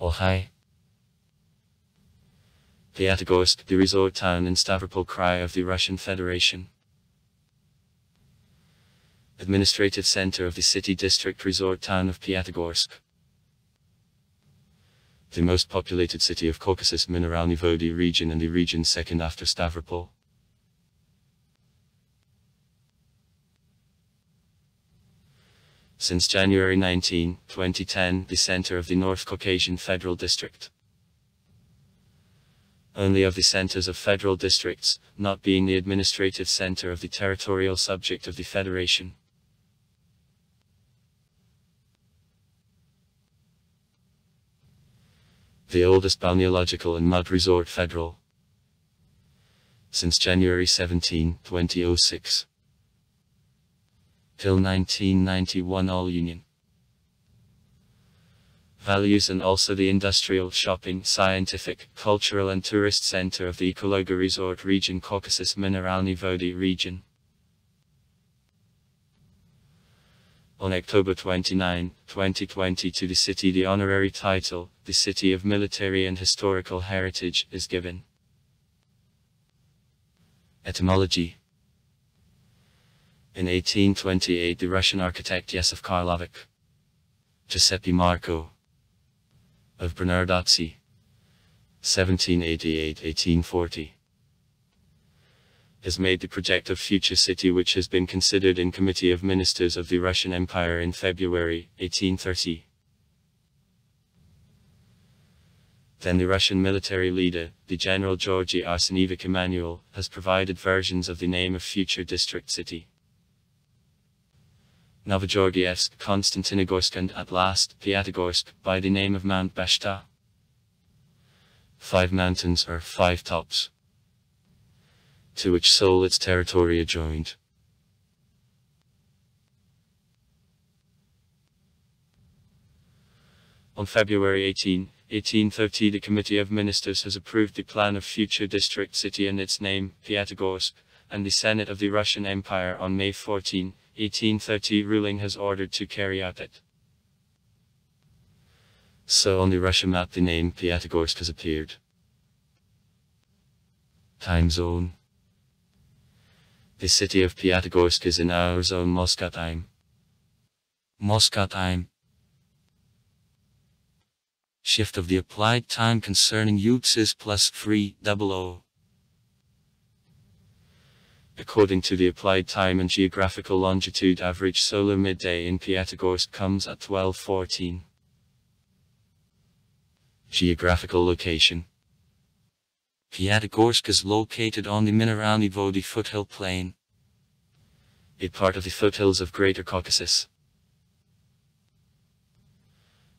Olhai. Piatigorsk, the resort town in Stavropol Krai of the Russian Federation. Administrative center of the city district resort town of Piatigorsk. The most populated city of Caucasus Mineralny Vody region and the region second after Stavropol. Since January 19, 2010, the center of the North Caucasian Federal District. Only of the centers of federal districts, not being the administrative center of the territorial subject of the Federation. The oldest balneological and mud resort federal. Since January 17, 2006 till 1991 all union. Values and also the industrial, shopping, scientific, cultural and tourist center of the Ekologa Resort region Caucasus Mineralny Vody region. On October 29, 2020 to the city the honorary title, the City of Military and Historical Heritage, is given. Etymology in 1828 the Russian architect Yesef Karlovic, Giuseppe Marco, of Bernardazzi, 1788-1840, has made the project of future city which has been considered in Committee of Ministers of the Russian Empire in February 1830. Then the Russian military leader, the General Georgy Arsenievich Emanuel, has provided versions of the name of future district city. Novogorgievsk, Konstantinogorsk and at last, Piatigorsk, by the name of Mount Beshtau. Five mountains or five tops, to which sole its territory adjoined. On February 18, 1830 the Committee of Ministers has approved the plan of future district city and its name, Piatigorsk, and the Senate of the Russian Empire on May 14, 1830 ruling has ordered to carry out it. So on the Russian map the name Piatigorsk has appeared. Time zone. The city of Piatigorsk is in our zone Moscow time. Moscow time. Shift of the applied time concerning Utes is plus 3 double O according to the applied time and geographical longitude average solar midday in Piatigorsk comes at 1214. Geographical location Piatigorsk is located on the Mineralny Vody foothill plain, a part of the foothills of Greater Caucasus.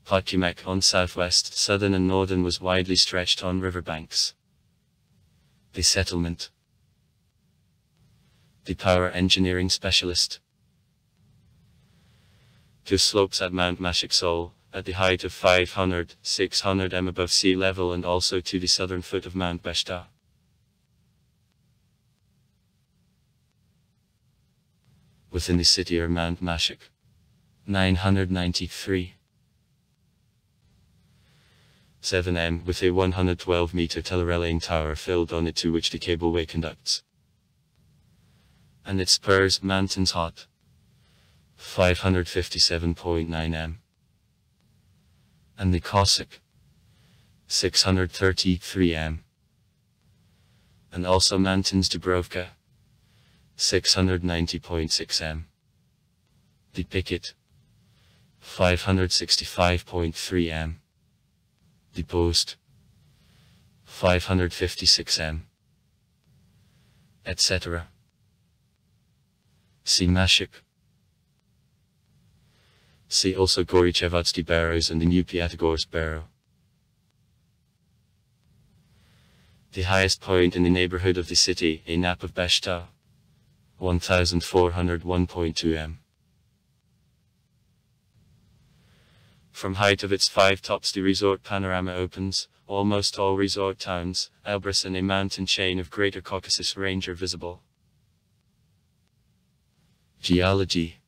Podkumok on southwest, southern and northern was widely stretched on riverbanks. The settlement the power engineering specialist. Two slopes at Mount Mashuk at the height of 500, 600 m above sea level and also to the southern foot of Mount Beshtau. Within the city are Mount Mashuk. 993. 7M with a 112 meter telerelaying tower filled on it to which the cableway conducts and it spurs mountains hot. 557.9 m. And the Cossack. 633 m. And also mountains Dubrovka. 690.6 m. The Picket. 565.3 m. The Post. 556 m. Etc. See Mashuk. See also Goryachevodsky Barrows and the New Piatigorsk Barrow. The highest point in the neighborhood of the city, a nap of Beshtau. 1401.2 m. From height of its five tops the resort panorama opens, almost all resort towns, Elbrus and a mountain chain of Greater Caucasus Range are visible. Geology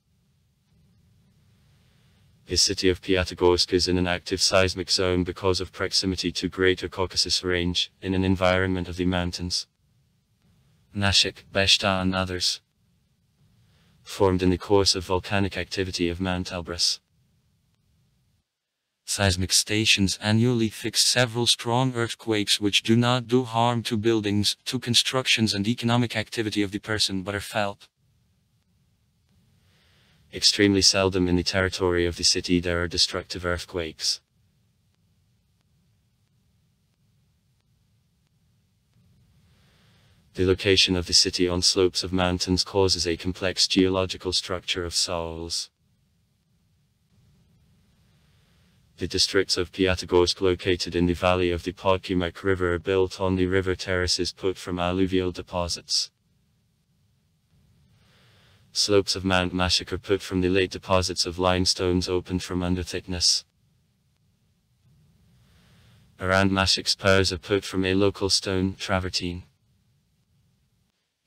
The city of Piatigorsk is in an active seismic zone because of proximity to Greater Caucasus Range, in an environment of the mountains. Mashuk, Beshtau and others. Formed in the course of volcanic activity of Mount Elbrus. Seismic stations annually fix several strong earthquakes which do not do harm to buildings, to constructions and economic activity of the person but are felt extremely seldom in the territory of the city there are destructive earthquakes. The location of the city on slopes of mountains causes a complex geological structure of soils. The districts of Piatigorsk located in the valley of the Podkumok River are built on the river terraces put from alluvial deposits. Slopes of Mount Mashuk are put from the late deposits of limestones opened from under thickness. Around Mashuk spurs are put from a local stone travertine.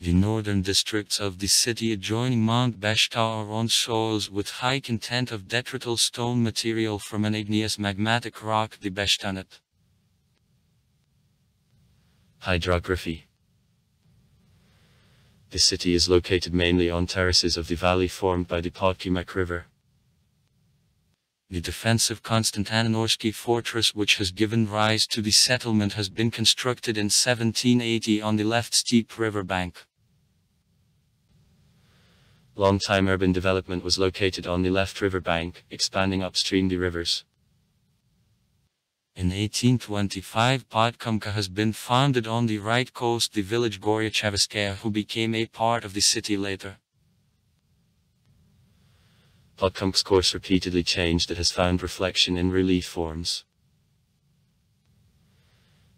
The northern districts of the city adjoining Mount Beshtau are on soils with high content of detrital stone material from an igneous magmatic rock, the Beshtanat. Hydrography the city is located mainly on terraces of the valley formed by the Podkumok River. The defensive Konstantinogorsky fortress which has given rise to the settlement has been constructed in 1780 on the left steep riverbank. Long-time urban development was located on the left riverbank, expanding upstream the rivers. In 1825 Podkumka has been founded on the right coast the village Goryachevskaya who became a part of the city later. Podkumk's course repeatedly changed it has found reflection in relief forms.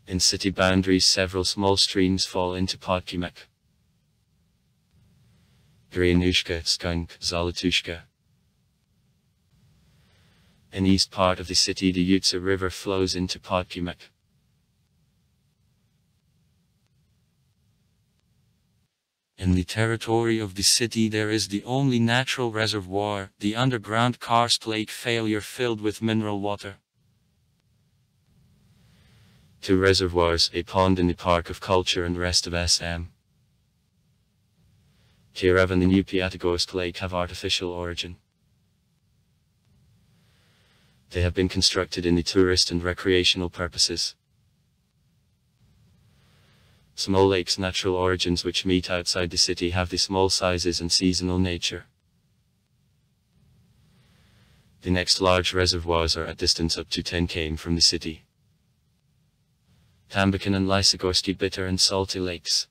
In city boundaries several small streams fall into Podkumok. Gryanushka, Skunk, Zolotushka. In east part of the city the Utsa River flows into Podkumok. In the territory of the city there is the only natural reservoir, the underground karst lake failure filled with mineral water. Two reservoirs, a pond in the Park of Culture and rest of SM. Kirov and the New Piatigorsk Lake have artificial origin. They have been constructed in the tourist and recreational purposes. Small lakes natural origins which meet outside the city have the small sizes and seasonal nature. The next large reservoirs are at distance up to 10 km from the city. Tambukan and Lysigorsky bitter and salty lakes.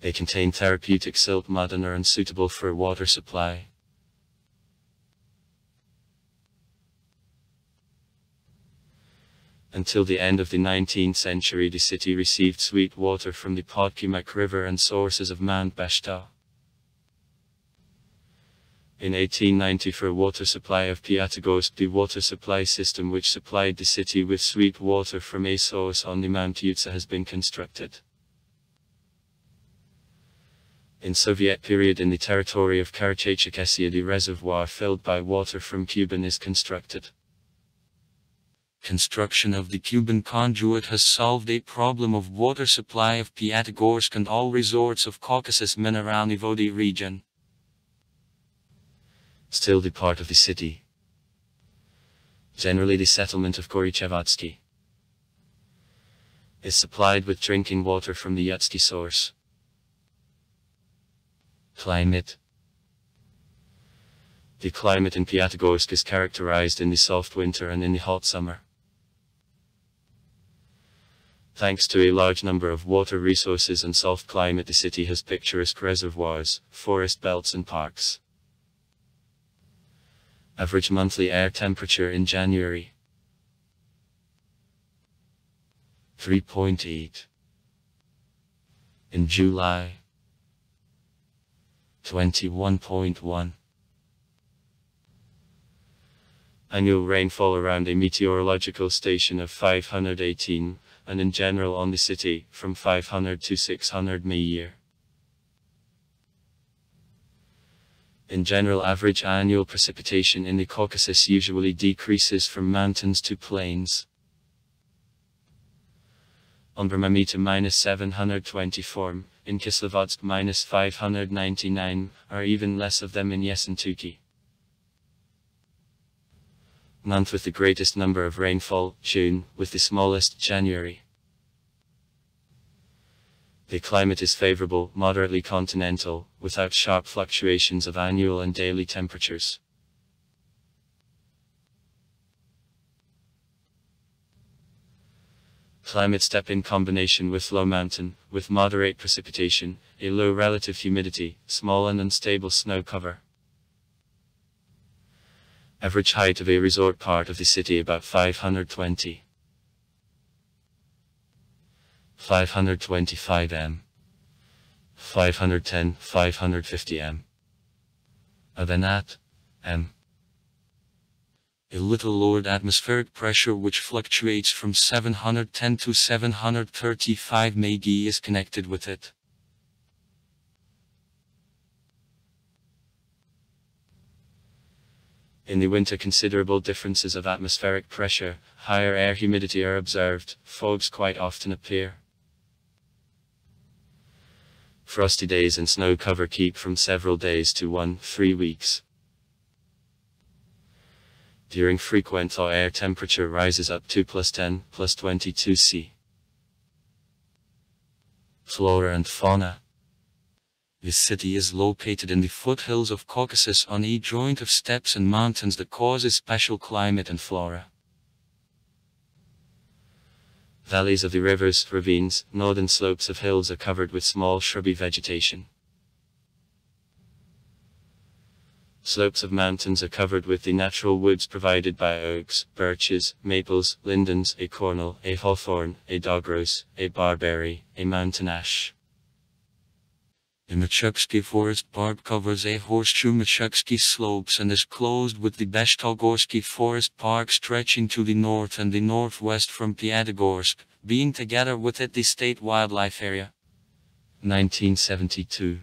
They contain therapeutic silt mud and are unsuitable for water supply. Until the end of the 19th century the city received sweet water from the Podkumok River and sources of Mount Beshtau. In 1890 for water supply of Piatigorsk the water supply system which supplied the city with sweet water from a source on the Mount Utsa has been constructed. In Soviet period in the territory of Karachay-Cherkessia the reservoir filled by water from Kuban is constructed. Construction of the Kuban conduit has solved a problem of water supply of Piatigorsk and all resorts of Caucasus Mineralny Vody region. Still the part of the city. Generally the settlement of Goryachevodsky is supplied with drinking water from the Yutsky source. Climate The climate in Piatigorsk is characterized in the soft winter and in the hot summer. Thanks to a large number of water resources and soft climate the city has picturesque reservoirs, forest belts and parks. Average monthly air temperature in January. 3.8 In July. 21.1 Annual rainfall around a meteorological station of 518 and in general on the city, from 500 to 600 mi year. In general average annual precipitation in the Caucasus usually decreases from mountains to plains. On Brahmamita minus 724, in Kislovodsk minus 599, or even less of them in Yessentuki. Month with the greatest number of rainfall, June, with the smallest, January. The climate is favorable, moderately continental, without sharp fluctuations of annual and daily temperatures. Climate step in combination with low mountain, with moderate precipitation, a low relative humidity, small and unstable snow cover. Average height of a resort part of the city about 520. 525 m, 510, 550 m. Other than that, m. A little lowered atmospheric pressure which fluctuates from 710 to 735 MeG is connected with it. In the winter considerable differences of atmospheric pressure, higher air humidity are observed, fogs quite often appear. Frosty days and snow cover keep from several days to one, three weeks. During frequent thaw air temperature rises up to plus 10, plus 22 C. Flora and fauna. This city is located in the foothills of Caucasus on a joint of steppes and mountains that causes special climate and flora. Valleys of the rivers, ravines, northern slopes of hills are covered with small shrubby vegetation. Slopes of mountains are covered with the natural woods provided by oaks, birches, maples, lindens, a cornel, a hawthorn, a dogrose, a barberry, a mountain ash. The Mashuksky Forest Park covers a horseshoe Mashuksky slopes and is closed with the Beshtolgorsky Forest Park stretching to the north and the northwest from Piatigorsk, being together with it the state wildlife area. 1972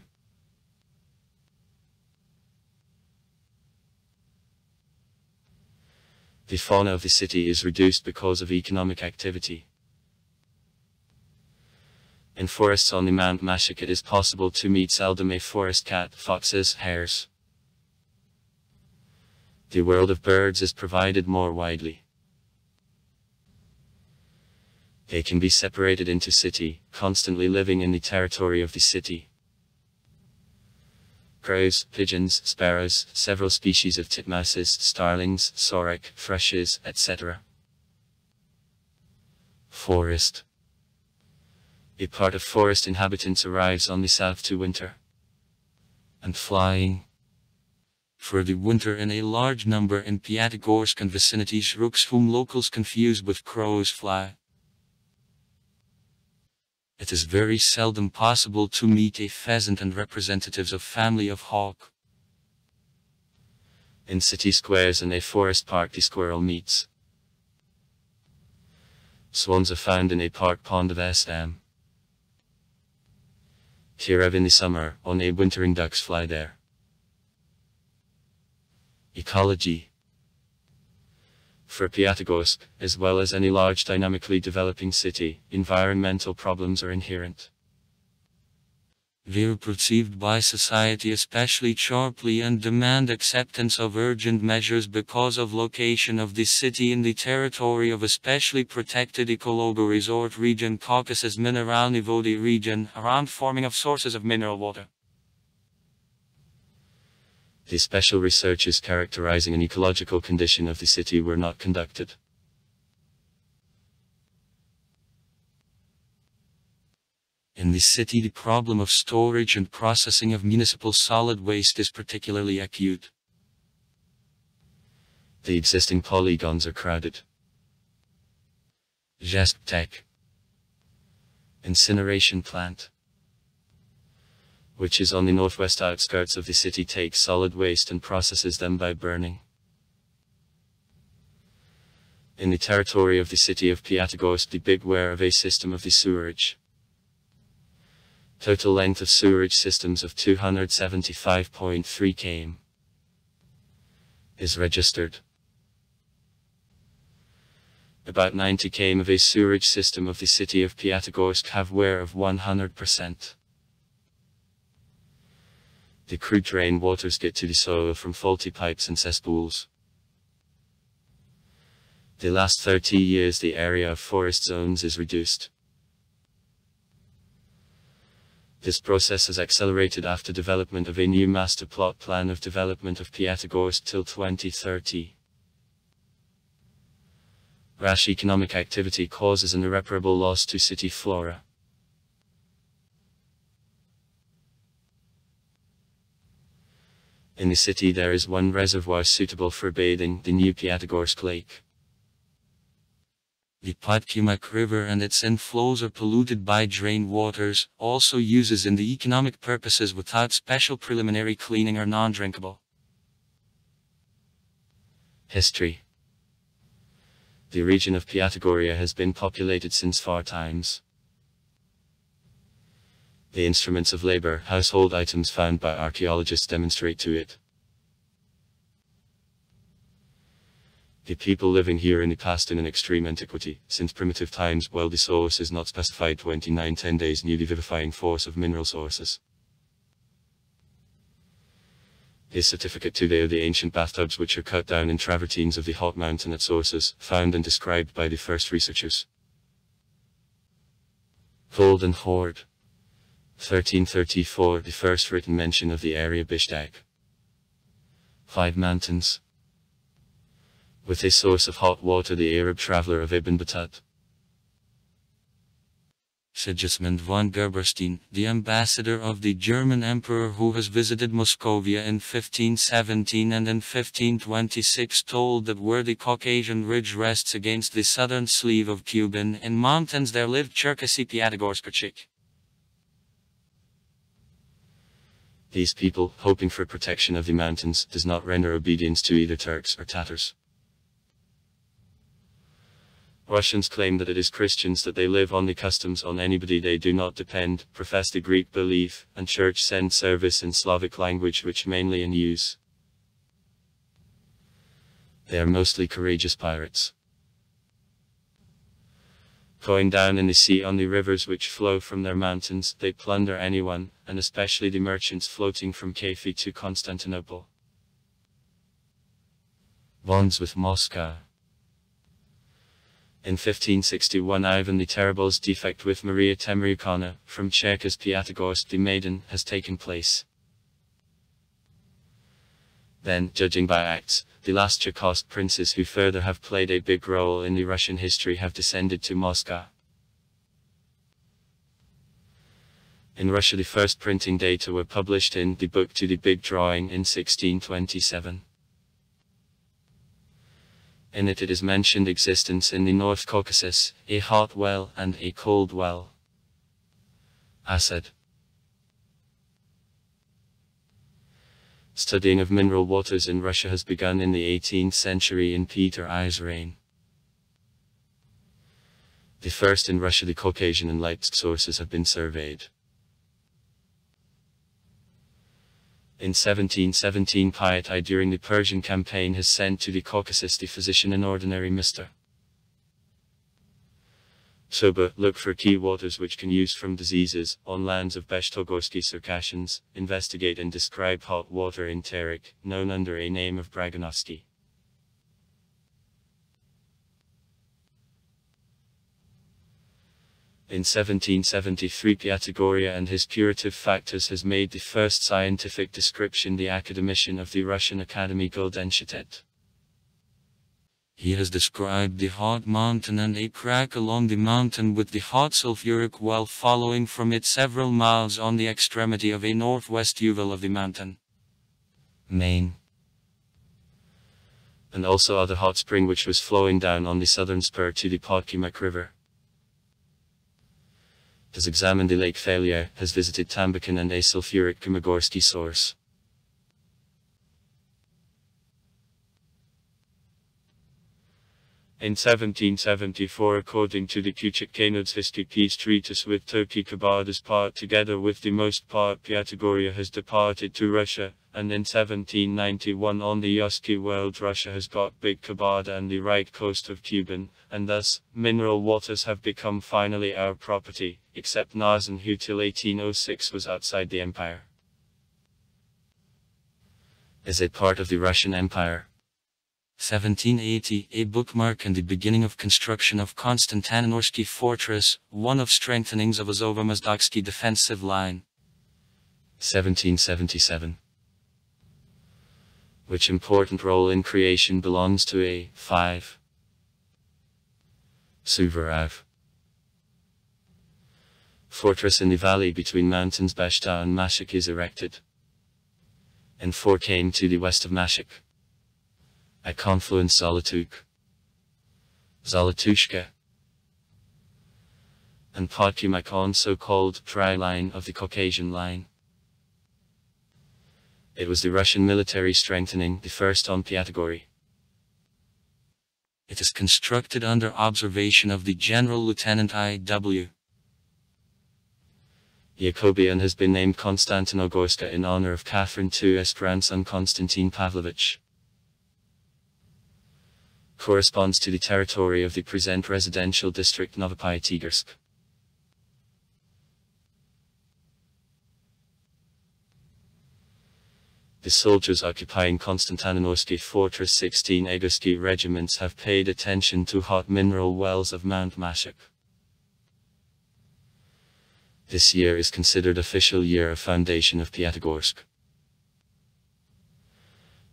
The fauna of the city is reduced because of economic activity. In forests on the Mount Mashuk it is possible to meet seldom a forest cat, foxes, hares. The world of birds is provided more widely. They can be separated into city, constantly living in the territory of the city. Crows, pigeons, sparrows, several species of titmouses, starlings, sorek, thrushes, etc. Forest a part of forest inhabitants arrives on the south to winter. And flying. For the winter in a large number in Piatigorsk and vicinity rooks whom locals confuse with crows fly. It is very seldom possible to meet a pheasant and representatives of family of hawk. In city squares and a forest park the squirrel meets. Swans are found in a park pond of Kiev in the summer, only wintering ducks fly there. Ecology For Piatigorsk, as well as any large dynamically developing city, environmental problems are inherent. Are perceived by society especially sharply and demand acceptance of urgent measures because of location of the city in the territory of a specially protected ecological resort region Caucasus Mineralny Vody region, around forming of sources of mineral water. The special researches characterizing an ecological condition of the city were not conducted. In the city the problem of storage and processing of municipal solid waste is particularly acute. The existing polygons are crowded. Tech Incineration plant which is on the northwest outskirts of the city takes solid waste and processes them by burning. In the territory of the city of Piatigorsk the big ware of a system of the sewerage. Total length of sewerage systems of 275.3 km is registered. About 90 km of a sewerage system of the city of Piatigorsk have wear of 100%. The crude drain waters get to the soil from faulty pipes and cesspools. The last 30 years the area of forest zones is reduced. This process has accelerated after development of a new master plot plan of development of Piatigorsk till 2030. Rash economic activity causes an irreparable loss to city flora. In the city there is one reservoir suitable for bathing, the new Piatigorsk Lake. The Podkumok River and its inflows are polluted by drain waters, also uses in the economic purposes without special preliminary cleaning are non-drinkable. History The region of Piatigoria has been populated since far times. The instruments of labor, household items found by archaeologists demonstrate to it. The people living here in the past in an extreme antiquity, since primitive times, while the source is not specified 29 10 days new the vivifying force of mineral sources. His certificate today of the ancient bathtubs which are cut down in travertines of the hot mountain at sources, found and described by the first researchers. Golden Horde 1334 The first written mention of the area Bishtak. Five mountains with a source of hot water the Arab traveler of Ibn Battuta. Sigismund von Herberstein, the ambassador of the German emperor who has visited Moscovia in 1517 and in 1526 told that where the Caucasian ridge rests against the southern sleeve of Kuban in mountains there lived Cherkasy Piatigorskachik. These people, hoping for protection of the mountains, does not render obedience to either Turks or Tatars. Russians claim that it is Christians that they live on the customs on anybody they do not depend, profess the Greek belief, and church send service in Slavic language which mainly in use. They are mostly courageous pirates. Going down in the sea on the rivers which flow from their mountains, they plunder anyone, and especially the merchants floating from Kafy to Constantinople. Bonds with Moscow in 1561 Ivan the Terrible's defect with Maria Temryukovna, from Cherkas Piatigorsk the Maiden, has taken place. Then, judging by acts, the last Cherkassk princes who further have played a big role in the Russian history have descended to Moscow. In Russia the first printing data were published in the book to the big drawing in 1627. In it it is mentioned existence in the North Caucasus, a hot well and a cold well. Acid. Studying of mineral waters in Russia has begun in the 18th century in Peter I's reign. The first in Russia the Caucasian and Lipetsk sources have been surveyed. In 1717 Piat I during the Persian campaign has sent to the Caucasus the physician and ordinary Mr. Soba, look for key waters which can use from diseases, on lands of Beshtogorsky Circassians, investigate and describe hot water in Terek, known under a name of Bragonovsky. In 1773 Pythagoras and his curative factors has made the first scientific description the academician of the Russian Academy Güldenstädt. He has described the hot mountain and a crack along the mountain with the hot sulfuric well following from it several miles on the extremity of a northwest uval of the mountain. Maine. And also other hot spring which was flowing down on the southern spur to the Podkumok River has examined the lake failure, has visited Tambukan and a sulfuric Kumagorsky source. In 1774 according to the Küçükkenud's history peace treatise with Turkey Kabardas part together with the most part Pyathagoria has departed to Russia, and in 1791 on the Yuski world Russia has got Big Kabarda and the right coast of Kuban, and thus, mineral waters have become finally our property, except Narzan who till 1806 was outside the empire. Is it part of the Russian Empire? 1780, a bookmark and the beginning of construction of Konstantinogorsky fortress, one of strengthenings of Azovo-Mozdovsky defensive line. 1777. Which important role in creation belongs to a 5. Suvorov. Fortress in the valley between mountains Beshtau and Mashuk is erected. And 4 came to the west of Mashuk. At confluence Zolotuk, Zolotushka, and Podkumikon so-called dry line of the Caucasian line. It was the Russian military strengthening, the first on Piatigory. It is constructed under observation of the General Lieutenant I.W. Yakobian has been named Konstantinogorska in honor of Catherine II's grandson Konstantin Pavlovich corresponds to the territory of the present residential district Novopyatigorsk. The soldiers occupying Konstantinogorsky Fortress 16 Agursky regiments have paid attention to hot mineral wells of Mount Mashuk. This year is considered official year of foundation of Piatigorsk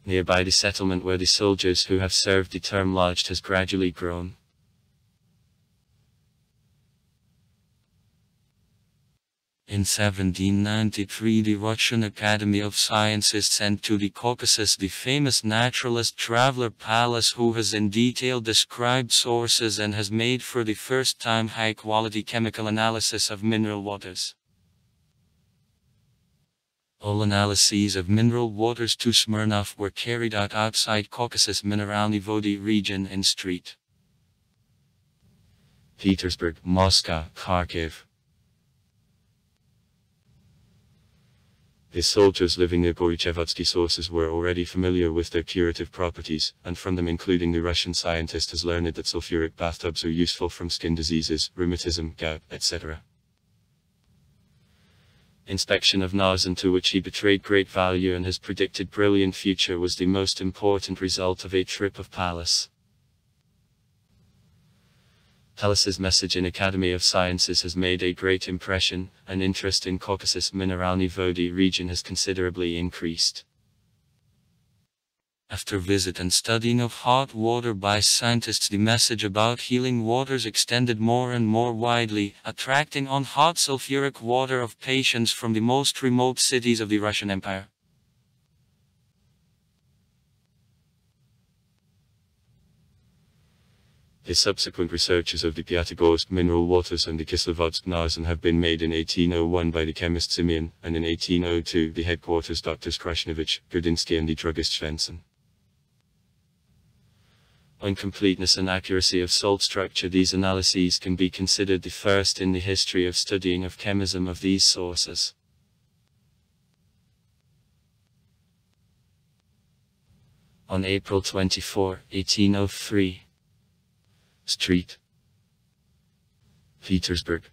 nearby the settlement where the soldiers who have served the term lodged has gradually grown. In 1793 the Russian Academy of Sciences sent to the Caucasus the famous naturalist traveler Pallas who has in detail described sources and has made for the first time high-quality chemical analysis of mineral waters. All analyses of mineral waters to Smirnov were carried out outside Caucasus Mineralny Vody region in street. Petersburg, Moscow, Kharkiv. The soldiers living near Goryachevodsky sources were already familiar with their curative properties, and from them including the Russian scientist has learned that sulfuric bathtubs are useful from skin diseases, rheumatism, gout, etc inspection of Narzan to which he betrayed great value and his predicted brilliant future was the most important result of a trip of Pallas. Pallas's message in Academy of Sciences has made a great impression, and interest in Caucasus Mineralny Vody region has considerably increased. After visit and studying of hot water by scientists the message about healing waters extended more and more widely, attracting on hot sulfuric water of patients from the most remote cities of the Russian Empire. The subsequent researches of the Piatigorsk mineral waters and the Kislovodsk Narzan have been made in 1801 by the chemist Simeon, and in 1802 the headquarters doctors Krasnovich, Gurdinsky and the druggist Svensson on completeness and accuracy of salt structure. These analyses can be considered the first in the history of studying of chemism of these sources. On April 24, 1803 Street. Petersburg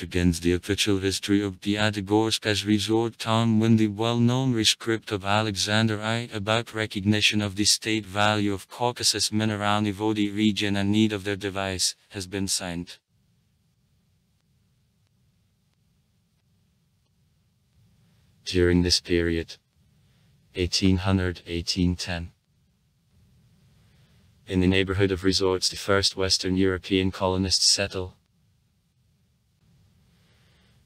begins the official history of Piatigorsk as resort town when the well-known rescript of Alexander I about recognition of the state value of Caucasus Mineralny Vody region and need of their device has been signed. During this period, 1800-1810, in the neighborhood of resorts the first Western European colonists settle,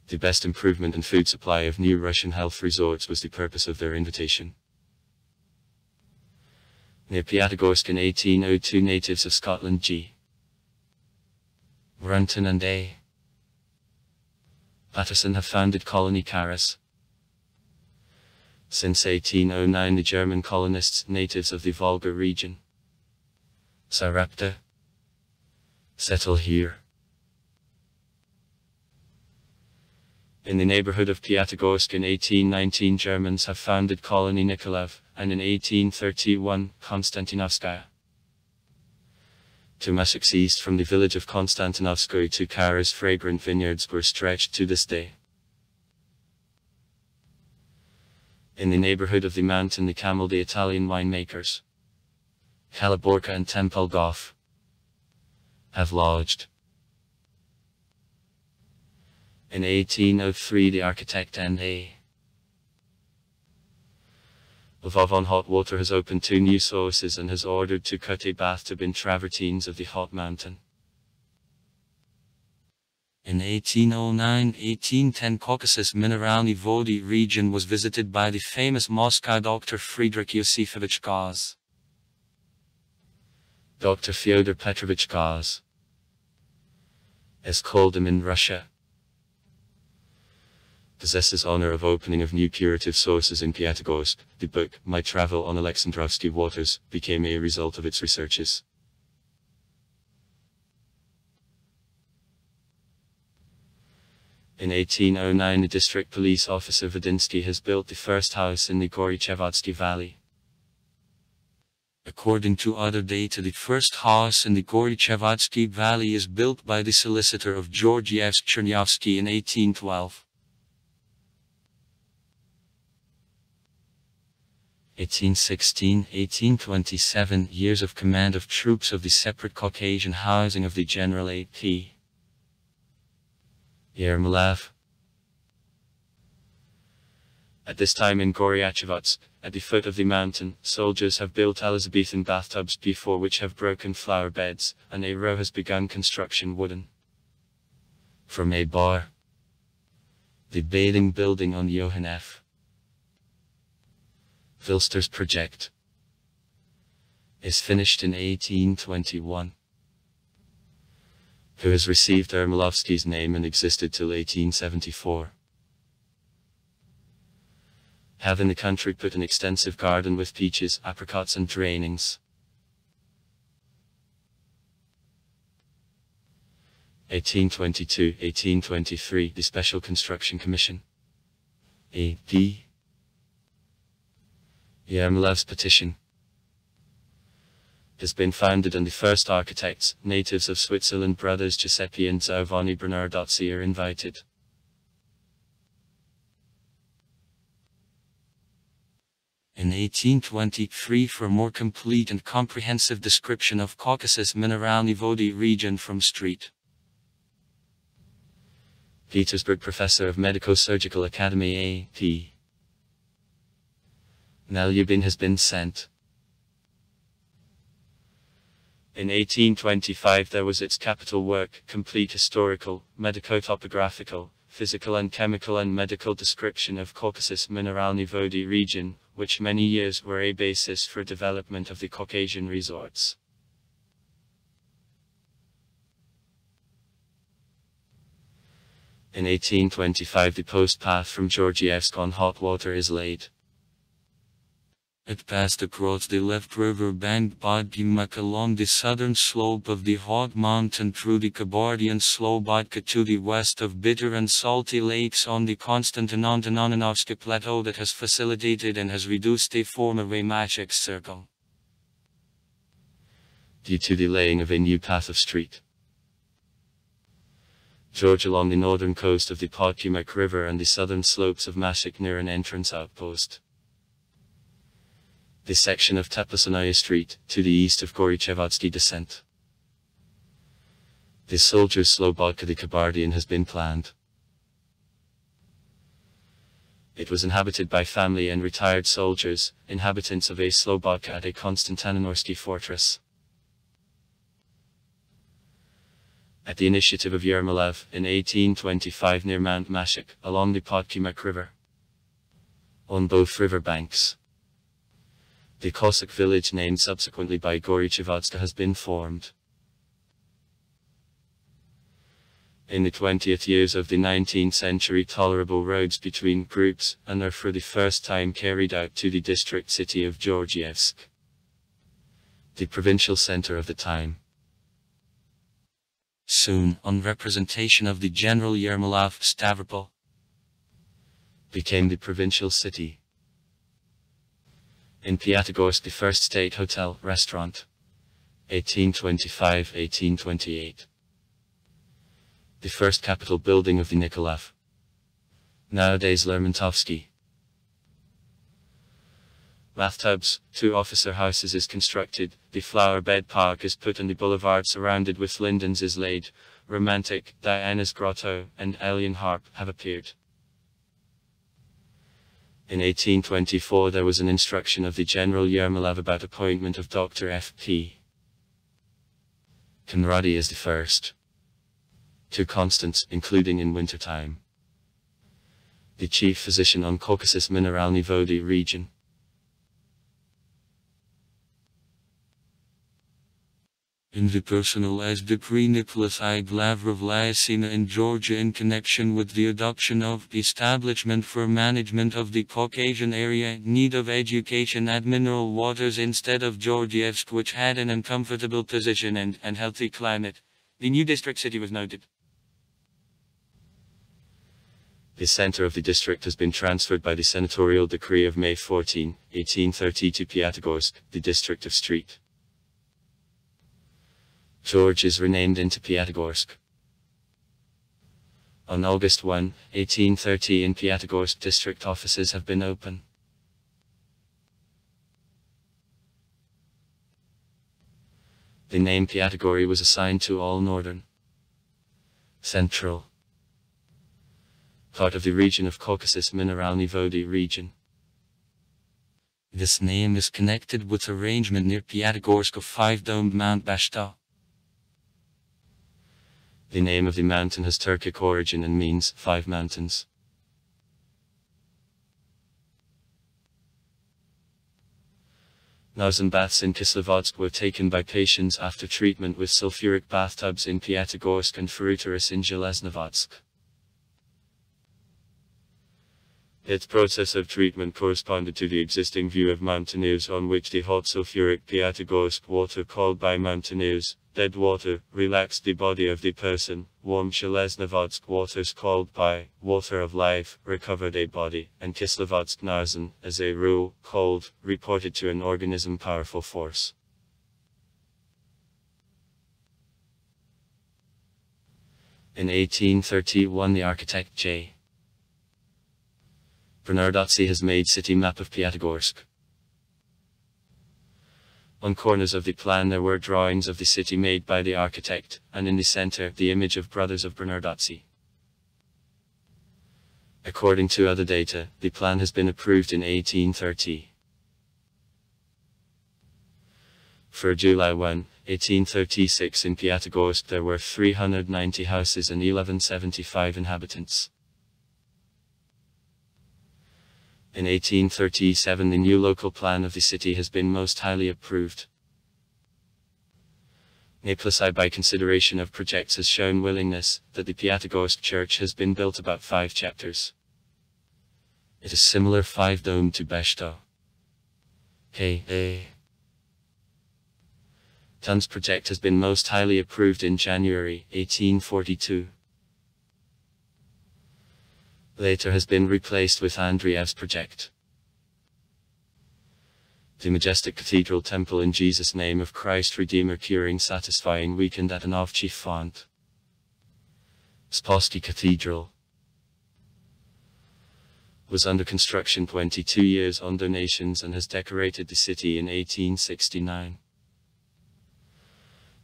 the best improvement in food supply of new Russian health resorts was the purpose of their invitation. Near Piatigorsk in 1802 natives of Scotland G. Runton and A. Patterson have founded colony Karas. Since 1809 the German colonists, natives of the Volga region, Sarepta. Settle here. In the neighborhood of Piatigorsk in 1819 Germans have founded colony Nikolaev, and in 1831, Konstantinovskaya. To Mashuk's east from the village of Konstantinovskoye to Kara's fragrant vineyards were stretched to this day. In the neighborhood of the mountain the camel the Italian winemakers, Kaliborka and Tempelgov, have lodged. In 1803 the architect N.A. Vovon Hot Water has opened two new sources and has ordered to cut a bathtub in travertines of the hot mountain. In 1809-1810 Caucasus Mineralny Vody region was visited by the famous Moscow doctor Friedrich Yosifovich Gauss. Dr. Fyodor Petrovich Gauss is called him in Russia possesses honor of opening of new curative sources in Piatigorsk. The book, My Travel on Alexandrovsky Waters, became a result of its researches. In 1809 the district police officer Vadinsky has built the first house in the Goryachevodsky Valley. According to other data the first house in the Goryachevodsky Valley is built by the solicitor of Georgievsk Chernyavsky in 1812. 1816-1827 years of command of troops of the separate Caucasian housing of the General A.P. Yermolov. At this time in Goryachevats, at the foot of the mountain, soldiers have built Elizabethan bathtubs before which have broken flower beds, and a row has begun construction wooden. From a bar. The bathing building on Johann F. Vilster's project is finished in 1821. Who has received Ermolovsky's name and existed till 1874. Have in the country put an extensive garden with peaches, apricots and drainings. 1822, 1823, the Special Construction Commission. A.P. Yermolov's petition has been founded and the first architects, natives of Switzerland brothers Giuseppe and Giovanni Bernardazzi are invited. In 1823 for a more complete and comprehensive description of Caucasus Mineralny Vody region from Street. Petersburg Professor of Medico-Surgical Academy A.P. Nelyubin has been sent. In 1825 there was its capital work, complete historical, medico-topographical, physical and chemical and medical description of Caucasus Mineralny Vody region, which many years were a basis for development of the Caucasian resorts. In 1825 the post path from Georgievsk on hot water is laid. It passed across the left river bank Podkumok along the southern slope of the Hot Mountain through the Kabardian Slobodka to the west of bitter and salty lakes on the Konstantin plateau that has facilitated and has reduced a form of a Mashuk circle. Due to the laying of a new path of street. George along the northern coast of the Podkumok River and the southern slopes of Mashuk near an entrance outpost this section of Teplosonaya Street, to the east of Goryachevodsky descent. This soldier's Slobodka the Kabardian has been planned. It was inhabited by family and retired soldiers, inhabitants of a Slobodka at a Konstantinorsky fortress. At the initiative of Yermolov, in 1825 near Mount Mashuk, along the Podkumok River. On both river banks. The Cossack village named subsequently by Gorychevodska has been formed. In the 20th years of the 19th century tolerable roads between groups, and are for the first time carried out to the district city of Georgievsk. the provincial center of the time. Soon, on representation of the General Yermolov Stavropol, became the provincial city. In Piatigorsk the first state hotel, restaurant, 1825-1828. The first capital building of the Nikolaev. Nowadays Lermontovsky. Bathtubs, two officer houses is constructed, the flower bed park is put and the boulevard surrounded with lindens is laid, romantic, Diana's grotto, and Aeolian harp have appeared. In 1824 there was an instruction of the General Yermolov about appointment of Dr. F.P. Conradi is the first. to constants, including in wintertime. The chief physician on Caucasus Mineralny Vody region. In the personalized decree Nicholas I. Glavrov Lyacina in Georgia in connection with the adoption of the establishment for management of the Caucasian area need of education at mineral waters instead of Georgievsk which had an uncomfortable position and, and healthy climate. The new district city was noted. The center of the district has been transferred by the senatorial decree of May 14, 1830 to Piatigorsk, the district of Street. George is renamed into Piatigorsk. On August 1, 1830 in Piatigorsk district offices have been open. The name Piatigory was assigned to all northern, central, part of the region of Caucasus Mineralny Vody region. This name is connected with arrangement near Piatigorsk of five-domed Mount Beshtau. The name of the mountain has Turkic origin and means five mountains. Narzan baths in Kislovodsk were taken by patients after treatment with sulfuric bathtubs in Piatigorsk and Fruteris in Zheleznovodsk. Its process of treatment corresponded to the existing view of mountaineers on which the hot sulfuric Piatigorsk water called by mountaineers, dead water, relaxed the body of the person, warm Zheleznovodsk waters called by water of life, recovered a body, and Kislovodsk Narzan, as a rule, cold, reported to an organism powerful force. In 1831 the architect J. Bernardazzi has made city map of Piatigorsk. On corners of the plan there were drawings of the city made by the architect, and in the center the image of brothers of Bernardazzi. According to other data, the plan has been approved in 1830. For July 1, 1836 in Piatigorsk there were 390 houses and 1175 inhabitants. In 1837 the new local plan of the city has been most highly approved. Naples by consideration of projects has shown willingness that the Piatigorsk church has been built about five chapters. It is similar five-dome to Beshtau. Hey, hey. Tun's project has been most highly approved in January 1842 later has been replaced with Andreev's project. The majestic cathedral temple in Jesus' name of Christ Redeemer curing satisfying weekend at an off-chief font. Spassky Cathedral was under construction 22 years on donations and has decorated the city in 1869.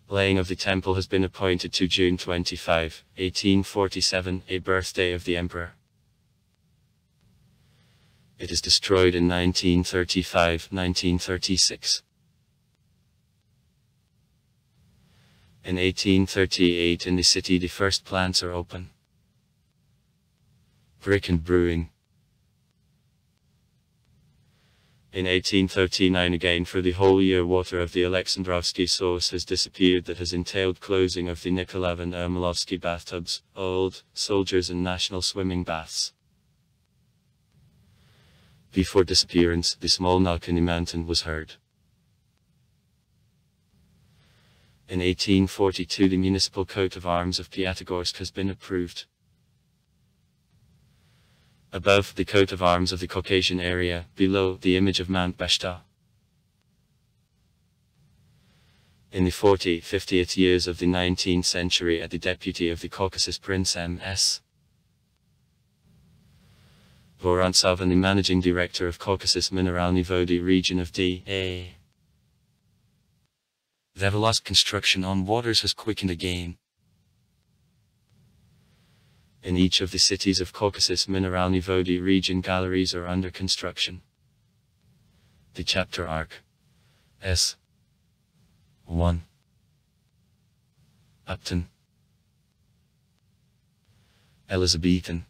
Laying of the temple has been appointed to June 25, 1847, a birthday of the emperor. It is destroyed in 1935-1936. In 1838 in the city the first plants are open. Brick and Brewing. In 1839 again for the whole year water of the Alexandrovsky source has disappeared that has entailed closing of the Nikolaev and Ermolovsky bathtubs, old, soldiers and national swimming baths. Before disappearance, the small knock in the mountain was heard. In 1842 the municipal coat of arms of Piatigorsk has been approved. Above the coat of arms of the Caucasian area, below the image of Mount Beshtau. In the 40 50th years of the 19th century at the deputy of the Caucasus Prince M.S. And the managing director of Caucasus Mineralny Vody region of D.A. The Vevelosk construction on waters has quickened again. In each of the cities of Caucasus Mineralny Vody region galleries are under construction. The chapter arc S 1 Upton Elizabethan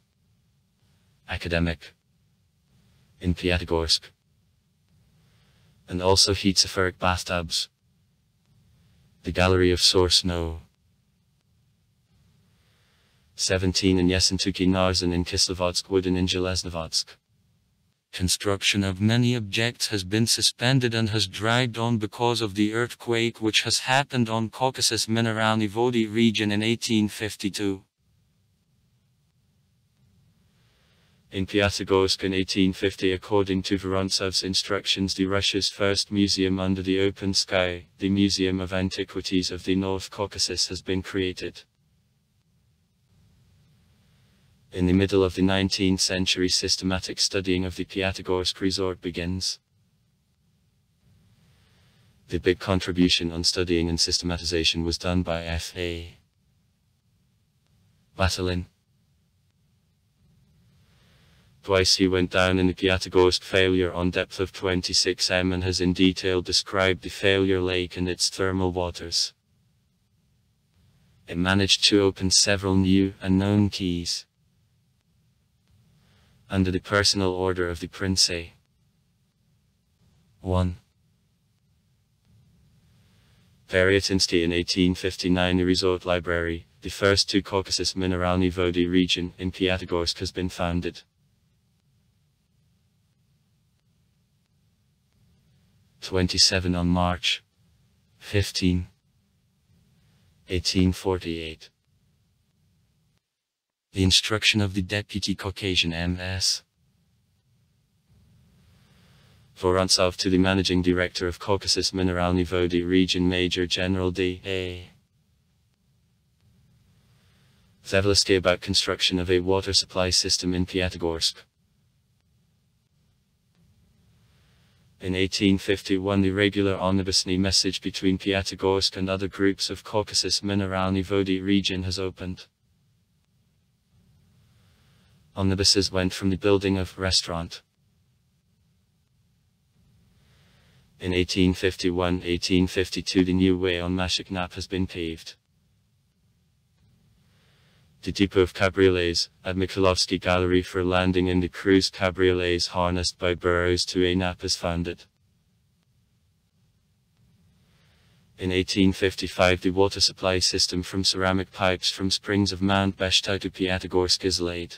Academic in Piatigorsk and also heat-sephiric bathtubs. The Gallery of Source No. 17 in Yesentuki Narzan in Kislovodsk Wood and in Zheleznovodsk. Construction of many objects has been suspended and has dragged on because of the earthquake which has happened on Caucasus Mineralny Vody region in 1852. In Piatigorsk in 1850 according to Vorontsov's instructions the Russia's first museum under the open sky, the Museum of Antiquities of the North Caucasus has been created. In the middle of the 19th century systematic studying of the Piatigorsk resort begins. The big contribution on studying and systematization was done by F.A. Batalin. Twice he went down in the Piatigorsk failure on depth of 26 m and has in detail described the failure lake and its thermal waters. It managed to open several new and known keys. Under the personal order of the Prince A. 1. Baryatinsky in 1859 the resort library, the first to Caucasus Mineralny Vody region in Piatigorsk has been founded. 27 on March 15, 1848. The instruction of the Deputy Caucasian MS. Vorontsov to the Managing Director of Caucasus Mineralny Vody Region Major General D. A. Zavlesky about construction of a water supply system in Piatigorsk. In 1851 the regular omnibusny message between Piatigorsk and other groups of Caucasus Mineralny Vody region has opened. Omnibuses went from the building of restaurant. In 1851-1852 the new way on Mashiknap has been paved. The depot of cabriolets, at Mikhailovsky Gallery for landing in the cruise cabriolets harnessed by burros to a nap is founded. In 1855 the water supply system from ceramic pipes from springs of Mount Beshtau to Piatigorsk is laid.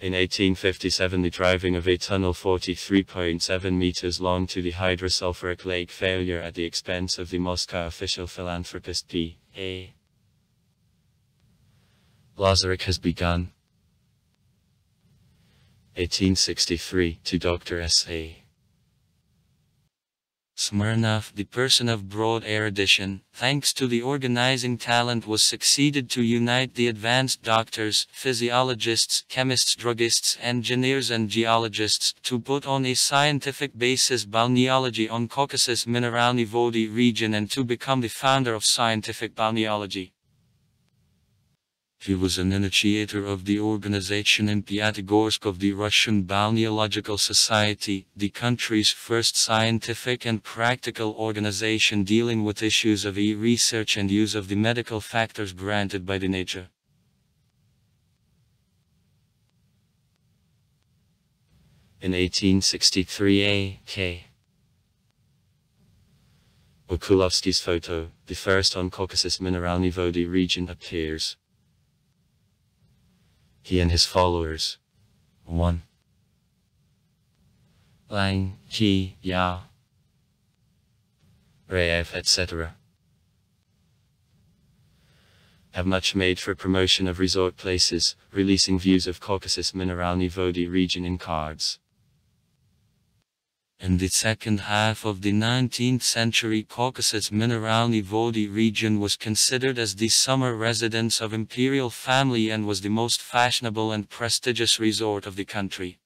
In 1857 the driving of a tunnel 43.7 meters long to the hydrosulfuric lake failure at the expense of the Moscow official philanthropist P. A. Has begun. 1863 to Dr. S. A. Smirnov, the person of broad erudition, thanks to the organizing talent was succeeded to unite the advanced doctors, physiologists, chemists, druggists, engineers and geologists to put on a scientific basis balneology on Caucasus Mineralny Vody region and to become the founder of scientific balneology. He was an initiator of the organization in Piatigorsk of the Russian Balneological Society, the country's first scientific and practical organization dealing with issues of e-research and use of the medical factors granted by the nature. In 1863 A.K. Okulovsky's photo, the first on Caucasus Mineralny Vody region appears he and his followers. 1. Lang Ji Ya Rayev, etc. have much made for promotion of resort places, releasing views of Caucasus Mineralny Vodi region in cards. In the second half of the 19th century Caucasus Mineralny Vody region was considered as the summer residence of imperial family and was the most fashionable and prestigious resort of the country.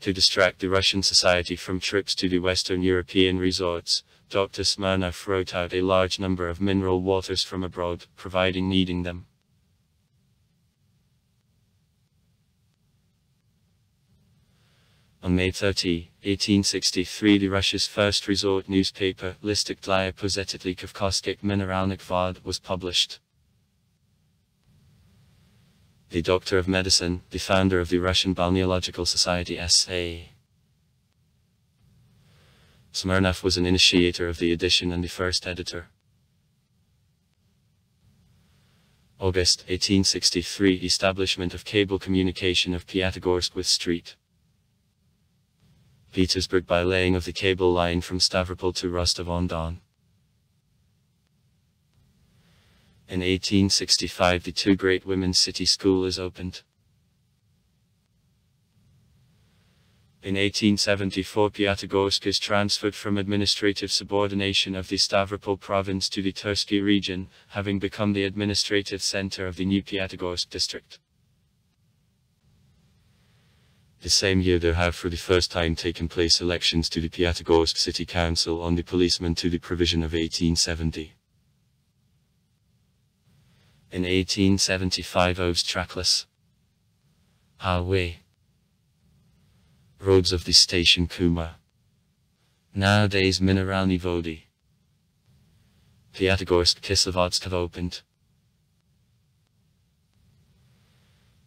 To distract the Russian society from trips to the Western European resorts, Dr. Smirnov wrote out a large number of mineral waters from abroad, providing needing them. On May 30, 1863 the Russia's first resort newspaper, Listik dla Pozetetlikov Kostik Mineralnik Vod, was published. The Doctor of Medicine, the founder of the Russian Balneological Society S.A. Smirnov was an initiator of the edition and the first editor. August 1863 Establishment of cable communication of Piatigorsk with Street. Petersburg by laying of the cable line from Stavropol to Rostov-on-Don. In 1865 the two great women's city school is opened. In 1874 Piatigorsk is transferred from administrative subordination of the Stavropol province to the Tersky region, having become the administrative center of the new Piatigorsk district. The same year there have for the first time taken place elections to the Piatigorsk City Council on the policeman to the provision of 1870. In 1875 Oves trackless highway roads of the station Kuma. Nowadays Mineralny Vody. Piatigorsk Kislovodsk have opened.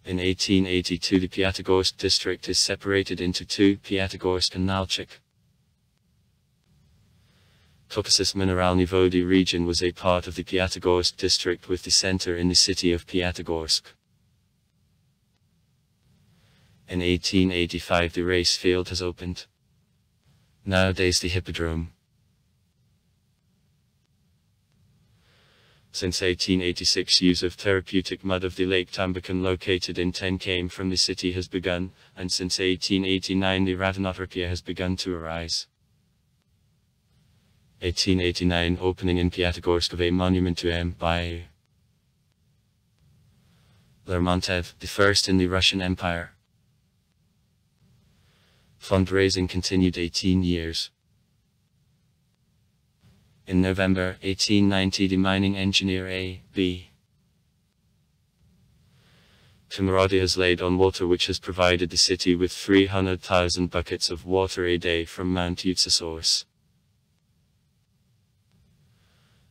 In 1882 the Piatigorsk district is separated into two, Piatigorsk and Nalchik. Caucasus Mineralny Vody region was a part of the Piatigorsk district with the center in the city of Piatigorsk. In 1885 the race field has opened. Nowadays the hippodrome. Since 1886 use of therapeutic mud of the Lake Tambukan located in Tenkaim from the city has begun, and since 1889 the Radonotropia has begun to arise. 1889 opening in Piatigorsk of a monument to M. by Lermontov, the first in the Russian Empire. Fundraising continued 18 years. In November 1890 the mining engineer A. B. Timaradi has laid on water which has provided the city with 300,000 buckets of water a day from Mount Utsa source.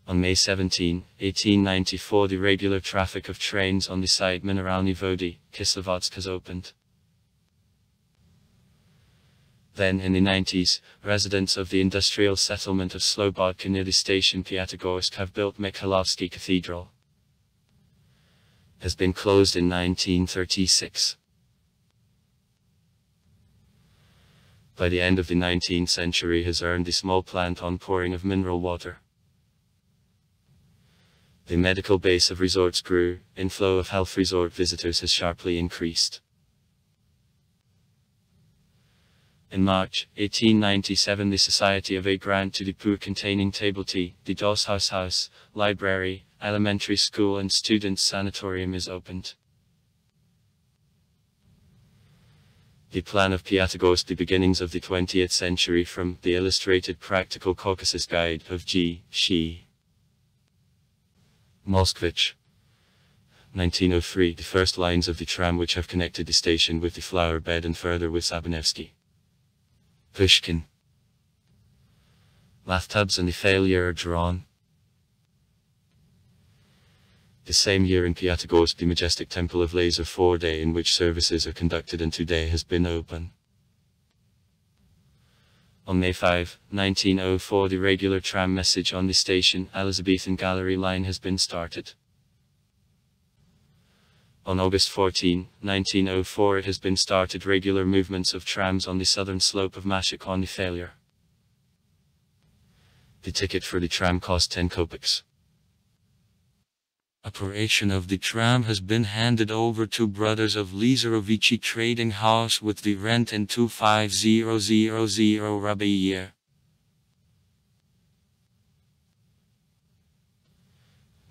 On May 17, 1894 the regular traffic of trains on the site Mineralny Vody, Kislovodsk has opened. Then in the 90s, residents of the industrial settlement of Slobodka near the station Piatigorsk have built Mikhailovsky Cathedral. Has been closed in 1936. By the end of the 19th century has earned the small plant on pouring of mineral water. The medical base of resorts grew, inflow of health resort visitors has sharply increased. In March 1897 the Society of a grant to the poor containing table tea, the Doss House House, library, elementary school and students sanatorium is opened. The plan of Piatigorsk the beginnings of the 20th century from the Illustrated Practical Caucasus Guide of G. Shi. Moskvich. 1903 The first lines of the tram which have connected the station with the flower bed and further with Sabanevsky. Pushkin. Bathtubs and the failure are drawn. The same year in Piatigorsk the majestic temple of Laser 4 day in which services are conducted and today has been open. On May 5, 1904 the regular tram message on the station Elizabethan Gallery line has been started. On August 14, 1904 it has been started regular movements of trams on the southern slope of Mashuk on the failure. The ticket for the tram cost 10 kopecks. Operation of the tram has been handed over to Brothers of Lizarovici Trading House with the rent in 25000 ruble a year.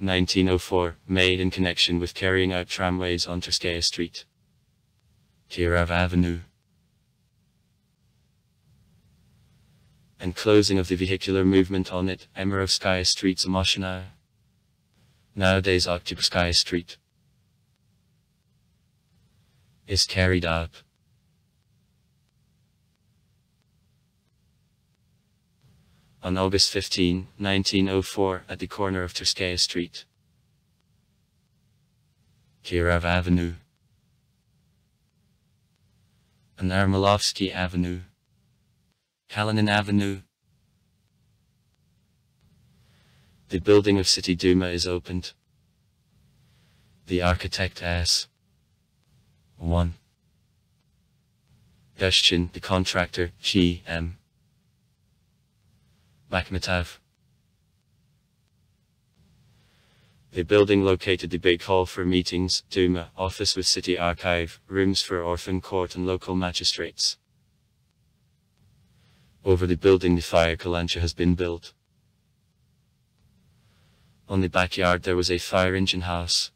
1904, made in connection with carrying out tramways on Tverskaya Street. Kirov Avenue. And closing of the vehicular movement on it, Emirovskaya Street Zamoshina. Nowadays Oktyabrskaya Street. Is carried out. On August 15, 1904, at the corner of Tverskaya Street. Kirov Avenue. and Ermolovsky Avenue. Kalinin Avenue. The building of City Duma is opened. The architect S. 1. Gushchin, the contractor, G. M. Bakhmatov. The building located the big hall for meetings, Duma, office with city archive, rooms for orphan court and local magistrates. Over the building the fire kalancha has been built. On the backyard there was a fire engine house.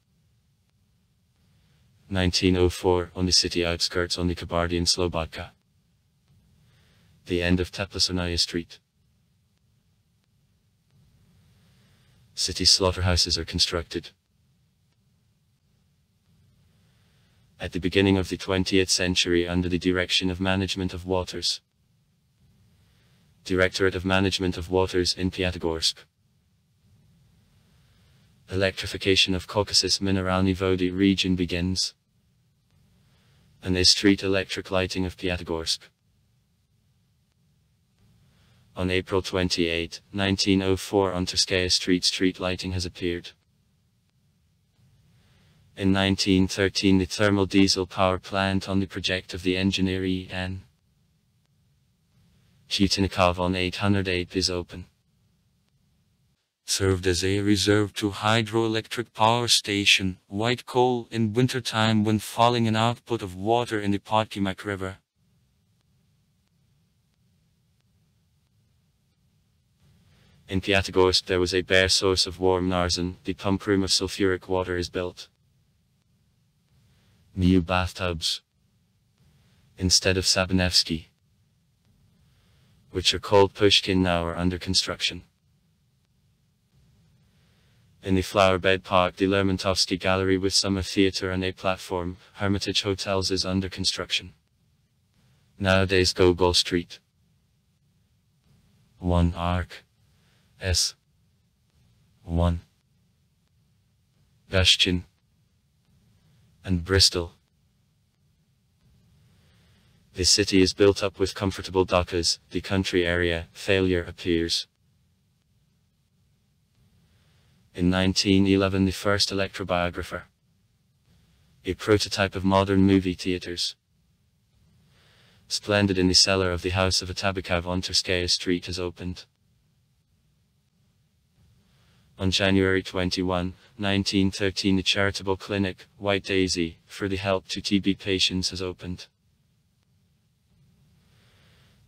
1904 on the city outskirts on the Kabardian Slobodka. The end of Teplosonaya Street. City slaughterhouses are constructed. At the beginning of the 20th century under the direction of Management of Waters. Directorate of Management of Waters in Piatigorsk. Electrification of Caucasus Mineralny Vody region begins. And a street electric lighting of Piatigorsk. On April 28, 1904 on Tverskaya Street street lighting has appeared. In 1913 the thermal diesel power plant on the project of the engineer E.N. Shutinikov on 808 is open served as a reserve to hydroelectric power station, white coal in wintertime when falling an output of water in the Podkumok River. In Piatigorsk there was a bare source of warm Narzan, the pump room of sulfuric water is built. New bathtubs. Instead of Sabanevsky. Which are called Pushkin now are under construction. In the flowerbed park the Lermontovsky Gallery with summer theatre and a platform, Hermitage Hotels is under construction. Nowadays Gogol Street. 1 Arc. S. 1. Gushchin. And Bristol. The city is built up with comfortable dockas, the country area, failure appears. In 1911 the first electrobiographer. A prototype of modern movie theaters. Splendid in the cellar of the house of Atabakov on Tverskaya Street has opened. On January 21, 1913 the charitable clinic, White Daisy, for the help to TB patients has opened.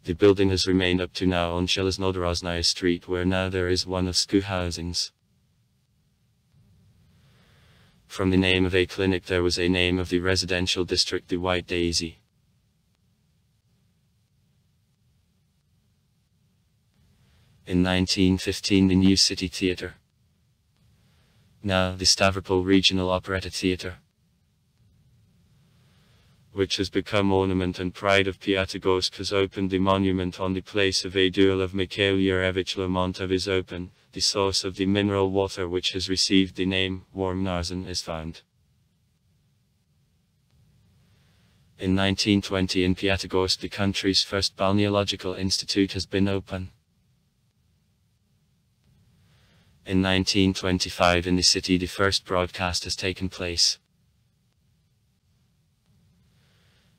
The building has remained up to now on Zheleznodorozhnaya Street where now there is one of school housings. From the name of a clinic there was a name of the residential district the White Daisy. In 1915 the new City Theatre. Now the Stavropol Regional Operetta Theatre which has become ornament and pride of Piatigorsk has opened the monument on the place of a duel of Mikhail Yurevich Lermontov is open, the source of the mineral water which has received the name Warm Narzan is found. In 1920 in Piatigorsk the country's first balneological institute has been open. In 1925 in the city the first broadcast has taken place.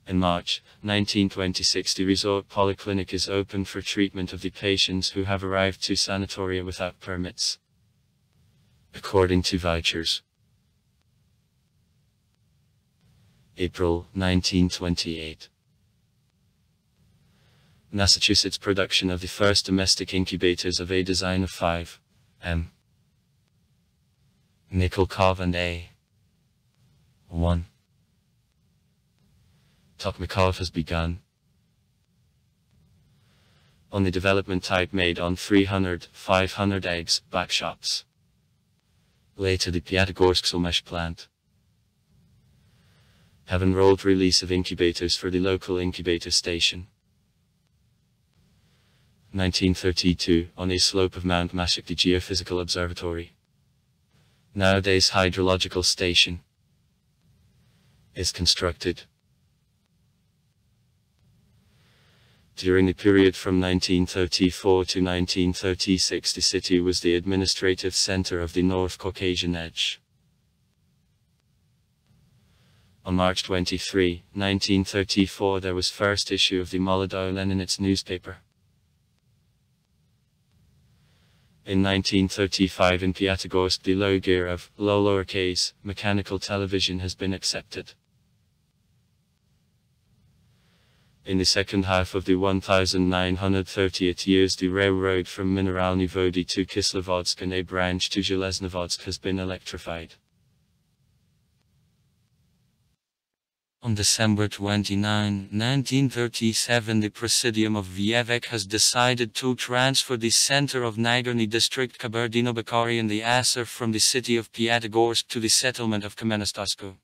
In March 1926 the resort polyclinic is open for treatment of the patients who have arrived to sanatoria without permits. According to vouchers. April 1928 Massachusetts production of the first domestic incubators of a design of 5 M. Nickel and A. 1. Tokmakov has begun. On the development type made on 300, 500 eggs, back shops. Later the Piatigorsk Solmesh plant. Have enrolled release of incubators for the local incubator station. 1932, on a slope of Mount Mashuk the Geophysical Observatory. Nowadays hydrological station is constructed. During the period from 1934 to 1936 the city was the administrative center of the North Caucasian Edge. On March 23, 1934 there was first issue of the Molodoy Leninets newspaper. In 1935 in Piatigorsk the low gear of, low lowercase, mechanical television has been accepted. In the second half of the 1930th years the railroad from Mineralny Vody to Kislovodsk and a branch to Zheleznovodsk has been electrified. On December 29, 1937 the Presidium of Vievek has decided to transfer the center of Nagorny district Kabardino-Balkaria in the Aser from the city of Piatigorsk to the settlement of Kamenestosko.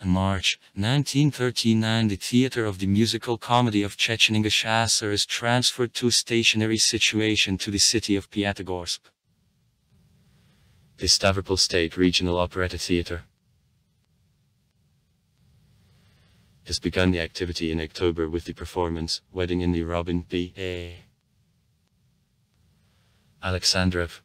In March 1939 the theater of the musical comedy of Checheningish Aser is transferred to stationary situation to the city of Piatigorsk. The Stavropol State Regional Operetta Theater has begun the activity in October with the performance Wedding in the Robin B. A. Alexandrov.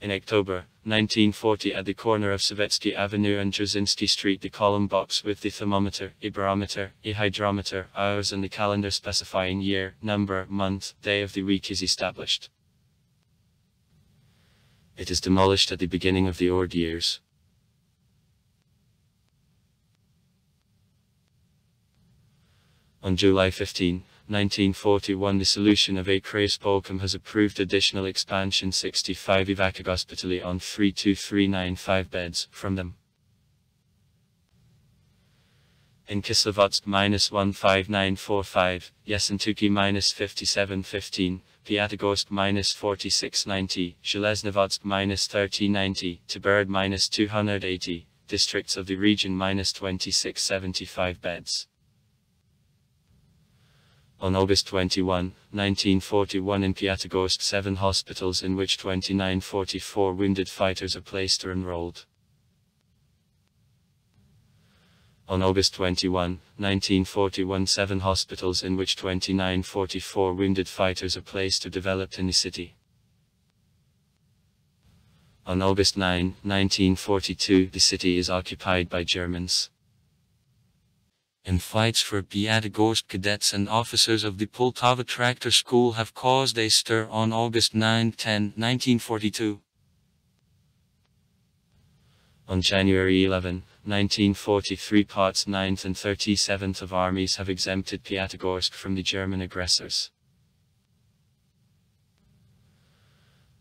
In October 1940 at the corner of Savetsky Avenue and Dzerzhinsky Street the column box with the thermometer, a barometer, a hydrometer, hours and the calendar specifying year, number, month, day of the week is established. It is demolished at the beginning of the Ord years. On July 15, 1941 the solution of a Spolcom has approved additional expansion 65 Evacuate Hospitali on 32395 beds from them. In Kislovodsk minus 15945, Yesentuki minus 5715, Piatigorsk minus 4690, Zheleznovodsk minus 3090, Tberd minus 280, districts of the region minus 2675 beds. On August 21, 1941 in Piatigorsk 7 hospitals in which 2944 wounded fighters are placed or enrolled. On August 21, 1941 seven hospitals in which 2944 wounded fighters are placed or developed in the city. On August 9, 1942 the city is occupied by Germans. In fights for Piatigorsk cadets and officers of the Poltava Tractor School have caused a stir on August 9-10, 1942. On January 11, 1943 parts 9th and 37th of armies have exempted Piatigorsk from the German aggressors.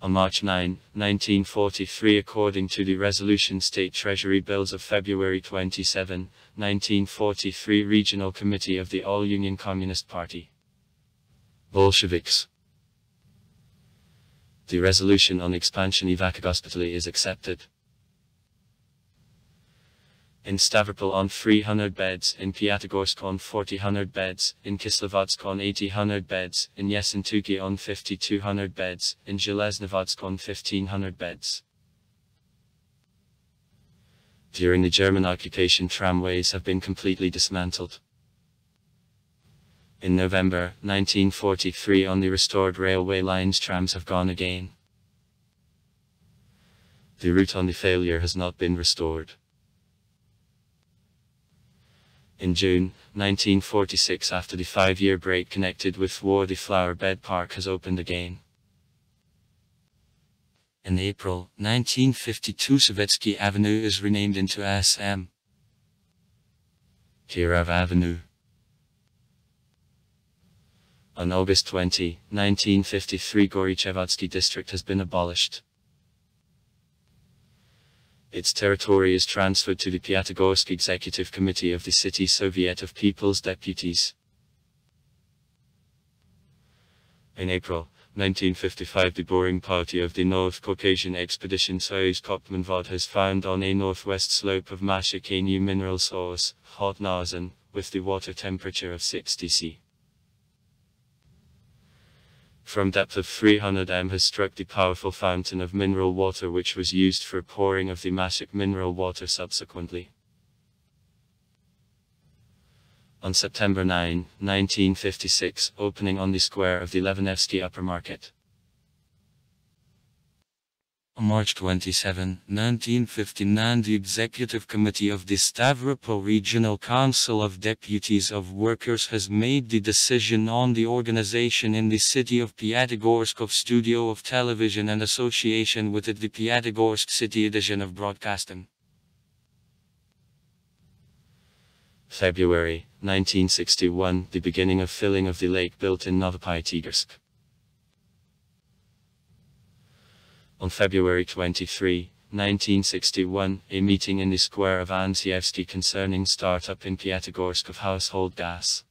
On March 9, 1943 according to the resolution State Treasury Bills of February 27, 1943 Regional Committee of the All-Union Communist Party. Bolsheviks. The resolution on expansion Evacuate is accepted in Stavropol on 300 beds, in Piatigorsk on 400 beds, in Kislovodsk on 800 beds, in Yessentuki on 5200 beds, in Zheleznovodsk on 1500 beds. During the German occupation tramways have been completely dismantled. In November 1943 on the restored railway lines trams have gone again. The route on the failure has not been restored. In June 1946 after the five-year break connected with war the flower bed park has opened again. In April 1952 Sovietsky Avenue is renamed into SM. Kirov Avenue. On August 20, 1953 Goryachevodsky district has been abolished. Its territory is transferred to the Piatigorsk Executive Committee of the City Soviet of People's Deputies. In April 1955 the Boring Party of the North Caucasian Expedition Soyuz Kopmanvod has found on a northwest slope of Mashuk a new mineral source, hot Narzan, with the water temperature of 60 C from depth of 300 m has struck the powerful fountain of mineral water which was used for pouring of the Mashuk mineral water subsequently. On September 9, 1956, opening on the square of the Levanevsky Upper Market. On March 27, 1959 the Executive Committee of the Stavropol Regional Council of Deputies of Workers has made the decision on the organization in the city of Pyatigorsk of Studio of Television and association with it the Pyatigorsk City Edition of Broadcasting. February 1961 The beginning of filling of the lake built in Novopyatigorsk. On February 23, 1961, a meeting in the square of Ansievsky concerning startup in Piatigorsk of household gas.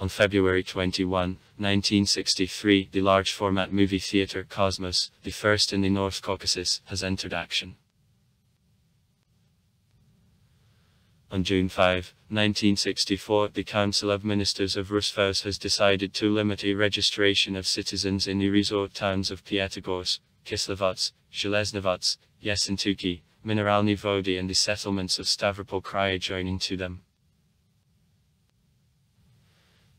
On February 21, 1963, the large format movie theater Cosmos, the first in the North Caucasus, has entered action. On June 5, 1964, the Council of Ministers of Rusfos has decided to limit a registration of citizens in the resort towns of Pyatigorsk, Kislovodsk, Zheleznovodsk, Yessentuki, Mineralny Vody and the settlements of Stavropol Krai adjoining to them.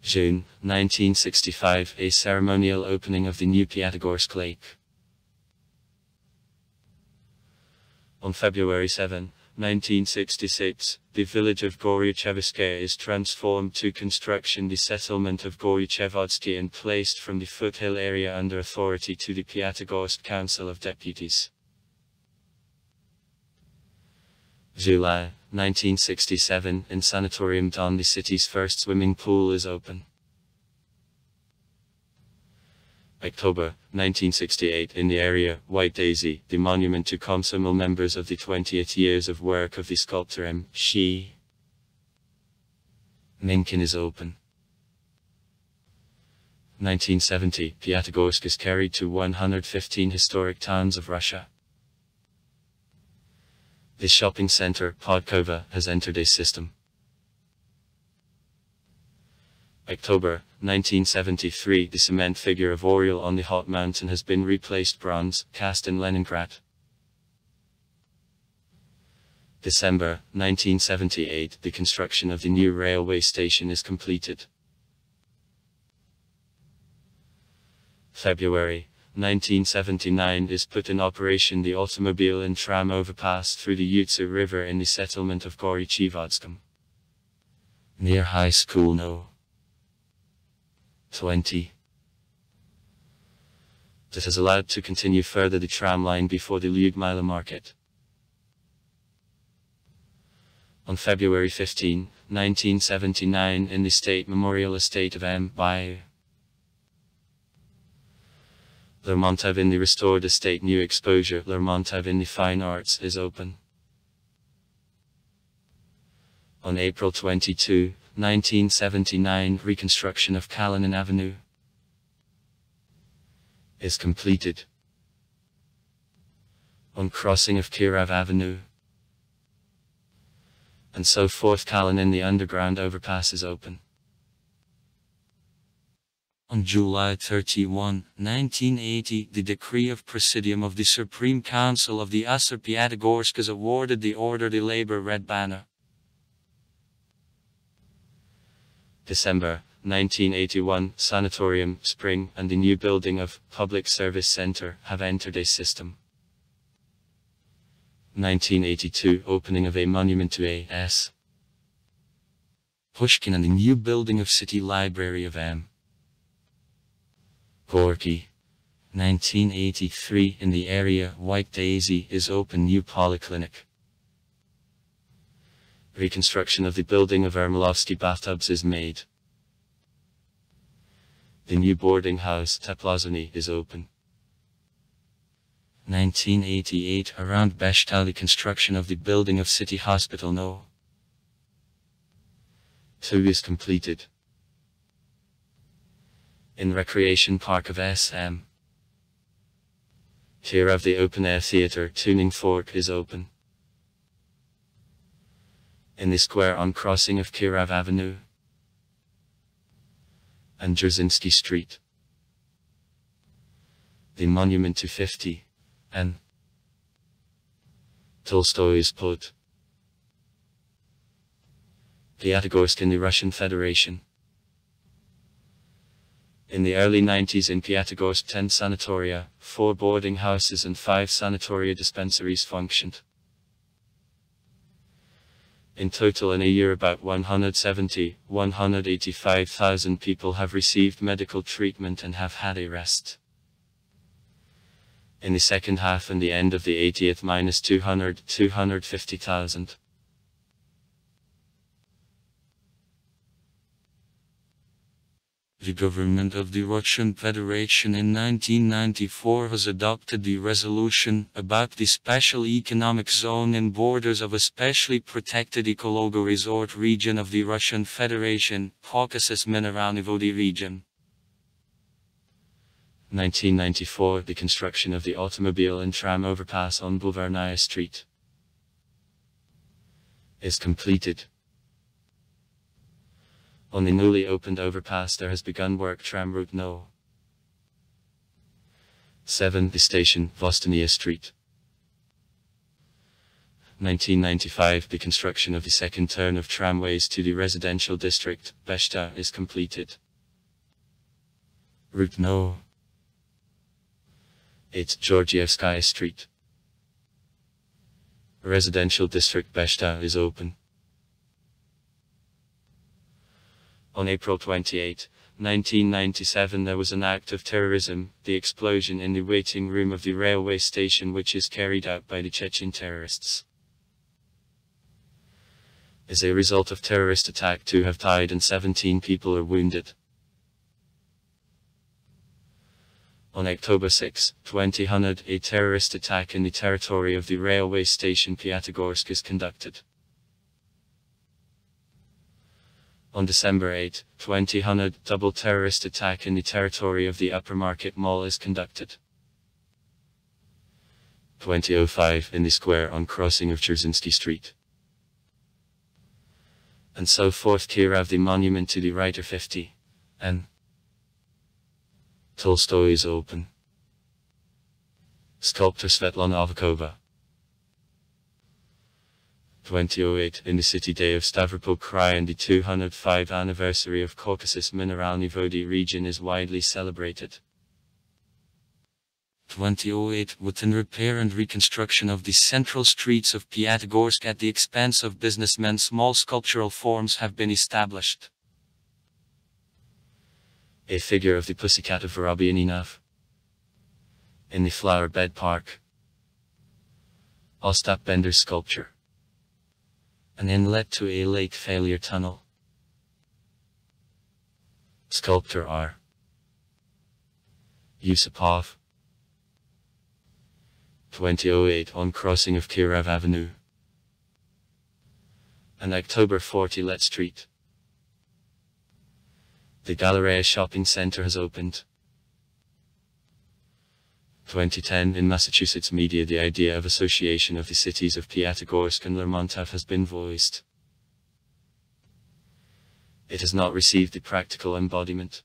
June 1965, a ceremonial opening of the new Pyatigorsk Lake. On February 7, 1966, the village of Goryachevskaya is transformed to construction the settlement of Goryachevodsky and placed from the foothill area under authority to the Piatigorsk Council of Deputies. July 1967 in Sanatorium Don the city's first swimming pool is open. October 1968 in the area, White Daisy, the monument to Komsomol members of the 20th years of work of the sculptor M. She. Minkin is open. 1970, Pyatigorsk is carried to 115 historic towns of Russia. The shopping center, Podkova, has entered a system. October 1973 The cement figure of Oriel on the Hot Mountain has been replaced bronze, cast in Leningrad. December 1978 The construction of the new railway station is completed. February 1979 is put in operation the automobile and tram overpass through the Yutsa River in the settlement of Goryachevodskom. Near High School No. 20. This has allowed to continue further the tram line before the Lyudmila market. On February 15, 1979 in the State Memorial Estate of M. Lermontov in the restored estate new exposure the Fine Arts is open. On April 22, 1979 reconstruction of Kalinin Avenue is completed. On crossing of Kirov Avenue and so forth Kalinin the underground overpass is open. On July 31, 1980, the decree of Presidium of the Supreme Council of the Usser Piatigorsk has awarded the Order de Labor Red Banner. December 1981, sanatorium, spring, and the new building of Public Service Center have entered a system. 1982, opening of a monument to A.S. Pushkin and the new building of City Library of M. Gorky. 1983, in the area, White Daisy is open new polyclinic. Reconstruction of the building of Ermolovsky bathtubs is made. The new boarding house Teplazony is open. 1988 around Beshtali construction of the building of City Hospital No. 2 is completed. In Recreation Park of SM. Here of the open air theatre Tuning Fork is open. In the square on crossing of Kirov Avenue and Dzerzhinsky Street. The monument to 50 and Tolstoy's put Piatigorsk in the Russian Federation. In the early 90s in Piatigorsk 10 sanatoria, 4 boarding houses and 5 sanatoria dispensaries functioned. In total in a year about 170, 185,000 people have received medical treatment and have had a rest. In the second half and the end of the 80th minus 200, 250,000. The government of the Russian Federation in 1994 has adopted the resolution about the special economic zone and borders of a specially protected ecological resort region of the Russian Federation, Caucasus Mineralny Vody region. 1994 The construction of the automobile and tram overpass on Bulvarnaya Street is completed. On the newly opened overpass there has begun work tram route no. 7. The station, Vosstaniya Street. 1995 The construction of the second turn of tramways to the residential district, Beshta, is completed. Route no. 8. Georgievskaya Street. Residential district Beshta is open. On April 28, 1997 there was an act of terrorism, the explosion in the waiting room of the railway station which is carried out by the Chechen terrorists. As a result of terrorist attack two have died and 17 people are wounded. On October 6, 2000, a terrorist attack in the territory of the railway station Piatigorsk is conducted. On December 8, 2000, double terrorist attack in the territory of the Upper Market Mall is conducted. 2005 in the square on crossing of Dzerzhinsky Street. And so forth Kirov the monument to the writer 50. And Tolstoy is open. Sculptor Svetlana Avakova. 2008 in the city day of Stavropol Krai and the 205th anniversary of Caucasus Mineralny Vody region is widely celebrated. 2008 within repair and reconstruction of the central streets of Piatigorsk at the expense of businessmen small sculptural forms have been established. A figure of the pussycat of Vorobyaninov. In the flower bed park. Ostap Bender's sculpture an inlet to a lake failure tunnel. Sculptor R. Yusupov 2008 on crossing of Kirov Avenue. And October 40 Let Street. The Galleria shopping center has opened. 2010 in Massachusetts media the idea of association of the cities of Piatigorsk and Lermontov has been voiced. It has not received the practical embodiment.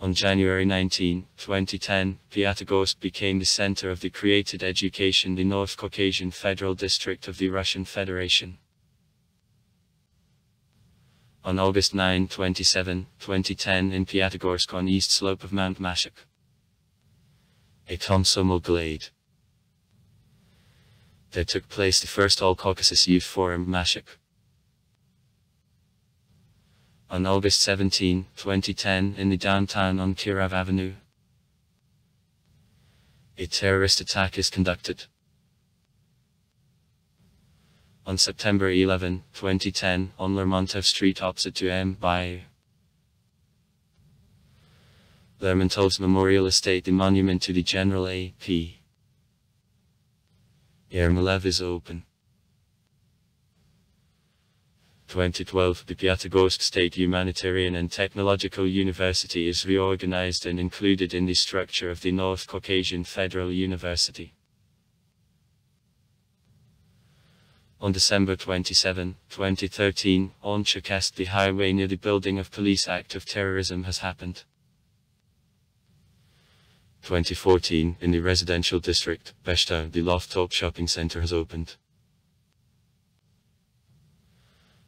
On January 19, 2010, Piatigorsk became the center of the created education the North Caucasian Federal District of the Russian Federation. On August 9, 27, 2010 in Piatigorsk on east slope of Mount Mashuk. A Komsomol Glade. There took place the first All-Caucasus Youth Forum Mashuk. On August 17, 2010 in the downtown on Kirov Avenue. A terrorist attack is conducted. On September 11, 2010, on Lermontov Street opposite to M. by Lermontov's Memorial Estate, the monument to the General A. P. Yermolov is open. 2012, the Piatigorsk State Humanitarian and Technological University is reorganized and included in the structure of the North Caucasian Federal University. On December 27, 2013, on Cherkassk the highway near the building of police act of terrorism has happened. 2014, in the residential district, Beshta, the Loftop shopping center has opened.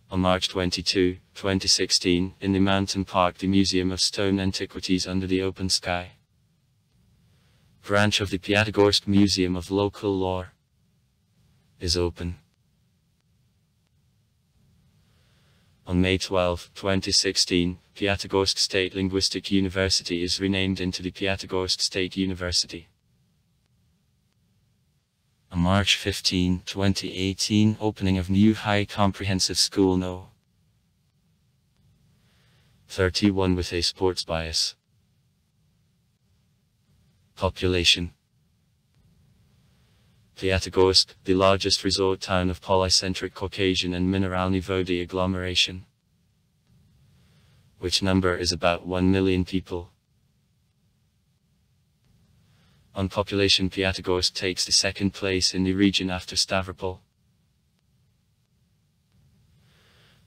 On March 22, 2016, in the mountain park the Museum of Stone Antiquities under the open sky. Branch of the Piatigorsk Museum of Local Lore is open. On May 12, 2016, Piatigorsk State Linguistic University is renamed into the Piatigorsk State University. On March 15, 2018, opening of new High Comprehensive School No. 31 with a sports bias. Population Piatigorsk, the largest resort town of polycentric Caucasian and Mineralny Vody agglomeration, which number is about 1 million people. On population Piatigorsk takes the second place in the region after Stavropol.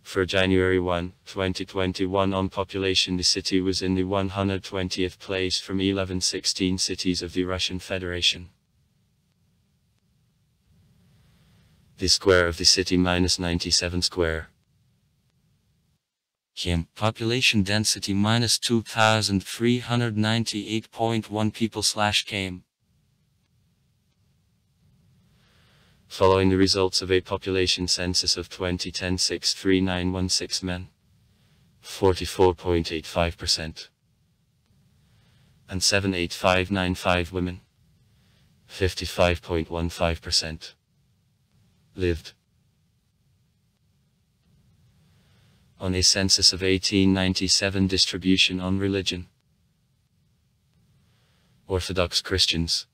For January 1, 2021 on population the city was in the 120th place from 1116 cities of the Russian Federation. The square of the city minus 97 square. Kim, population density minus 2398.1 people slash came. Following the results of a population census of 2010 63916 men. 44.85%. And 78595 women. 55.15% lived. On a census of 1897 distribution on religion. Orthodox Christians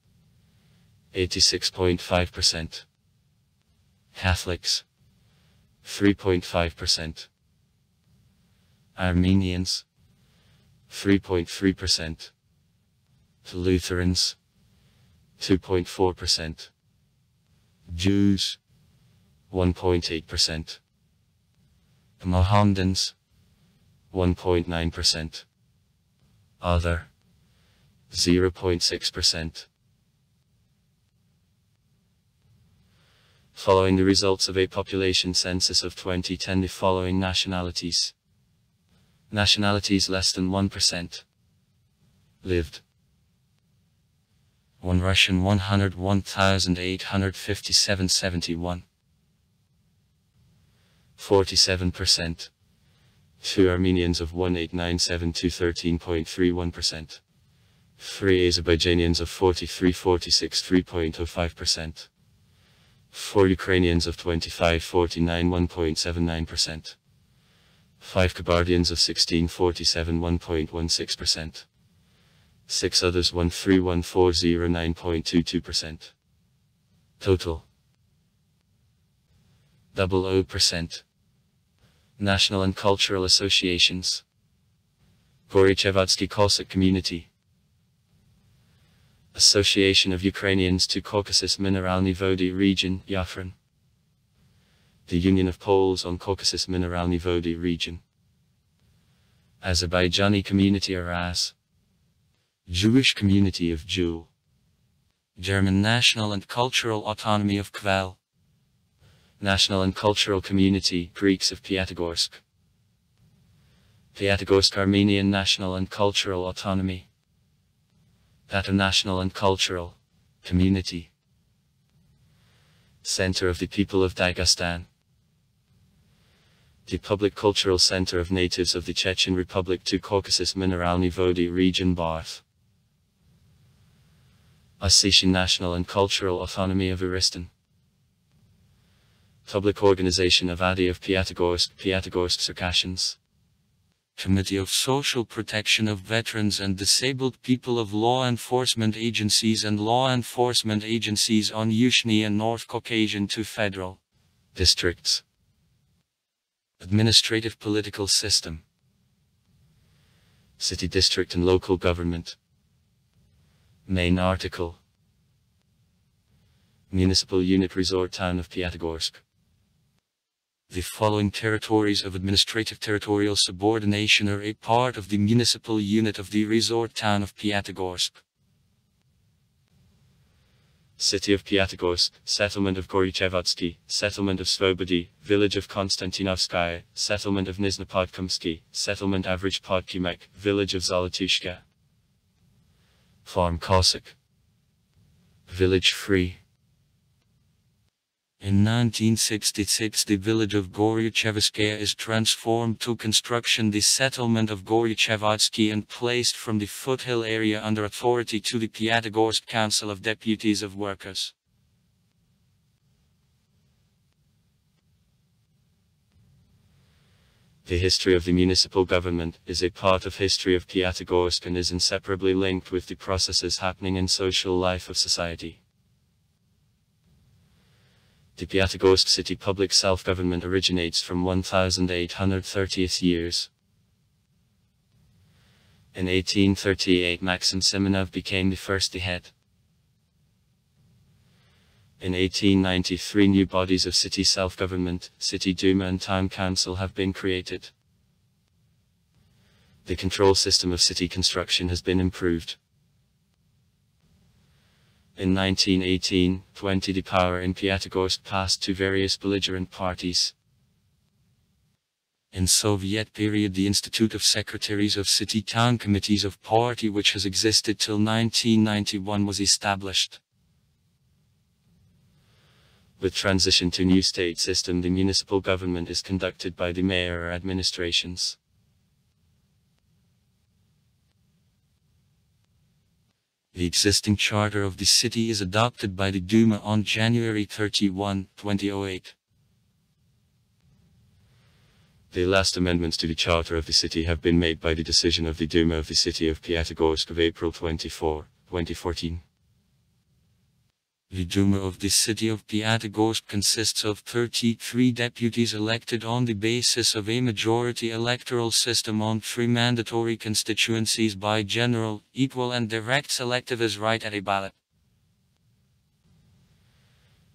86.5%. Catholics 3.5%. Armenians 3.3%. Lutherans 2.4%. Jews 1.8%. Mohammedans 1.9%. Other 0.6%. Following the results of a population census of 2010 the following nationalities. Nationalities less than 1%. Lived. 1 Russian 101,857 71. 47%. 2 Armenians of 1897 to 13.31%. 3 Azerbaijanians of 43 46 3.05%. 4 Ukrainians of 25 49 1.79%. 5 Kabardians of 16 47 1.16%. 6 others 131409.22%. Total. Double O percent. National and cultural associations. Goryachevodsky Cossack Community. Association of Ukrainians to Caucasus Mineralny Vody Region, Yafran. The Union of Poles on Caucasus Mineralny Vody Region. Azerbaijani Community Aras. Jewish Community of Jew. German National and Cultural Autonomy of Kvel. National and Cultural Community, Greeks of Piatigorsk. Piatigorsk Armenian National and Cultural Autonomy. Tatar National and Cultural Community. Center of the People of Dagestan. The Public Cultural Center of Natives of the Chechen Republic to Caucasus Mineralny Vody region Barth. Ossetian National and Cultural Autonomy of Uristan Public Organization of Adi of Piatigorsk, Piatigorsk Circassians. Committee of Social Protection of Veterans and Disabled People of Law Enforcement Agencies and Law Enforcement Agencies on Yushny and North Caucasian to Federal Districts. Administrative Political System. City District and Local Government. Main article. Municipal Unit Resort Town of Piatigorsk the following territories of administrative territorial subordination are a part of the municipal unit of the resort town of Piatigorsk. City of Piatigorsk, Settlement of Goryachevodsky, Settlement of Svobody, Village of Konstantinovskaya, Settlement of Nizhnepodkumsky, Settlement Average Podkumok, Village of Zolotushka. Farm Cossack. Village Free. In 1966 the village of Goryachevskaya is transformed to construction the settlement of Goryachevodsky and placed from the foothill area under authority to the Piatigorsk Council of Deputies of Workers. The history of the municipal government is a part of history of Piatigorsk and is inseparably linked with the processes happening in social life of society. The Piatigorsk city public self-government originates from 1830th years. In 1838 Maxim Semenov became the first head. In 1893 new bodies of city self-government, city Duma and town council have been created. The control system of city construction has been improved. In 1918, 20 the power in Piatigorsk passed to various belligerent parties. In Soviet period the Institute of Secretaries of City-Town Committees of Party which has existed till 1991 was established. With transition to new state system the municipal government is conducted by the mayor or administrations. The existing charter of the city is adopted by the Duma on January 31, 2008. The last amendments to the charter of the city have been made by the decision of the Duma of the city of Piatigorsk of April 24, 2014. The Duma of the city of Piatigorsk consists of 33 deputies elected on the basis of a majority electoral system on three mandatory constituencies by general, equal and direct selectivist right at a ballot.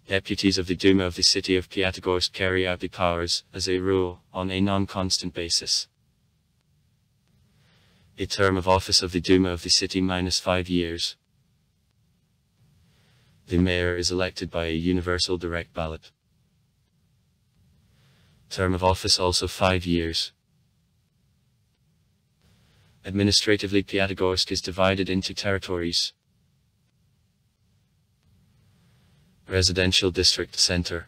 Deputies of the Duma of the city of Piatigorsk carry out the powers, as a rule, on a non-constant basis. A term of office of the Duma of the city minus five years. The mayor is elected by a universal direct ballot. Term of office also 5 years. Administratively Piatigorsk is divided into territories. Residential District Center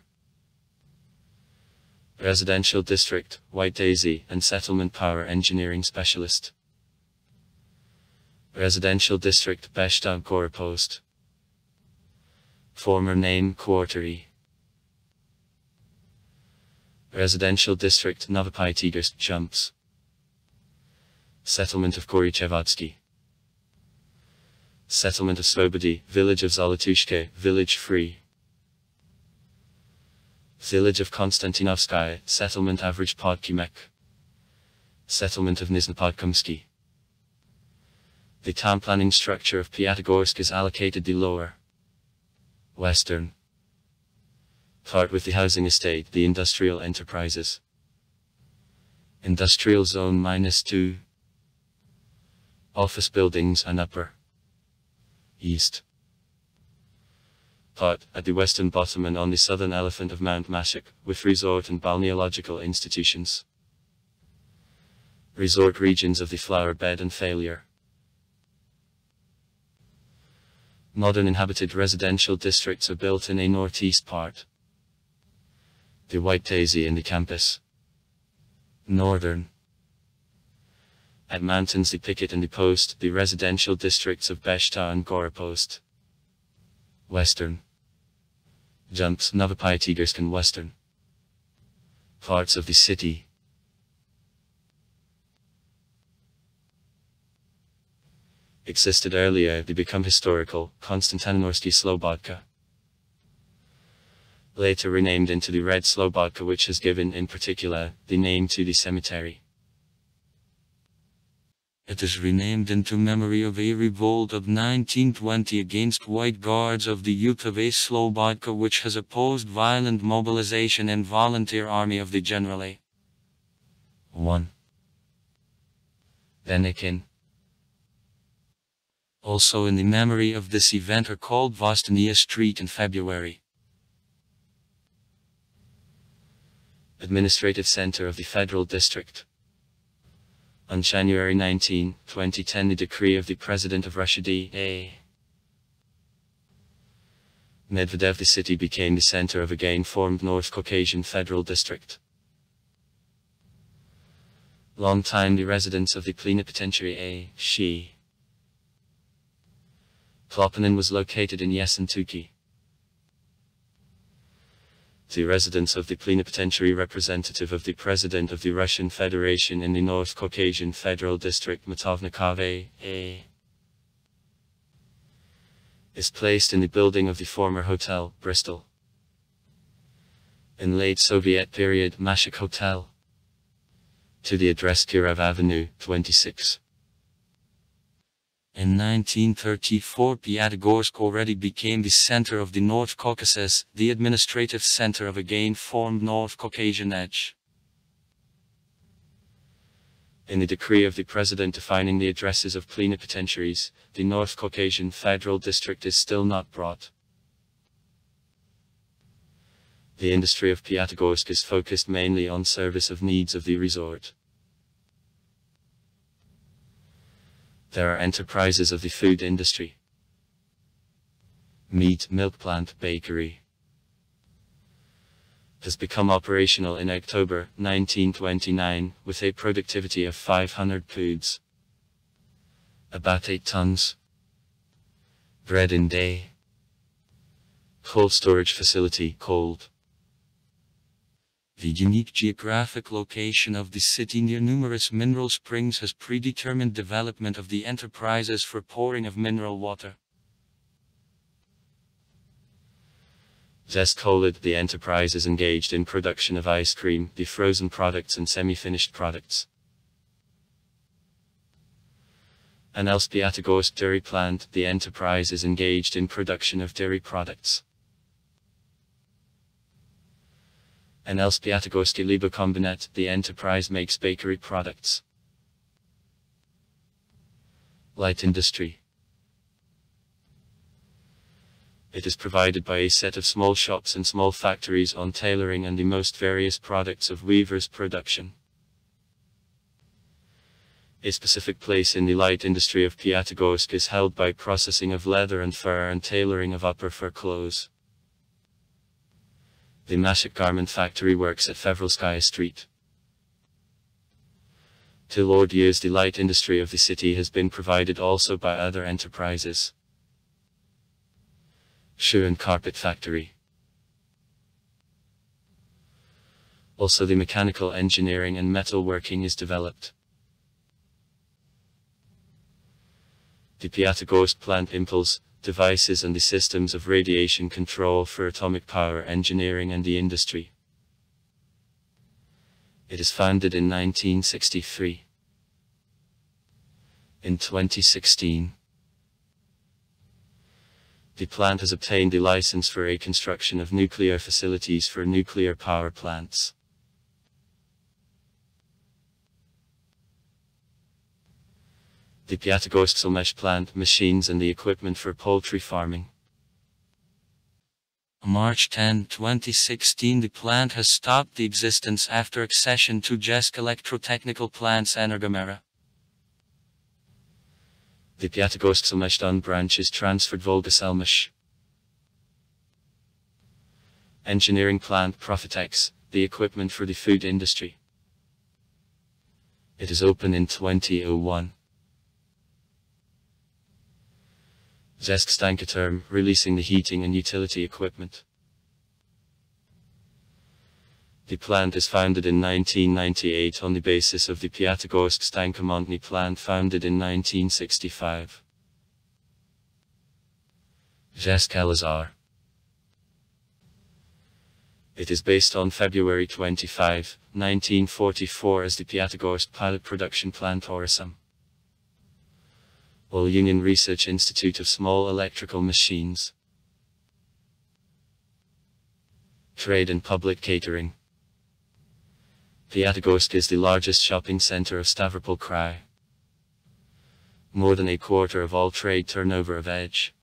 Residential District, White Daisy, and Settlement Power Engineering Specialist. Residential District Beshta Post. Former name Quartery. Residential District Novopy Tigers Jumps. Settlement of Goryachevodsky. Settlement of Svobody, Village of Zolotushke, Village Free. Village of Konstantinovskaya, Settlement Average Podkumok. Settlement of Nizhnepodkumsky. The town planning structure of Piatigorsk is allocated the lower. Western. Part with the housing estate, the industrial enterprises. Industrial zone minus 2. Office buildings and upper. East. Part at the western bottom and on the southern elephant of Mount Mashuk, with resort and balneological institutions. Resort regions of the flower bed and failure. Modern inhabited residential districts are built in a northeast part. The White Daisy in the campus. Northern. At mountains the Picket and the Post, the residential districts of Beshta and Gorapost. Western. Jumps Navapai Tigerskan Western. Parts of the city. Existed earlier, they become historical, Konstantinogorsky Slobodka. Later renamed into the Red Slobodka which has given, in particular, the name to the cemetery. It is renamed into memory of a revolt of 1920 against white guards of the youth of a Slobodka which has opposed violent mobilization and volunteer army of the General 1. Denikin also in the memory of this event are called Vosstaniya Street in February. Administrative Center of the Federal District. On January 19, 2010 the decree of the President of Russia D.A. Medvedev the city became the center of again formed North Caucasian Federal District. Long time the residents of the plenipotentiary A. She. Khloponin was located in Yessentuki. The residence of the plenipotentiary representative of the President of the Russian Federation in the North Caucasian Federal District Matovnikave, A. is placed in the building of the former hotel, Bristol. In late Soviet period, Mashuk Hotel. To the address Kirov Avenue, 26. In 1934 Piatigorsk already became the center of the North Caucasus, the administrative center of again formed North Caucasian Edge. In the decree of the President defining the addresses of plenipotentiaries, the North Caucasian Federal District is still not brought. The industry of Piatigorsk is focused mainly on service of needs of the resort. There are enterprises of the food industry. Meat, milk plant, bakery. Has become operational in October 1929 with a productivity of 500 poods. About 8 tons. Bread in day. Cold storage facility, cold. The unique geographic location of the city near numerous mineral springs has predetermined development of the enterprises for pouring of mineral water. Zestkolid, the enterprise is engaged in production of ice cream, the frozen products and semi-finished products. An Elspiatagorsk dairy plant, the enterprise is engaged in production of dairy products. And Elspiatagorski Libokombinat, the enterprise makes bakery products. Light industry. It is provided by a set of small shops and small factories on tailoring and the most various products of weavers production. A specific place in the light industry of Piatigorsk is held by processing of leather and fur and tailoring of upper fur clothes. The Mashuk garment factory works at Fevralskaya Street. To Lord years the light industry of the city has been provided also by other enterprises. Shoe and carpet factory. Also the mechanical engineering and metal working is developed. The Piatigorsk plant Impulse, devices and the systems of radiation control for atomic power engineering and the industry. It is founded in 1963. In 2016, the plant has obtained a license for a construction of nuclear facilities for nuclear power plants. The Piatigorsk mesh plant, machines and the equipment for poultry farming. March 10, 2016 the plant has stopped the existence after accession to JESC Electrotechnical Plants Energomera. The Piatigorsk Selmeshdan branch is transferred Volga Selmesh. Engineering plant Profitex, the equipment for the food industry. It is open in 2001. JESC term, releasing the heating and utility equipment. The plant is founded in 1998 on the basis of the Piatigorsk Stankomondny plant founded in 1965. JESC Elazar It is based on February 25, 1944 as the Piatigorsk pilot production plant Orisam. All Union Research Institute of Small Electrical Machines. Trade and Public Catering. Piatigorsk is the largest shopping center of Stavropol Krai. More than a quarter of all trade turnover of Edge.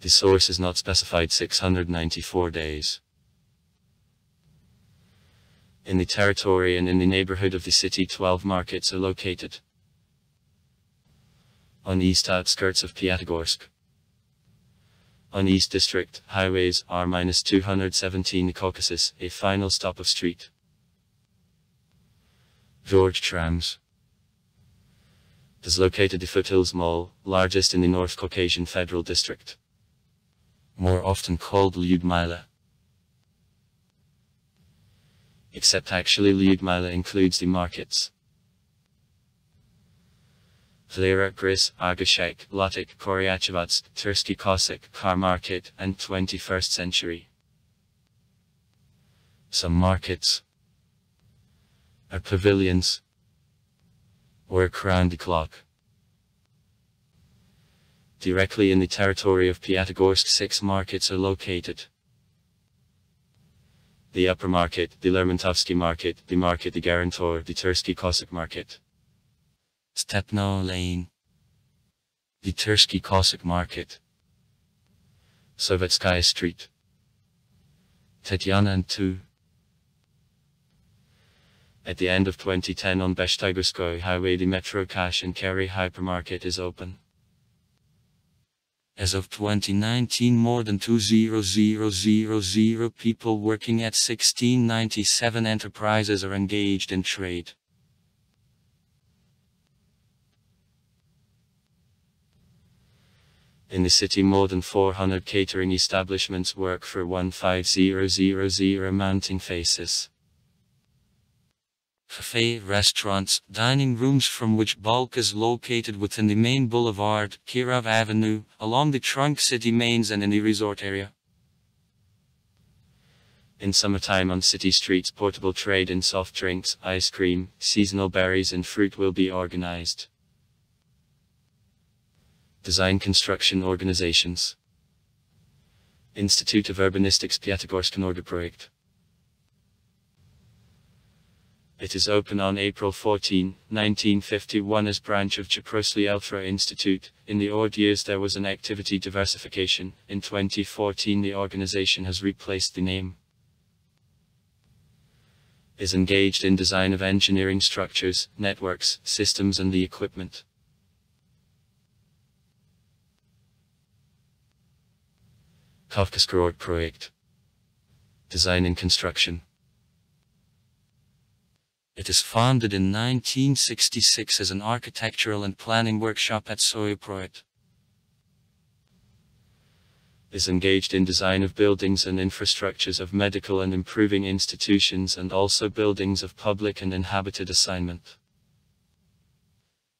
The source is not specified 694 days. In the territory and in the neighborhood of the city 12 markets are located on east outskirts of Piatigorsk. On East District, highways R-217 Caucasus, a final stop of street. George Trams is located the Foothills Mall, largest in the North Caucasian Federal District. More often called Lyudmila. Except actually Lyudmila includes the markets. Vlera Gris, Agashek, Latik, Koryachevats, Tursky Cossack, Car Market, and 21st Century. Some markets are pavilions or around the clock. Directly in the territory of Piatigorsk six markets are located. The Upper Market, the Lermontovsky Market, the Market the Guarantor, the Tursky Cossack Market. Stepno Lane. The Tursky Cossack Market. Sovetskaya Street. Tetyana and 2. At the end of 2010 on Beshtaygurskoy Highway the Metro Cash and Carry Hypermarket is open. As of 2019 more than 20000 people working at 1697 enterprises are engaged in trade. In the city more than 400 catering establishments work for 15000 mounting faces. Cafe, restaurants, dining rooms from which bulk is located within the main boulevard, Kirov Avenue, along the trunk city mains and in the resort area. In summertime on city streets portable trade in soft drinks, ice cream, seasonal berries and fruit will be organized. Design Construction Organizations Institute of Urbanistics Piatigorsk Project It is open on April 14, 1951 as branch of Chaprosly Eltra Institute. In the odd years there was an activity diversification. In 2014 the organization has replaced the name. Is engaged in design of engineering structures, networks, systems and the equipment. Kafkaskroort project. Design and construction. It is founded in 1966 as an architectural and planning workshop at Soyuproyekt. Is engaged in design of buildings and infrastructures of medical and improving institutions and also buildings of public and inhabited assignment.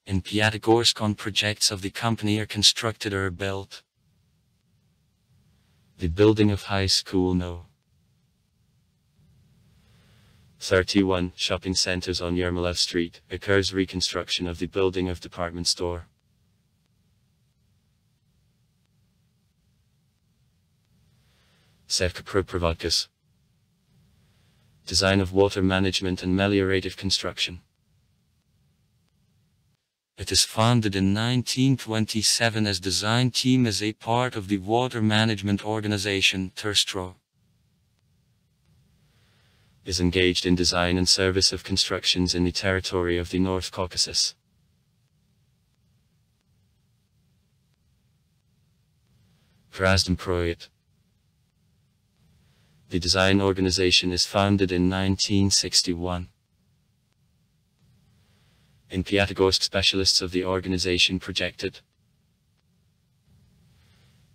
In Piatigorsk on projects of the company are constructed or built. The building of High School No. 31 shopping centers on Yermolov Street occurs reconstruction of the building of department store. Sevka Design of water management and meliorative construction. It is founded in 1927 as design team as a part of the water management organization Terstro. Is engaged in design and service of constructions in the territory of the North Caucasus. Krasnoproyet. The design organization is founded in 1961. In Piatigorsk specialists of the organization projected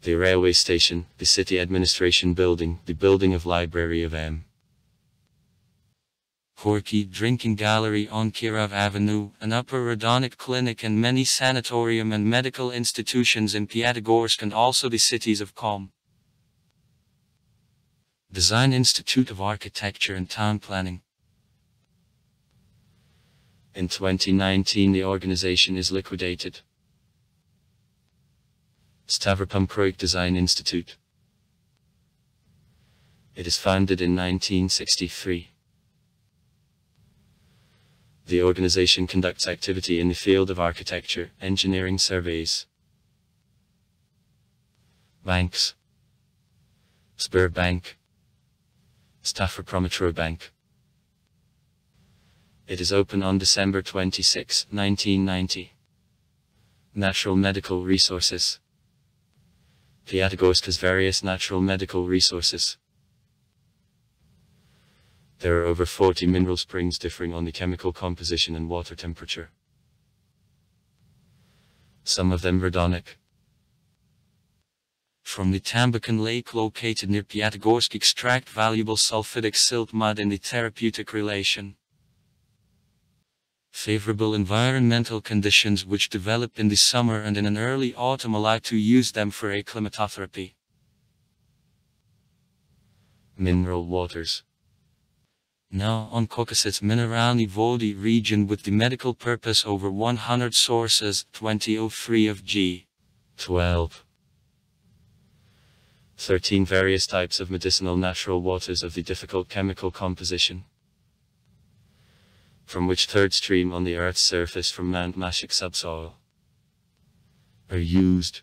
the railway station, the city administration building, the building of library of M. Gorky Drinking Gallery on Kirov Avenue, an upper Radonic clinic and many sanatorium and medical institutions in Piatigorsk and also the cities of Kom. Design Institute of Architecture and Town Planning. In 2019 the organization is liquidated. Stavropol Design Institute. It is founded in 1963. The organization conducts activity in the field of architecture, engineering surveys, banks, Sberbank, Stavroprometro Bank. It is open on December 26, 1990. Natural Medical Resources Piatigorsk has various natural medical resources. There are over 40 mineral springs differing on the chemical composition and water temperature. Some of them radonic. From the Tambukan Lake located near Piatigorsk extract valuable sulfidic silt mud in the therapeutic relation favorable environmental conditions which develop in the summer and in an early autumn allow to use them for acclimatotherapy. Mineral waters. Now on Caucasus Mineralny Vody region with the medical purpose over 100 sources 2003 of G. 12. 13 various types of medicinal natural waters of the difficult chemical composition from which third stream on the Earth's surface from Mount Mashuk subsoil are used.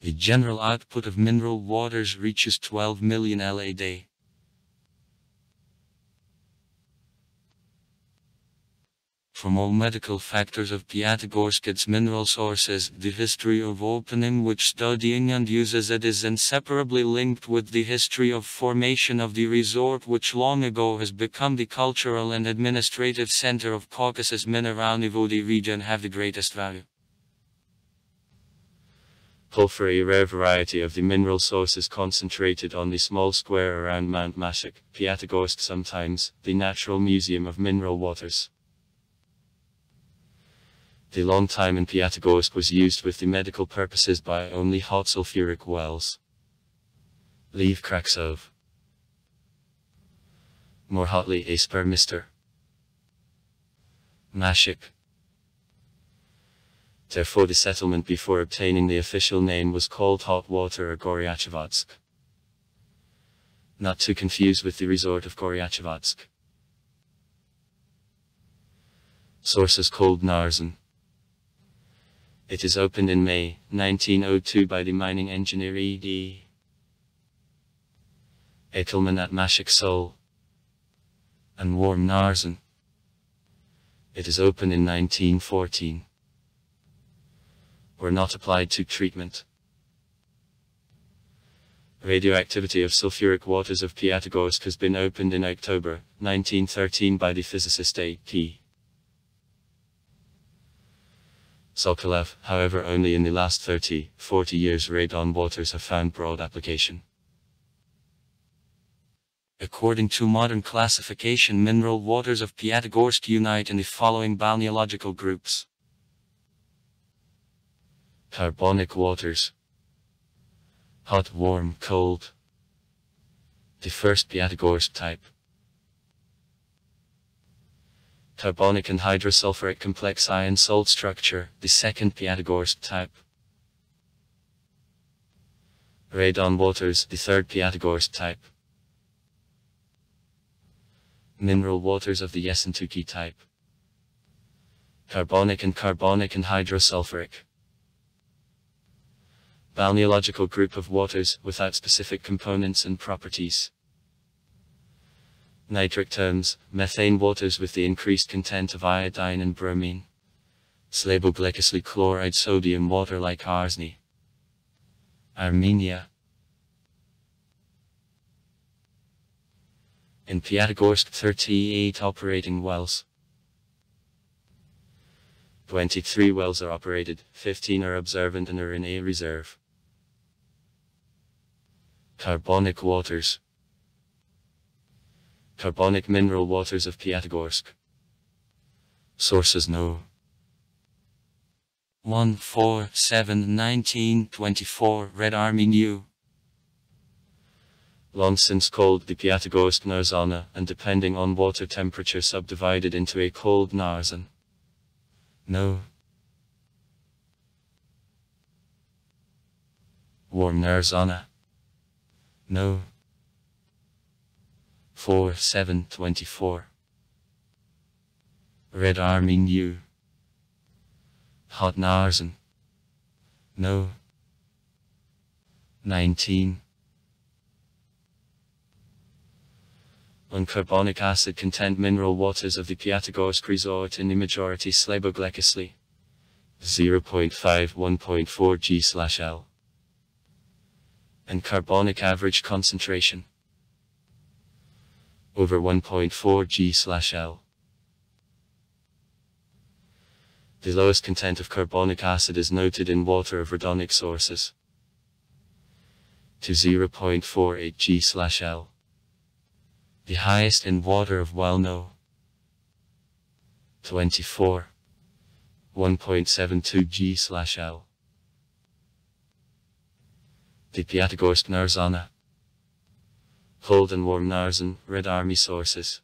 The general output of mineral waters reaches 12 million L a day. From all medical factors of Piatigorsk its mineral sources, the history of opening which studying and uses it is inseparably linked with the history of formation of the resort which long ago has become the cultural and administrative center of Caucasus Mineralny Vody region have the greatest value. Porphyry rare variety of the mineral sources concentrated on the small square around Mount Mashuk, Piatigorsk sometimes, the Natural Museum of Mineral Waters. The long time in Piatigorsk was used with the medical purposes by only hot sulfuric wells. Leave Kraksov. More hotly a spermister. Mashuk. Therefore the settlement before obtaining the official name was called Hot Water or Goryachevodsk. Not to confuse with the resort of Goryachevodsk. Sources called Narzan. It is opened in May 1902 by the mining engineer E.D. Ekelman at Mashuk Sol and Warm Narzan. It is opened in 1914. Were not applied to treatment. Radioactivity of sulfuric waters of Piatigorsk has been opened in October 1913 by the physicist A.P. Sokolov, however only in the last 30, 40 years radon waters have found broad application. According to modern classification mineral waters of Piatigorsk unite in the following balneological groups. Carbonic waters. Hot, warm, cold. The first Piatigorsk type. Carbonic and hydrosulfuric complex ion salt structure, the second Piatigorsk type. Radon waters, the third Piatigorsk type. Mineral waters of the Yessentuki type. Carbonic and carbonic and hydrosulfuric. Balneological group of waters without specific components and properties. Nitric terms, methane waters with the increased content of iodine and bromine. Slaboglycosly chloride sodium water like arsenic. Armenia. In Piatigorsk 38 operating wells. 23 wells are operated, 15 are observant and are in a reserve. Carbonic waters. Carbonic mineral waters of Piatigorsk. Sources no. 1 4 7 19 24 Red Army New. Long since called the Piatigorsk Narzana and depending on water temperature subdivided into a cold Narzan. No. Warm Narzana. No. 4 7 24. Red Army New. Hot Narzan. No. 19. Uncarbonic acid content mineral waters of the Piatigorsk resort in the majority slaboglycosly. 0.51.4 G slash L and carbonic average concentration over 1.4 G slash L. The lowest content of carbonic acid is noted in water of radonic sources to 0.48 G slash L. The highest in water of well no 24 1.72 G slash L. The Piatigorsk Narzana. Cold and warm Narzan, Red Army sources.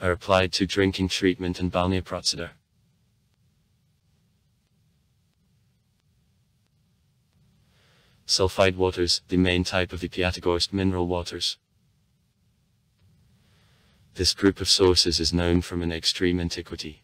Are applied to drinking treatment and balnea procedure. Sulfide waters, the main type of the Piatigorsk mineral waters. This group of sources is known from an extreme antiquity.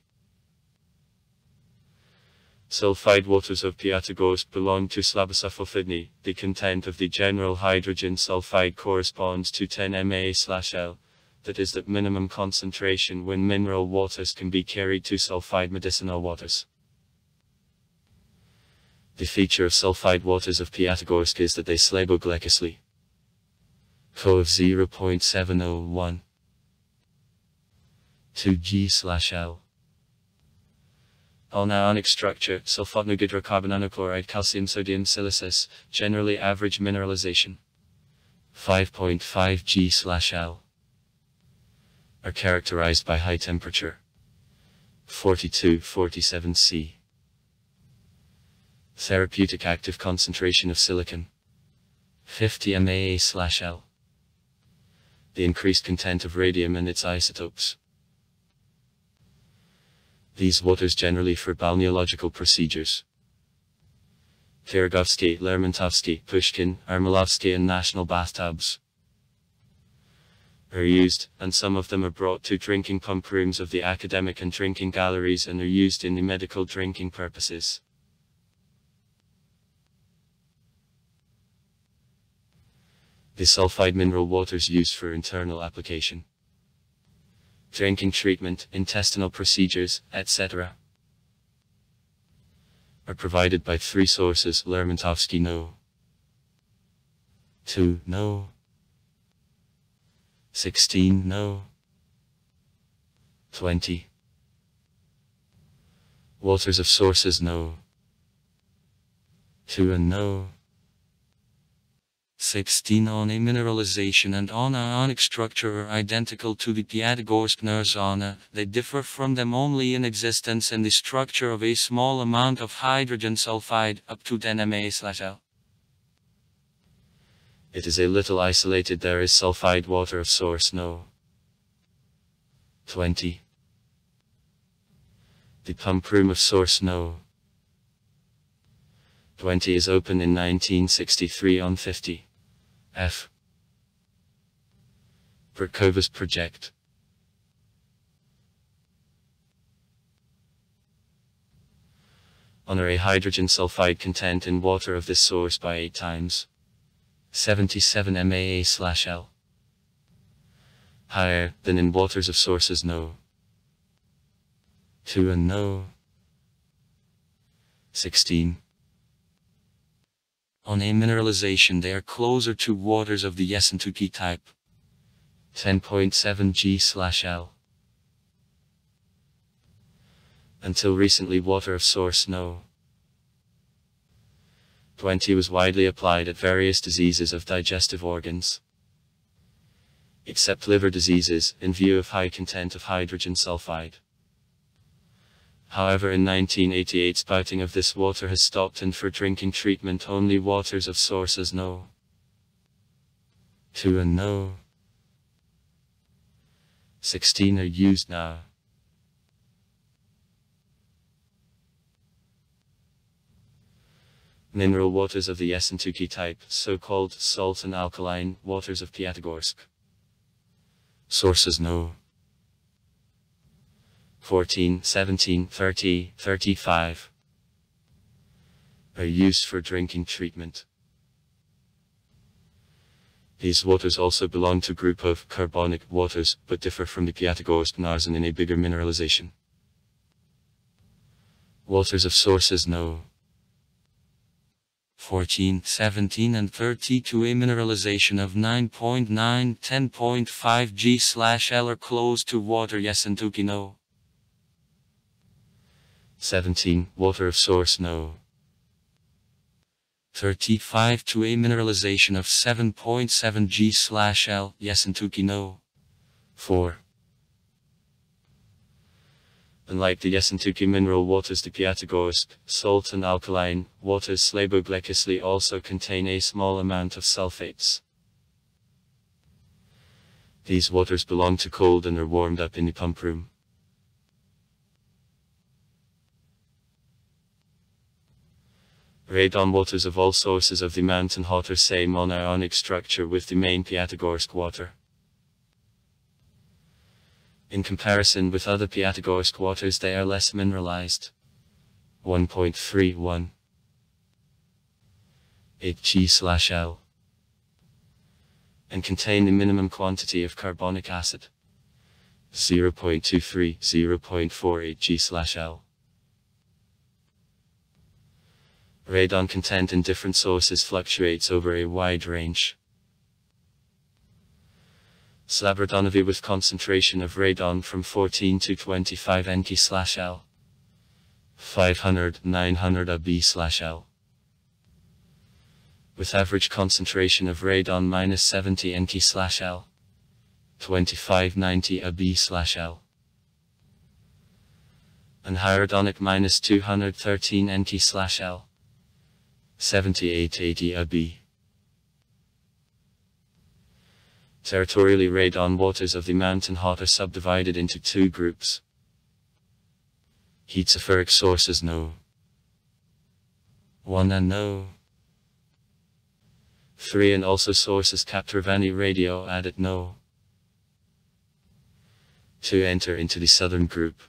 Sulfide waters of Piatigorsk belong to Slabosulfidny. The content of the general hydrogen sulfide corresponds to 10 mA/L. That is that minimum concentration when mineral waters can be carried to sulfide medicinal waters. The feature of sulfide waters of Piatigorsk is that they slaboglycously. Co of 0.701 2 On ionic structure, sulfotnohydrocarbonanochloride calcium sodium silicis, generally average mineralization. 5.5 G slash L. Are characterized by high temperature. 42-47 C. Therapeutic active concentration of silicon. 50 MAA slash L. The increased content of radium and its isotopes. These waters generally for balneological procedures. Pirogovsky, Lermontovsky, Pushkin, Ermolovsky and national bathtubs are used, and some of them are brought to drinking pump rooms of the academic and drinking galleries and are used in the medical drinking purposes. The sulfide mineral waters used for internal application drinking treatment, intestinal procedures, etc. are provided by three sources Lermontovsky No. 2 No. 16 No. 20 Waters of sources No. 2 and No. 16 on a mineralization and on ionic structure are identical to the Piatigorsk Narzana, they differ from them only in existence and the structure of a small amount of hydrogen sulfide, up to 10 Ma/L. It is a little isolated there is sulfide water of source no. 20. The pump room of source no. 20 is open in 1963 on 50. F. Bracovas project. honor a hydrogen sulfide content in water of this source by 8 times. 77 MAA slash L. Higher than in waters of sources no. 2 and no. 16. On a mineralization they are closer to waters of the Yessentuki type. 10.7 G slash L. Until recently water of source no. 20 was widely applied at various diseases of digestive organs. Except liver diseases, in view of high content of hydrogen sulfide. However in 1988 spouting of this water has stopped and for drinking treatment only waters of sources no. 2 and no. 16 are used now. Mineral waters of the Yessentuki type, so-called salt and alkaline waters of Piatigorsk. Sources no. 14, 17, 30, 35 are used for drinking treatment. These waters also belong to group of carbonic waters, but differ from the Piatigorsk Narzan in a bigger mineralization. Waters of sources no. 14, 17 and 32 a mineralization of 9.9, 10.5 G slash L are close to water Yessentuki no. 17. Water of source no. 35 to a mineralization of 7.7 G slash L, Yessentuki no. 4. Unlike the Yessentuki mineral waters the Piatigorsk, salt and alkaline, waters Slaboglekisley also contain a small amount of sulfates. These waters belong to cold and are warmed up in the pump room. Radon waters of all sources of the mountain hot are same on ionic structure with the main Piatigorsk water. In comparison with other Piatigorsk waters they are less mineralized. 1.31 8G slash L and contain the minimum quantity of carbonic acid 0.23 0.48 G slash L Radon content in different sources fluctuates over a wide range. Slabradonovi with concentration of radon from 14 to 25 Nk slash L. 500, 900 AB slash L. With average concentration of radon minus 70 Nk slash L. 2590 AB slash L. Anhydronic minus 213 Nk slash L. 7880 AB. Territorially radon waters of the mountain hot are subdivided into two groups. Heatsipheric sources no. 1 and no. 3 and also sources Capturvani radio added no. 2 enter into the southern group.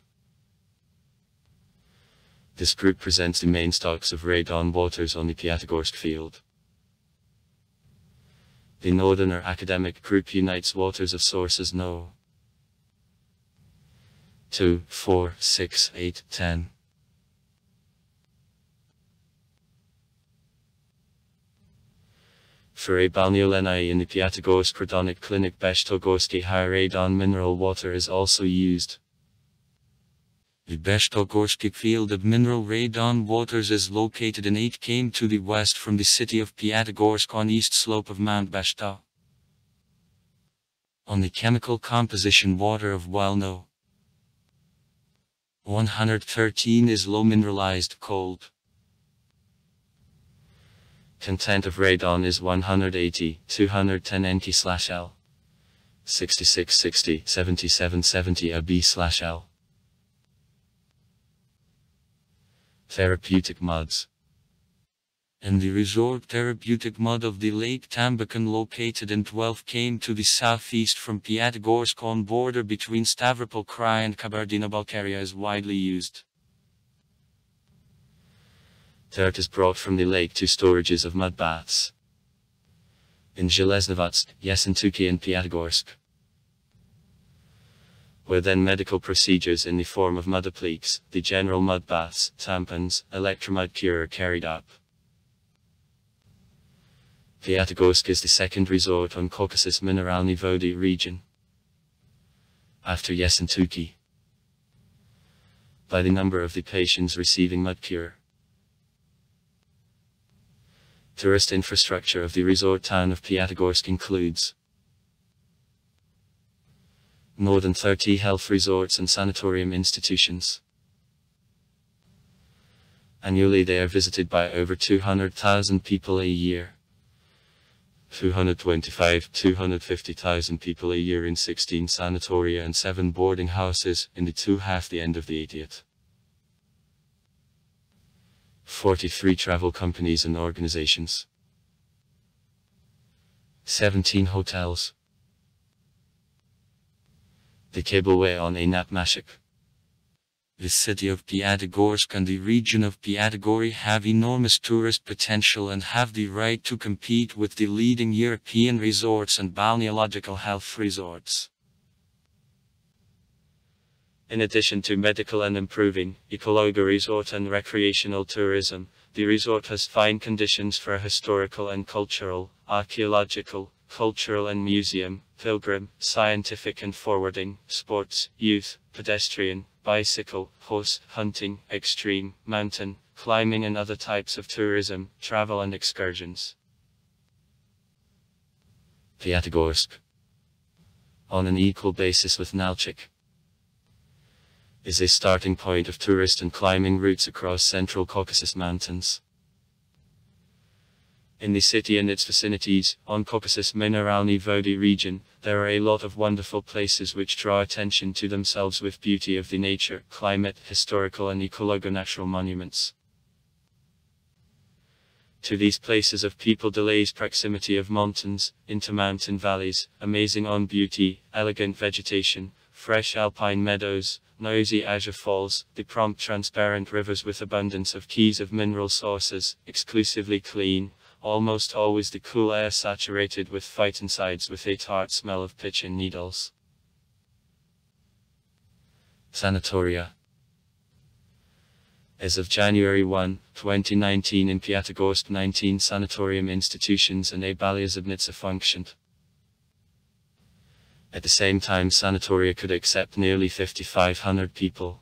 This group presents the main stocks of radon waters on the Piatigorsk field. The northern or academic group unites waters of sources no. 2, 4, 6, 8, 10. For a balneolenai in the Piatigorsk Radonic Clinic Beshtogorsky high radon mineral water is also used. The Beshtogorsky field of mineral radon waters is located in 8 km to the west from the city of Piatigorsk on east slope of Mount Beshta. On the chemical composition water of Walno. 113 is low mineralized cold. Content of radon is 180, 210 Nk slash L. 6660, 7770 AB slash L. Therapeutic muds. In the resort therapeutic mud of the Lake Tambukan located in 12 km to the southeast from Piatigorsk on border between Stavropol Krai and Kabardino-Balkaria is widely used. Dirt is brought from the lake to storages of mud baths. In Zheleznovodsk, Yessentuki and Piatigorsk. Where then medical procedures in the form of mud appliques, the general mud baths, tampons, electromud cure carried up. Piatigorsk is the second resort on Caucasus Mineralny Vody region. After Yessentuki. By the number of the patients receiving mud cure. Tourist infrastructure of the resort town of Piatigorsk includes more than 30 health resorts and sanatorium institutions. Annually they are visited by over 200,000 people a year. 225 250,000 people a year in 16 sanatoria and 7 boarding houses in the two half the end of the 80th. 43 travel companies and organizations. 17 hotels. The cableway on Anap-Mashuk. The city of Piatigorsk and the region of Piatigory have enormous tourist potential and have the right to compete with the leading European resorts and balneological health resorts. In addition to medical and improving ecological resort and recreational tourism, the resort has fine conditions for historical and cultural, archaeological, cultural and museum, pilgrim, scientific and forwarding, sports, youth, pedestrian, bicycle, horse, hunting, extreme, mountain, climbing and other types of tourism, travel and excursions. Piatigorsk. On an equal basis with Nalchik. Is a starting point of tourist and climbing routes across central Caucasus Mountains. In the city and its vicinities, on Caucasus Mineralny Vody region, there are a lot of wonderful places which draw attention to themselves with beauty of the nature, climate, historical and ecologo-natural monuments. To these places of people delays proximity of mountains, intermountain valleys, amazing on beauty, elegant vegetation, fresh alpine meadows, noisy azure falls, the prompt transparent rivers with abundance of keys of mineral sources, exclusively clean, almost always the cool air saturated with phytoncides with a tart smell of pitch and needles. Sanatoria As of January 1, 2019 in Piatigorsk 19 sanatorium institutions and a Balyazabnitsa functioned. At the same time sanatoria could accept nearly 5500 people.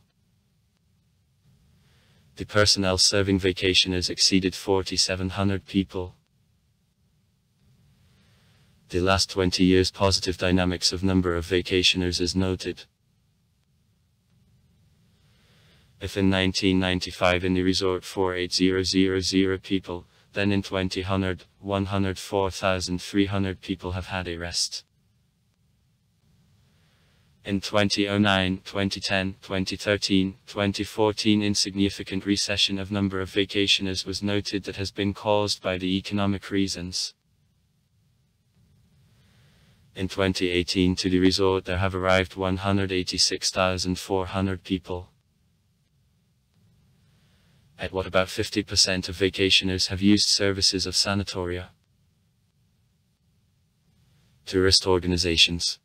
The personnel serving vacationers exceeded 4,700 people. The last 20 years positive dynamics of number of vacationers is noted. If in 1995 in the resort 48000 people, then in 2000, 104,300 people have had a rest. In 2009, 2010, 2013, 2014 insignificant recession of number of vacationers was noted that has been caused by the economic reasons. In 2018 to the resort there have arrived 186,400 people. At what about 50% of vacationers have used services of sanatoria? Tourist organizations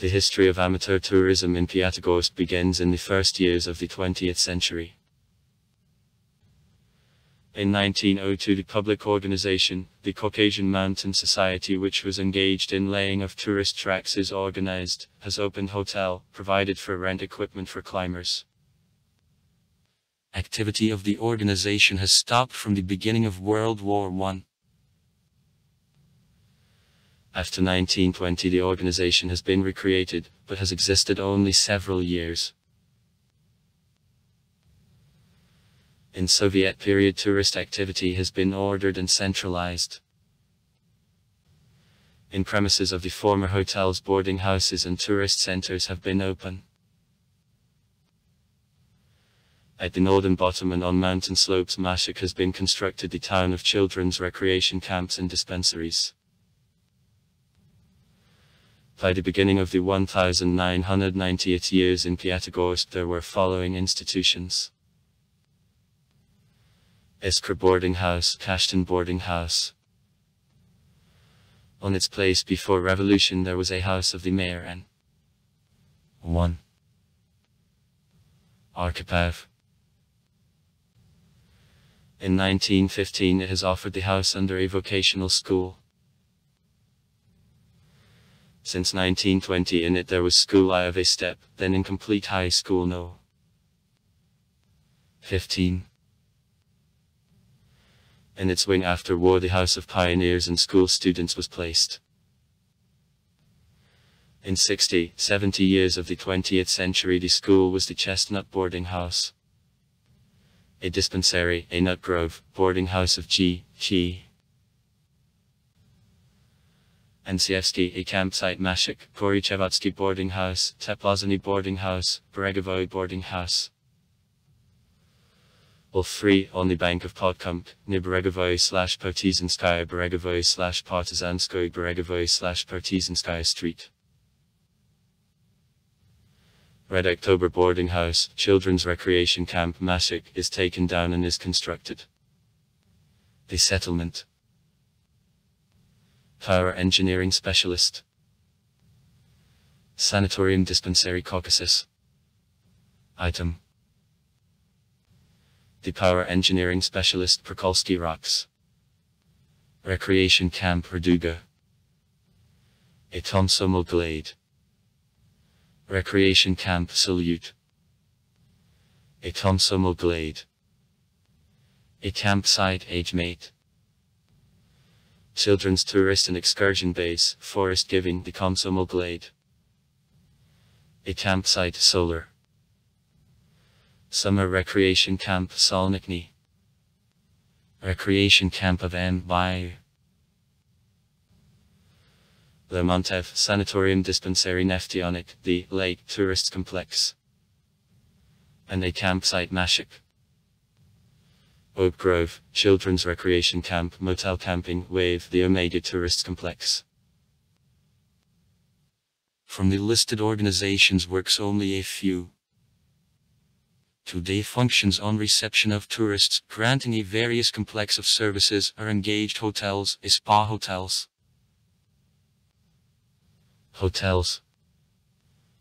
the history of amateur tourism in Piatigorsk begins in the first years of the 20th century. In 1902 the public organization, the Caucasian Mountain Society which was engaged in laying of tourist tracks is organized, has opened hotel, provided for rent equipment for climbers. Activity of the organization has stopped from the beginning of World War I. After 1920 the organization has been recreated, but has existed only several years. In Soviet period tourist activity has been ordered and centralized. In premises of the former hotels boarding houses and tourist centers have been open. At the northern bottom and on mountain slopes Mashuk has been constructed the town of children's recreation camps and dispensaries. By the beginning of the 1998 years in Piatigorsk there were following institutions. Iskra Boarding House, Kashtan Boarding House. On its place before revolution there was a house of the mayor and 1. Archipav. In 1915 it has offered the house under a vocational school. Since 1920 in it there was school I of a step, then incomplete high school no. 15. In its wing after war the House of Pioneers and school students was placed. In 60, 70 years of the 20th century the school was the Chestnut Boarding House a dispensary, a nut grove, boarding house of G, G. Nsievsky, a campsite Mashuk, Goryachevodsky boarding house, Teplazany boarding house, Beregovoy boarding house. All free on the bank of Podkump, near Beregovoy slash Partizanskaya Beregovoy slash Partizanskoy Beregovoy slash Partizanskaya Street. Red October boarding house, children's recreation camp Mashuk is taken down and is constructed. The settlement. Power engineering specialist. Sanatorium dispensary Caucasus. Item. The power engineering specialist Prokolsky Rocks. Recreation camp Raduga. A Tomsomel Glade. Recreation Camp Salute. A Tomsomel Glade. A campsite age mate. Children's Tourist and Excursion Base, Forest Giving the Komsomol Glade. A campsite solar. Summer Recreation Camp Solnikny. Recreation Camp of M. Bayou. The Montev Sanatorium Dispensary Neftionik, the Lake Tourist Complex. And a campsite Mashuk. Oak Grove, Children's Recreation Camp, Motel Camping, Wave, the Omega Tourist Complex. From the listed organizations works only a few. Today functions on reception of tourists, granting a various complex of services are engaged hotels, spa hotels. Hotels.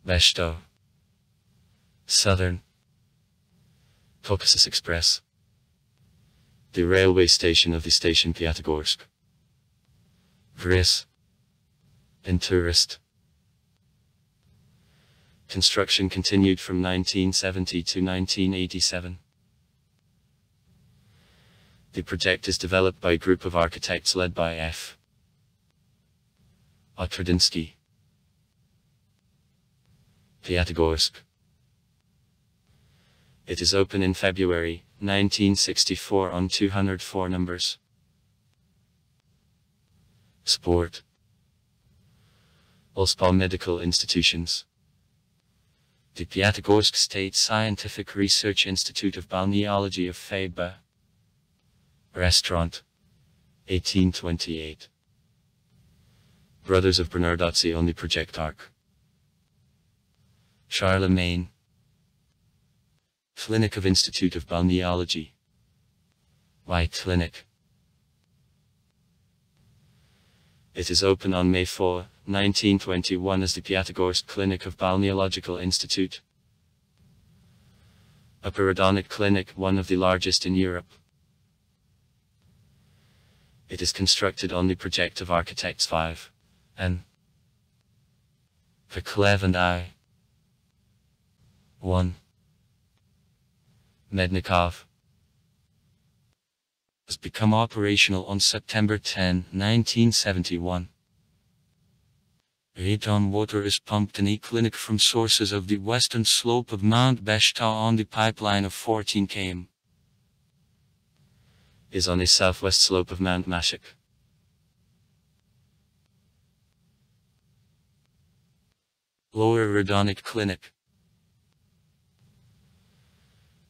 Beshto. Southern. Caucasus Express. The railway station of the station Piatigorsk. Vris. And tourist. Construction continued from 1970 to 1987. The project is developed by a group of architects led by F. Otradinsky. Piatigorsk. It is open in February 1964 on 204 numbers. Sport. Ulspal Medical Institutions. The Piatigorsk State Scientific Research Institute of Balneology of FABA. Restaurant. 1828. Brothers of Bernardazzi on the Project Arc. Charlemagne. Clinic of Institute of Balneology. White Clinic. It is open on May 4, 1921 as the Piatigorsk Clinic of Balneological Institute. A periodontic clinic, one of the largest in Europe. It is constructed on the project of Architects 5. N. Vaklev and I. 1. Mednikov has become operational on September 10, 1971. Radon water is pumped in a clinic from sources of the western slope of Mount Beshta on the pipeline of 14 km. Is on the southwest slope of Mount Mashuk. Lower Radonic Clinic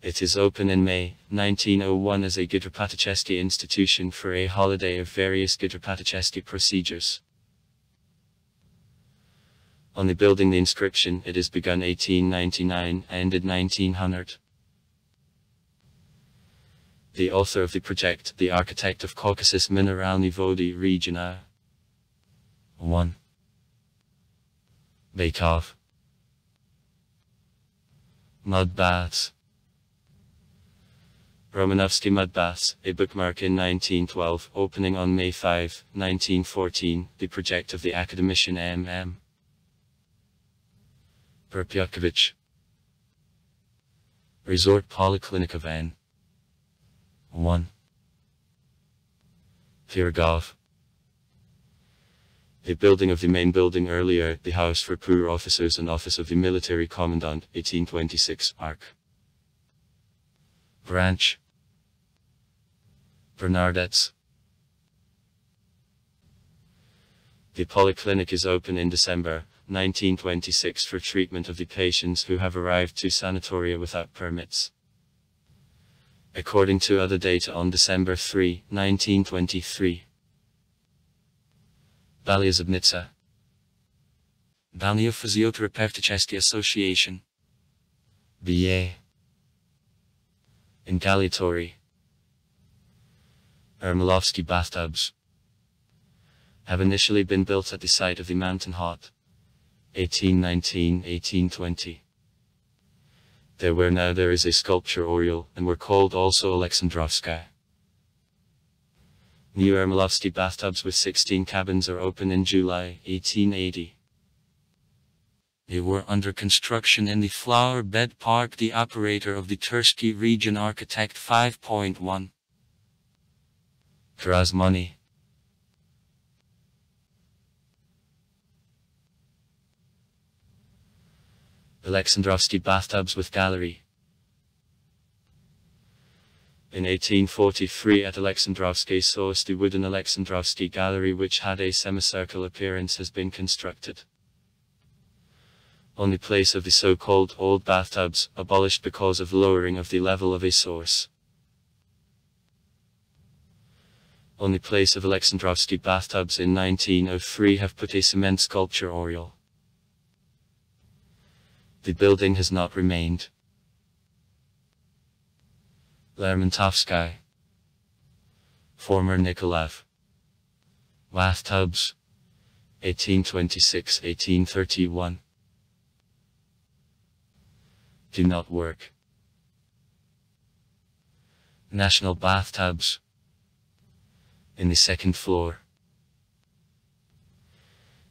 it is open in May 1901 as a Gidropatichesky institution for a holiday of various Gidropatichesky procedures. On the building the inscription it is begun 1899 ended 1900. The author of the project, the architect of Caucasus Mineralny Vody Regiona. 1. Baikov. Mud baths. Romanovsky Mud Baths, a bookmark in 1912, opening on May 5, 1914, the project of the academician M.M. Peretyatkovich. Resort Polyclinica Van. 1. Pirogov. A building of the main building earlier, the house for poor officers and office of the military commandant, 1826, Arc. Branch. Bernardet's. The polyclinic is open in December 1926 for treatment of the patients who have arrived to sanatoria without permits. According to other data on December 3, 1923. Baliazabnitsa. Balia Physiotherapeutic Association. BA. In Galatory. Ermolovsky bathtubs have initially been built at the site of the Mountain Hut. 1819-1820. There where now there is a sculpture Oriel, and were called also Alexandrovskaya. New Ermolovsky bathtubs with 16 cabins are open in July 1880. They were under construction in the flower bed park the operator of the Tersky region architect 5.1. Krasmani. Alexandrovsky bathtubs with gallery. In 1843 at Alexandrovsky source the wooden Alexandrovsky gallery which had a semicircle appearance has been constructed. On the place of the so-called old bathtubs, abolished because of lowering of the level of a source. On the place of Alexandrovsky bathtubs in 1903 have put a cement sculpture Oriel. The building has not remained. Lermontovsky. Former Nikolaev. Bathtubs. 1826-1831. Do not work. National bathtubs in the second floor.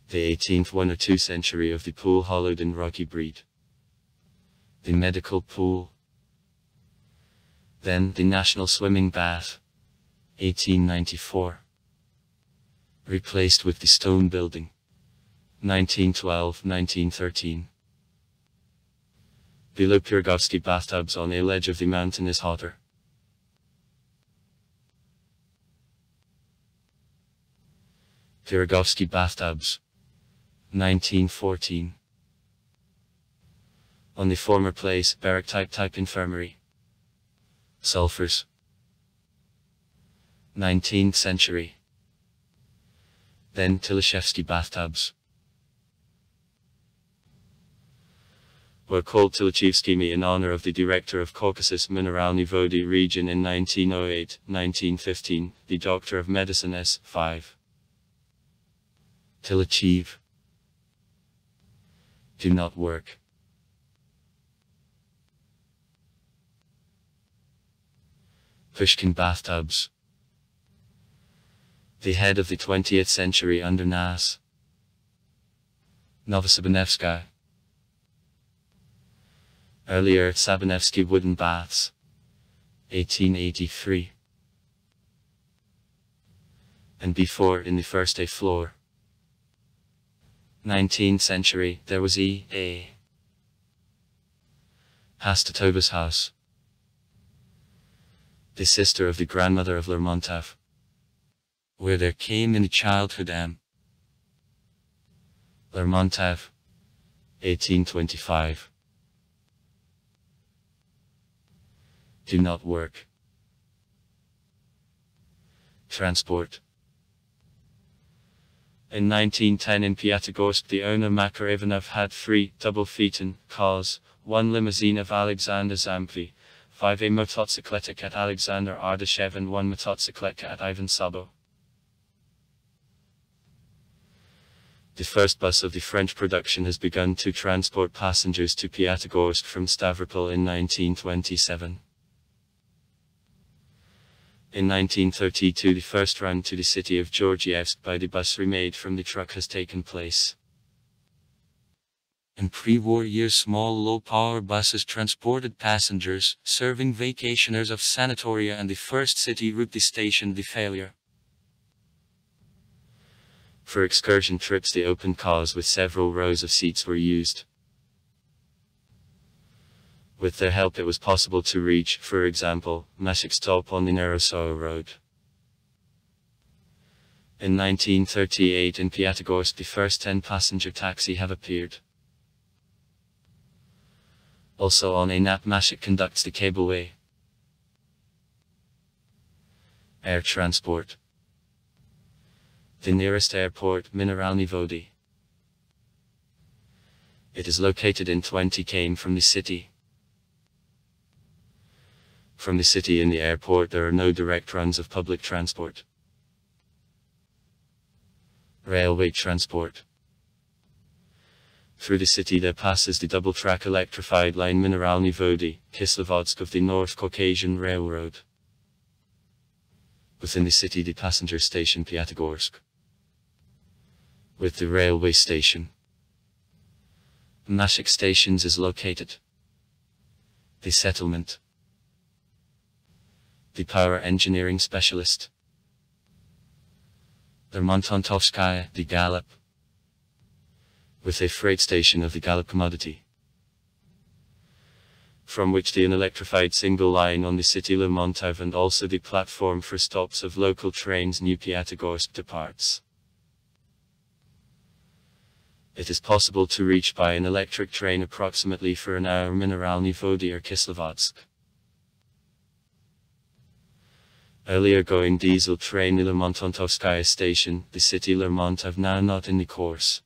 The 18th one or two century of the pool hollowed in rocky breed. The medical pool. Then the National Swimming Bath. 1894. Replaced with the stone building. 1912-1913. Below Pirogovsky bathtubs on a ledge of the mountain is hotter. Pirogovsky bathtubs. 1914. On the former place, barrack type type infirmary. Sulphurs. 19th century. Then Tilashevsky bathtubs. Were called Tilachevskymi in honor of the director of Caucasus Mineralny Vody region in 1908-1915, the doctor of medicine S5 till achieve. Do not work. Pushkin bathtubs. The head of the 20th century under Nas. Novosabanevskaya. Earlier Sabanevsky wooden baths. 1883. And before in the first A floor. 19th century, there was E. A. Hastatova's house. The sister of the grandmother of Lermontov. Where there came in childhood M. Lermontov. 1825. Do not work. Transport. In 1910 in Piatigorsk the owner Makar Ivanov had three double-phaeton cars, one limousine of Alexander Zamphy, 5 a motocykletka at Alexander Ardashev and 1 motocykletka at Ivan Sabo. The first bus of the French production has begun to transport passengers to Piatigorsk from Stavropol in 1927. In 1932 the first run to the city of Georgievsk by the bus remade from the truck has taken place. In pre-war years small low-power buses transported passengers, serving vacationers of Sanatoria and the first city route the station the failure. For excursion trips the open cars with several rows of seats were used. With their help it was possible to reach, for example, Mashuk stop on the Nerosovo road. In 1938 in Piatigorsk the first 10 passenger taxi have appeared. Also on a Nap Mashuk conducts the cableway. Air transport. The nearest airport, Mineralny Vody. It is located in 20 km from the city. From the city and the airport there are no direct runs of public transport. Railway transport. Through the city there passes the double-track electrified line Mineralny Vody, Kislovodsk of the North Caucasian Railroad. Within the city the passenger station Piatigorsk. With the railway station. Mashuk stations is located. The settlement the power engineering specialist. Lermontovskaya, the Gallop, with a freight station of the Gallop commodity, from which the unelectrified single line on the city Lermontov and also the platform for stops of local trains New Piatigorsk departs. It is possible to reach by an electric train approximately for an hour Mineralny Vody or Kislovodsk. Earlier going diesel train Lermontovskaya station, the city Lermontov now not in the course.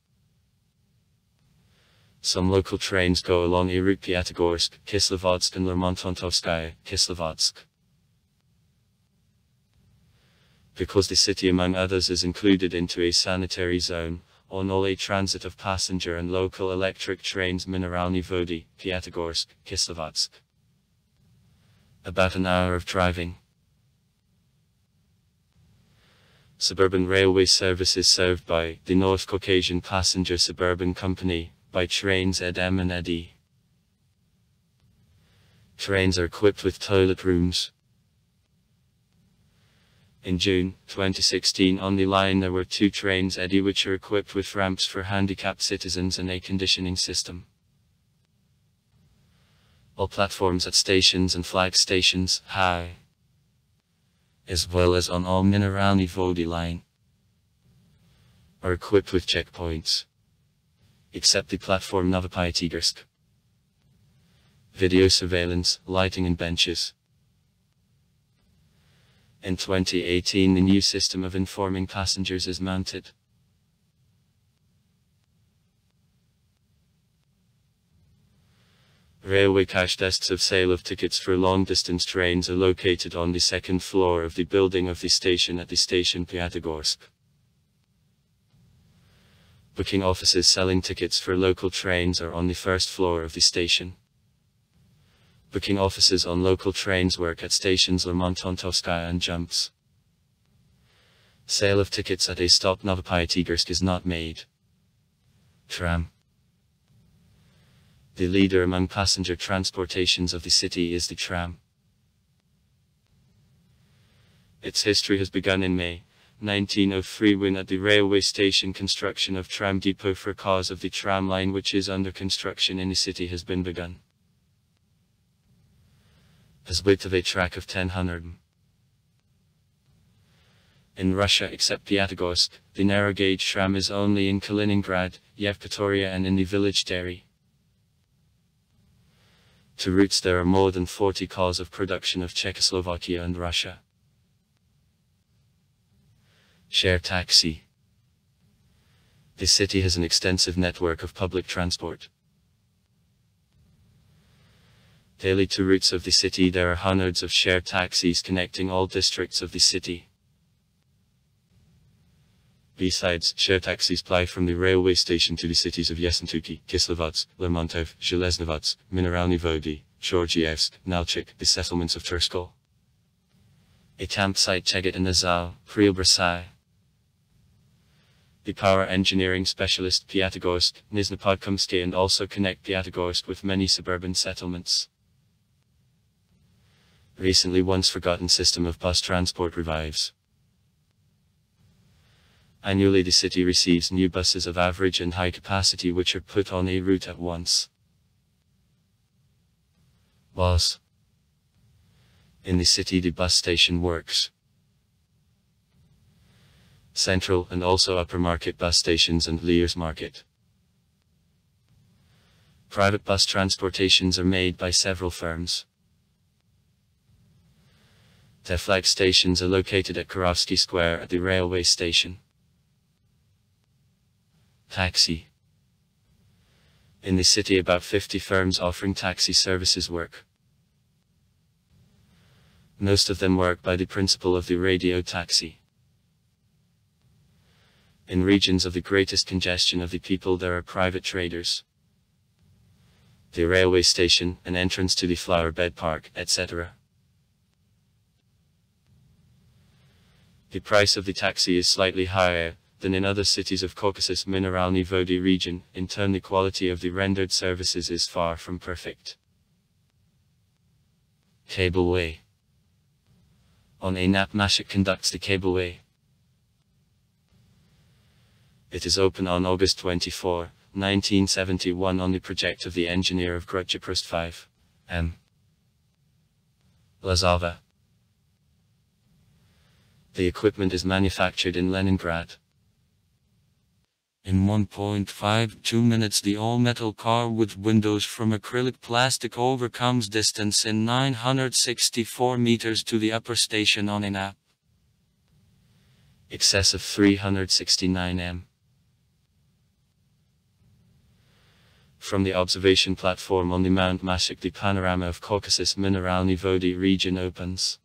Some local trains go along a route Kislovodsk and Lermontovskaya, Kislovodsk. Because the city among others is included into a sanitary zone, on all a transit of passenger and local electric trains Mineralny Vody, Piatigorsk, Kislovodsk. About an hour of driving. Suburban railway service is served by the North Caucasian Passenger Suburban Company, by trains and EDI. Trains are equipped with toilet rooms. In June 2016 on the line there were two trains EDI which are equipped with ramps for handicapped citizens and a conditioning system. All platforms at stations and flag stations, high as well as on all Mineralny Vody line, are equipped with checkpoints, except the platform Novopyatigorsk. Video surveillance, lighting and benches. In 2018 the new system of informing passengers is mounted. Railway cash desks of sale of tickets for long-distance trains are located on the second floor of the building of the station at the station Piatigorsk. Booking offices selling tickets for local trains are on the first floor of the station. Booking offices on local trains work at stations Lermontovskaya and Jumps. Sale of tickets at a stop Novopyatigorsk is not made. Tram the leader among passenger transportations of the city is the tram. Its history has begun in May 1903 when at the railway station construction of tram depot for cars of the tram line which is under construction in the city has been begun. Has width of a track of 1000. In Russia except Piatigorsk, the narrow gauge tram is only in Kaliningrad, Yevpatoria and in the village Dairy. To routes there are more than 40 cars of production of Czechoslovakia and Russia. Share taxi. The city has an extensive network of public transport. Daily to routes of the city there are hundreds of shared taxis connecting all districts of the city. Besides, share taxis ply from the railway station to the cities of Yessentuki, Kislovodsk, Lermontov, Zheleznovodsk, Mineralny Vody, Georgievsk, Nalchik, the settlements of Terskol. A campsite Cheget and Nazal, Preobrazhai. The power engineering specialist Piatigorsk, Nizhnepodkumsky and also connect Piatigorsk with many suburban settlements. Recently once forgotten system of bus transport revives. Annually the city receives new buses of average and high capacity which are put on a route at once. Was In the city the bus station works. Central and also upper market bus stations and Leers Market. Private bus transportations are made by several firms. Their flag stations are located at Kurovsky Square at the railway station. Taxi. In the city about 50 firms offering taxi services work. Most of them work by the principle of the radio taxi. In regions of the greatest congestion of the people there are private traders. The railway station, an entrance to the flower bed park, etc. The price of the taxi is slightly higher, than in other cities of Caucasus Mineralny Vody region, in turn the quality of the rendered services is far from perfect. Cableway On a Mashuk conducts the cableway. It is open on August 24, 1971 on the project of the engineer of Grudgeprost 5, M. Lazava. The equipment is manufactured in Leningrad. In 1.52 minutes the all-metal car with windows from acrylic plastic overcomes distance in 964 meters to the upper station on an app. Excess of 369 m. From the observation platform on the Mount Mashuk the panorama of Caucasus Mineralny Vody region opens.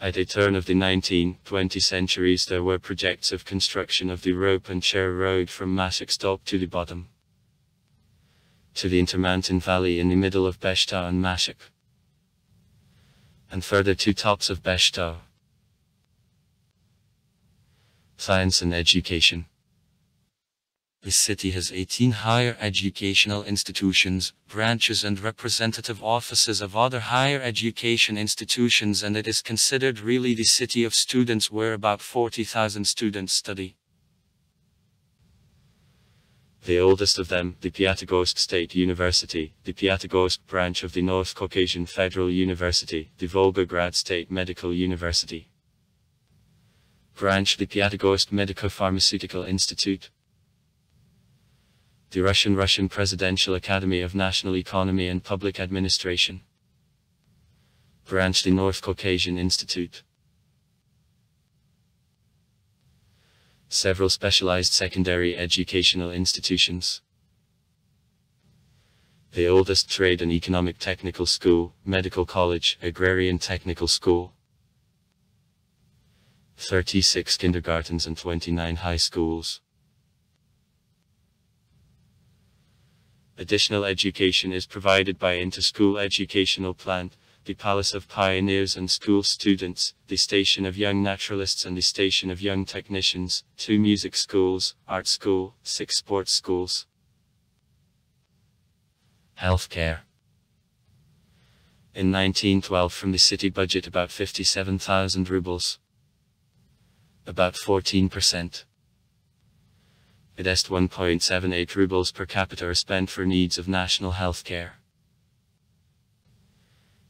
At a turn of the 19-20 centuries there were projects of construction of the rope and chair road from Mashuk to the bottom. To the intermountain valley in the middle of Beshta and Mashuk. And further to tops of Beshta. Science and Education the city has 18 higher educational institutions, branches and representative offices of other higher education institutions and it is considered really the city of students where about 40,000 students study. The oldest of them, the Piatigorsk State University, the Piatigorsk branch of the North Caucasian Federal University, the Volgograd State Medical University. Branch the Piatigorsk Medico-Pharmaceutical Institute, the Russian Russian Presidential Academy of National Economy and Public Administration. Branch the North Caucasian Institute. Several specialized secondary educational institutions. The oldest trade and economic technical school, medical college, agrarian technical school. 36 kindergartens and 29 high schools. Additional education is provided by Inter-School Educational Plan, the Palace of Pioneers and School Students, the Station of Young Naturalists and the Station of Young Technicians, two music schools, art school, six sports schools. Healthcare In 1912 from the city budget about 57,000 rubles. About 14%. It est 1.78 rubles per capita are spent for needs of national health care.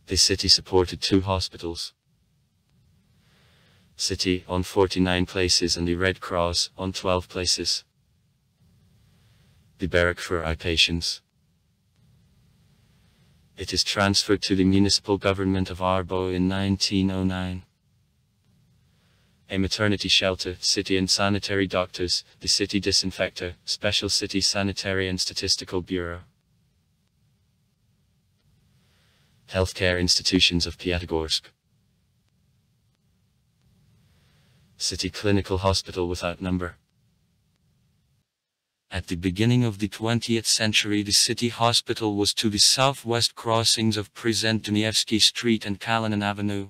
The city supported two hospitals. City on 49 places and the Red Cross on 12 places. The barrack for eye patients. It is transferred to the municipal government of Arbo in 1909. A maternity shelter, city and sanitary doctors, the city disinfector, special city sanitary and statistical bureau. Healthcare institutions of Piatigorsk. City Clinical Hospital without number. At the beginning of the 20th century the city hospital was to the southwest crossings of Present Dunevsky Street and Kalinin Avenue.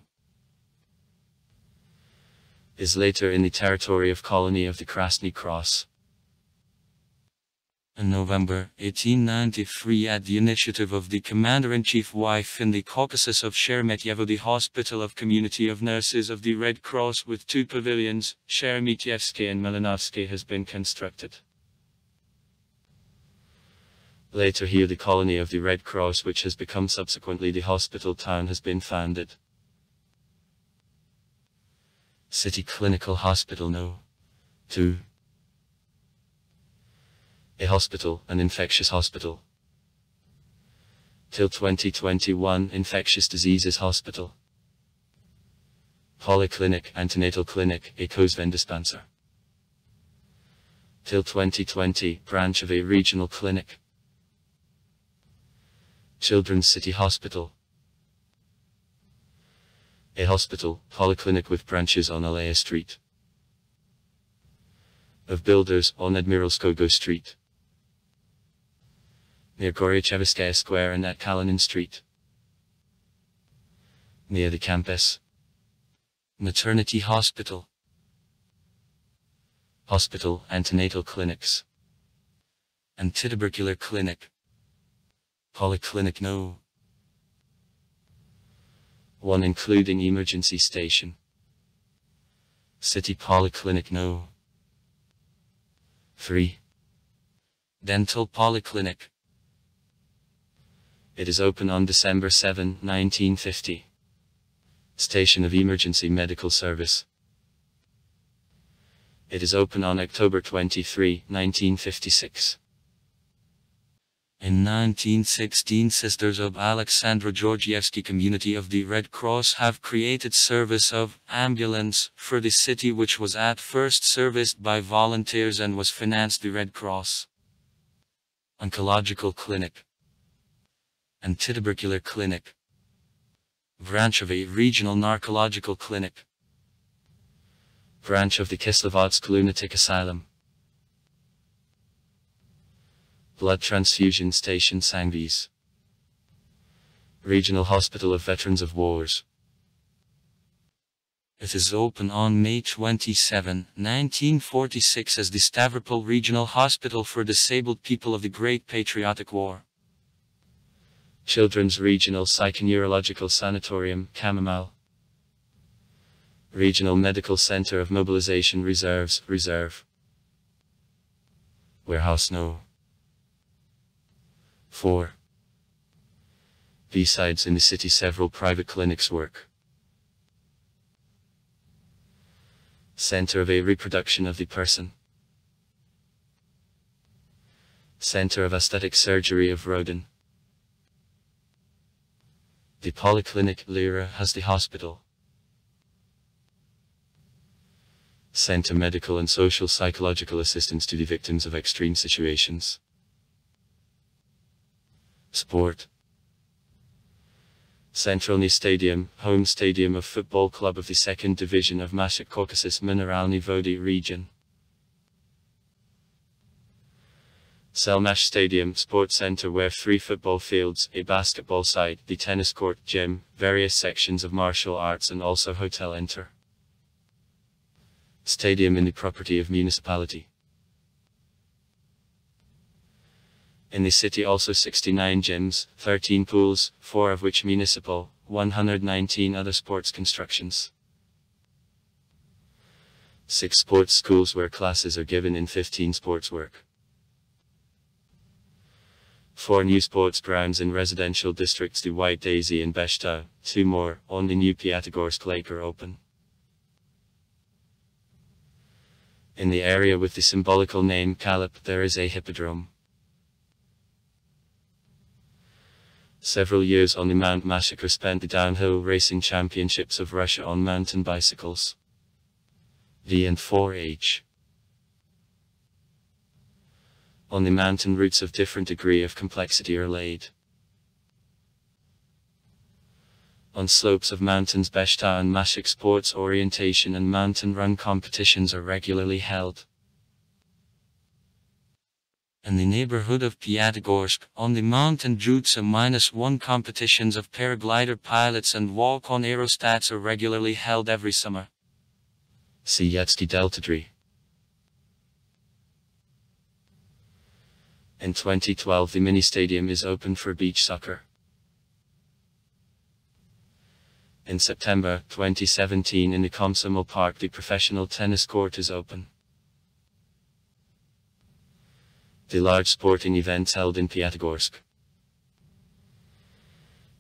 Is later in the territory of colony of the Krasny Cross. In November 1893 at the initiative of the Commander-in-Chief wife in the Caucasus of Sheremetyevo the Hospital of Community of Nurses of the Red Cross with two pavilions, Sheremetyevsky and Melinovsky has been constructed. Later here the colony of the Red Cross which has become subsequently the hospital town has been founded. City Clinical Hospital No. 2. A hospital, an infectious hospital. Till 2021 Infectious Diseases Hospital. Polyclinic, Antenatal Clinic, a Kozven dispenser. Till 2020 Branch of a Regional Clinic. Children's City Hospital. A hospital, polyclinic with branches on Alea Street. Of builders on Admiralskogo Street. Near Goryachevskaya Square and at Kalinin Street. Near the campus. Maternity Hospital. Hospital, antenatal clinics. Antitubercular Clinic. Polyclinic No. 1 including emergency station. City Polyclinic No. 3. Dental Polyclinic. It is open on December 7, 1950. Station of Emergency Medical Service. It is open on October 23, 1956. In 1916 Sisters of Alexandra Georgievsky Community of the Red Cross have created service of ambulance for the city which was at first serviced by volunteers and was financed the Red Cross. Oncological Clinic Antitubercular Clinic Branch of a Regional Narcological Clinic Branch of the Kislovodsk Lunatic Asylum Blood Transfusion Station Sangvis. Regional Hospital of Veterans of Wars. It is open on May 27, 1946 as the Stavropol Regional Hospital for Disabled People of the Great Patriotic War. Children's Regional Psychoneurological Sanatorium, Chamomile. Regional Medical Center of Mobilization Reserves, Reserve. Warehouse No. 4. Besides in the city several private clinics work. Center of a reproduction of the person. Center of Aesthetic Surgery of Rodin. The Polyclinic Lyra has the hospital. Center Medical and Social Psychological Assistance to the victims of extreme situations. Sport Centralny Stadium, home stadium of football club of the second division of Mashuk Caucasus Mineralny Vody region. Selmash Stadium, sports center where three football fields, a basketball site, the tennis court, gym, various sections of martial arts and also hotel enter. Stadium in the property of municipality. In the city also 69 gyms, 13 pools, 4 of which municipal, 119 other sports constructions. 6 sports schools where classes are given in 15 sports work. 4 new sports grounds in residential districts the White Daisy and Beshta, 2 more, only new Piatigorsk Lake are open. In the area with the symbolical name Kalip there is a hippodrome. Several years on the Mount Massacre spent the downhill racing championships of Russia on mountain bicycles. V and 4H. On the mountain routes of different degree of complexity are laid. On slopes of mountains Beshta and Mashuk sports orientation and mountain run competitions are regularly held. In the neighborhood of Piatigorsk, on the mountain routes a minus one competitions of paraglider pilots and walk-on aerostats are regularly held every summer. See Yetsky Delta Tree. In 2012 the mini stadium is open for beach soccer. In September 2017 in the Komsomol Park the professional tennis court is open. The large sporting events held in Piatigorsk.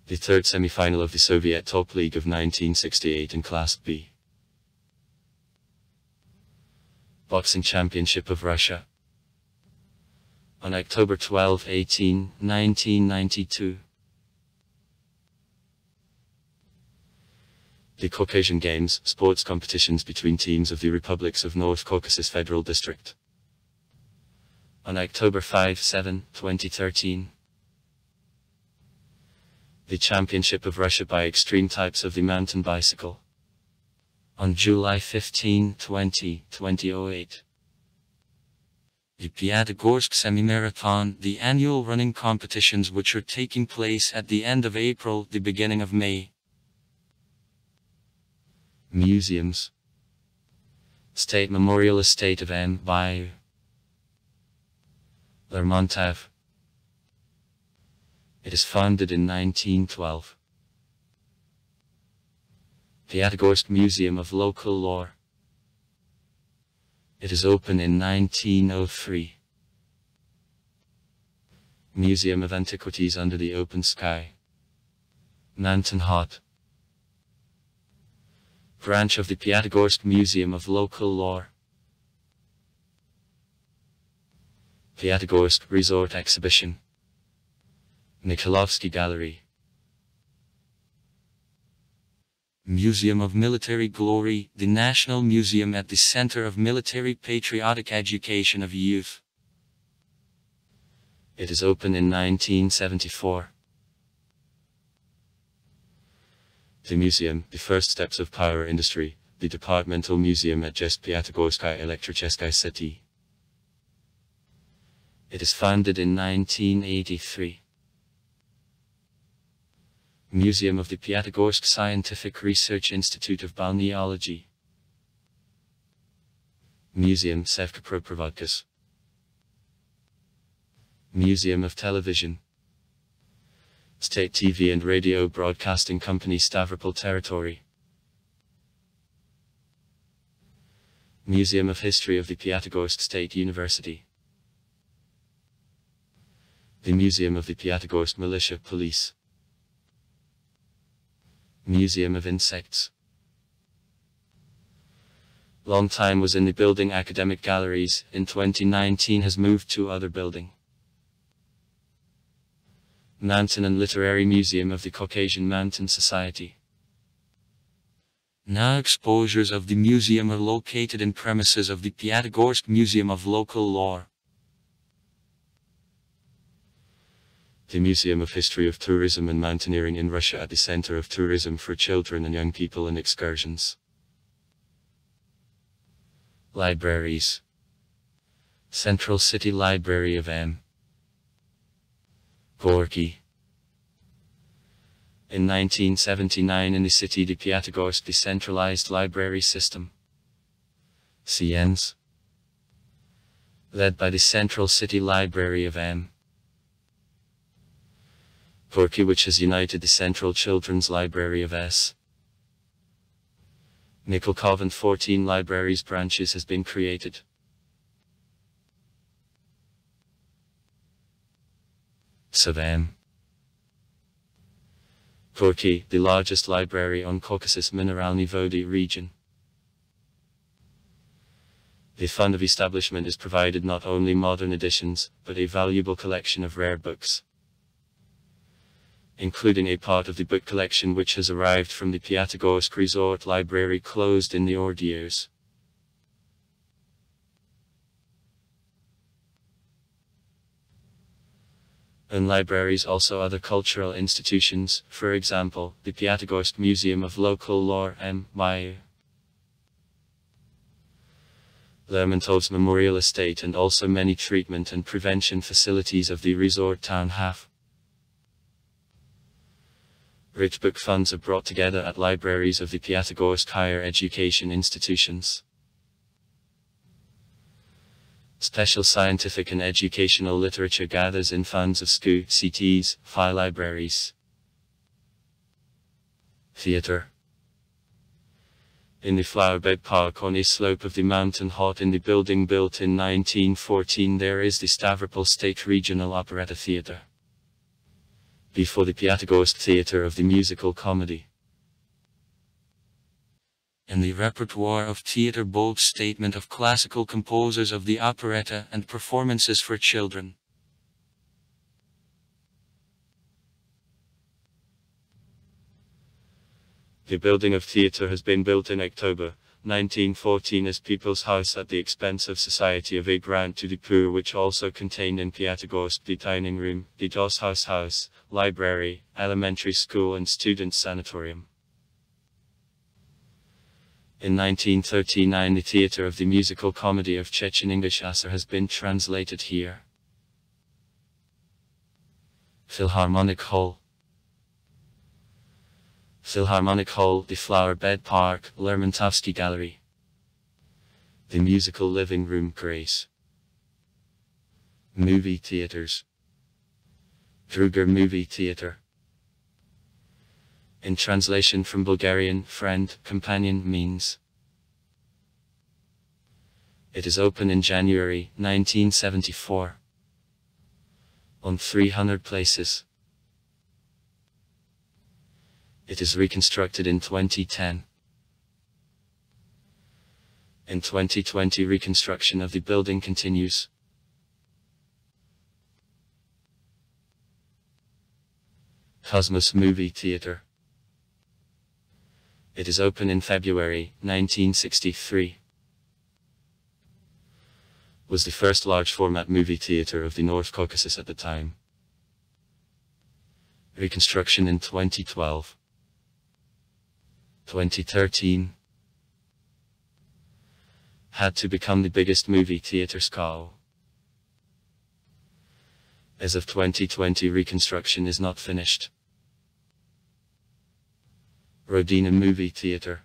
The third semi-final of the Soviet Top League of 1968 in Class B. Boxing Championship of Russia. On October 12, 18, 1992. The Caucasian Games, sports competitions between teams of the Republics of North Caucasus Federal District on October 5-7, 2013. The Championship of Russia by extreme types of the mountain bicycle. On July 15, 20, 2008. The Piatigorsk Semi-Marathon, the annual running competitions which are taking place at the end of April, the beginning of May. Museums. State Memorial Estate of M. Bayou. Lermontov. It is founded in 1912. Piatigorsk Museum of Local Lore. It is open in 1903. Museum of Antiquities under the open sky. Mountain Hut. Branch of the Piatigorsk Museum of Local Lore. Piatigorsk Resort Exhibition. Nikolsky Gallery. Museum of Military Glory, the National Museum at the Center of Military Patriotic Education of Youth. It is open in 1974. The museum, the first steps of power industry, the departmental museum at Jest Piatigorskaya Elektricheskaya City. It is founded in 1983. Museum of the Piatigorsk Scientific Research Institute of Balneology. Museum Sevkopro Museum of Television. State TV and Radio Broadcasting Company Stavropol Territory. Museum of History of the Piatigorsk State University the Museum of the Piatigorsk Militia Police, Museum of Insects. Long time was in the building academic galleries, in 2019 has moved to other building. Mountain and Literary Museum of the Caucasian Mountain Society. Now exposures of the museum are located in premises of the Piatigorsk Museum of Local Lore. The Museum of History of Tourism and Mountaineering in Russia at the Center of Tourism for Children and Young People and Excursions. Libraries Central City Library of M. Gorky In 1979 in the city de Piatigorsk decentralized library system. CNs Led by the Central City Library of M. Gorky which has united the Central Children's Library of S. Nikolkov and 14 libraries branches has been created. Savam Gorky, the largest library on Caucasus Mineralny Vody region. The fund of establishment is provided not only modern editions, but a valuable collection of rare books including a part of the book collection which has arrived from the Piatigorsk Resort Library closed in the ordeals. and libraries also other cultural institutions, for example, the Piatigorsk Museum of Local Lore and Maya. Lermontov's memorial estate and also many treatment and prevention facilities of the resort town have. Rich book funds are brought together at libraries of the Piatigorsk higher education institutions. Special scientific and educational literature gathers in funds of SCU, CTs, Phi libraries. Theatre In the flowerbed park on a slope of the mountain hot in the building built in 1914 there is the Stavropol State Regional Operetta Theatre. Before the Piatigorsk Theatre of the Musical Comedy in the repertoire of theatre bold statement of classical composers of the operetta and performances for children. The building of theatre has been built in October 1914 as People's House at the expense of Society of a grant to the poor which also contained in Piatigorsk the dining room, the DOS House House, library, elementary school and student sanatorium. In 1939 the theatre of the musical comedy of Chechen English has been translated here. Philharmonic Hall Philharmonic Hall, the Flower Bed Park, Lermontovsky Gallery. The Musical Living Room Grace. Movie Theaters. Drugar Movie Theater. In translation from Bulgarian, friend, companion means. It is open in January 1974 on 300 places. It is reconstructed in 2010. In 2020 reconstruction of the building continues. Cosmos Movie Theater it is open in February 1963. Was the first large format movie theater of the North Caucasus at the time. Reconstruction in 2012. 2013 had to become the biggest movie theater SCAO. As of 2020 reconstruction is not finished. Rodina Movie Theatre.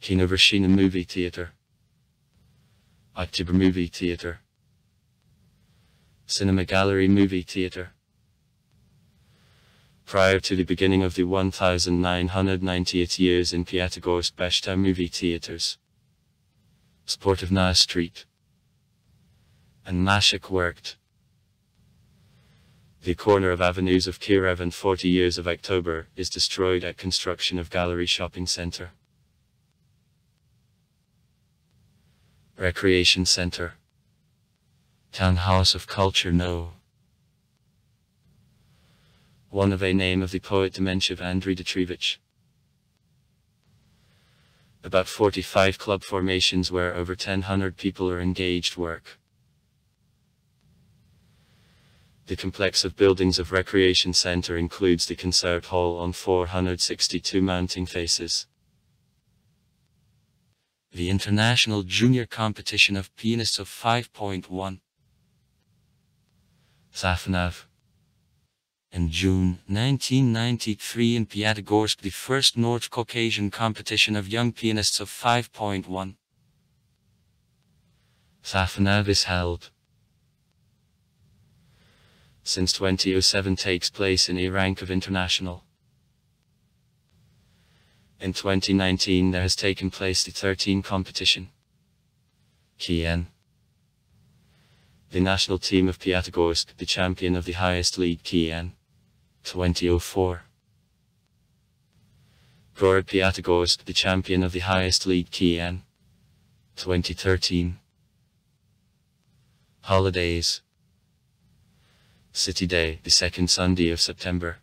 Kinovershina Movie Theatre. October Movie Theatre. Cinema Gallery Movie Theatre. Prior to the beginning of the 1998 years in Piatigorsk Beshta Movie Theatres. Sportivna Street. And Mashuk worked. The corner of avenues of Kiev and 40 years of October is destroyed at construction of Gallery Shopping Center. Recreation Center. Townhouse of Culture No. One of a name of the poet Dementiev Andrei Dmitrievich. About 45 club formations where over 1000 people are engaged work. The complex of buildings of Recreation Center includes the concert hall on 462 mounting faces. The International Junior Competition of Pianists of 5.1 Safonov in June 1993 in Piatigorsk the first North Caucasian competition of young pianists of 5.1 Safonov is held since 2007 takes place in a rank of international. In 2019 there has taken place the 13 competition. Kien. The national team of Piatigorsk, the champion of the highest league Kien. 2004. Gorod Piatigorsk, the champion of the highest league Kien. 2013. Holidays. City Day, the second Sunday of September.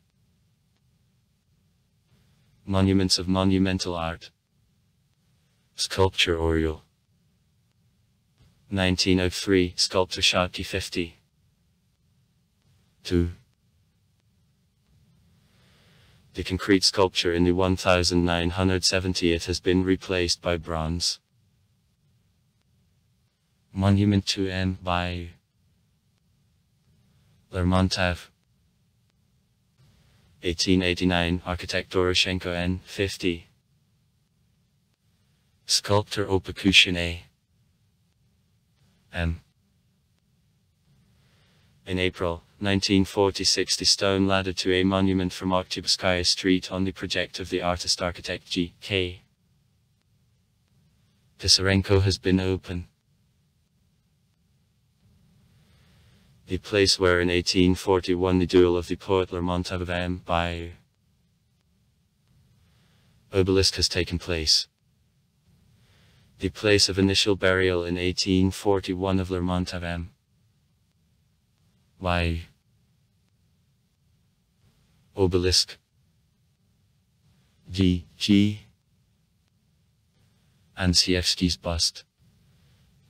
Monuments of Monumental Art. Sculpture Oriole. 1903, Sculptor Shotki 50. 2. The concrete sculpture in the 1970 has been replaced by bronze. Monument to N by Lermontov 1889 Architect Doroshenko N. 50 Sculptor Opekushin A. M. In April 1946 the stone ladder to a monument from Oktyabrskaya Street on the project of the artist architect G. K. Pisarenko has been open. The place where in 1841 the duel of the poet Lermontov of M. by Obelisk has taken place. The place of initial burial in 1841 of Lermontov M by obelisk G. G. Anzhievsky's bust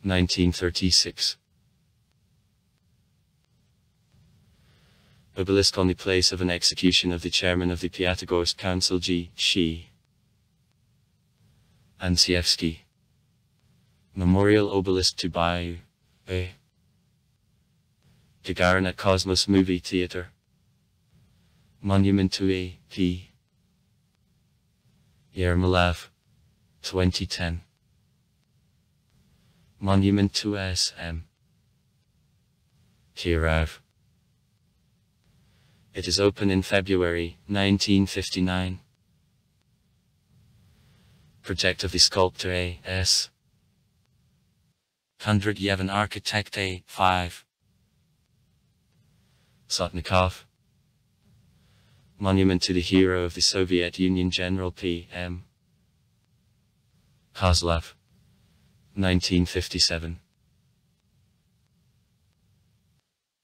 1936 Obelisk on the place of an execution of the chairman of the Piatigorsk Council G. Shi. Anzhievsky. Memorial Obelisk to Bayu. A. Eh, Gagarin at Cosmos Movie Theater. Monument to A. P. Yermolov. 2010. Monument to S. M. Kirov. It is open in February 1959. Project of the sculptor A. S. Kondratyev Architect A. 5. Sotnikov. Monument to the hero of the Soviet Union General P. M. Kozlov. 1957.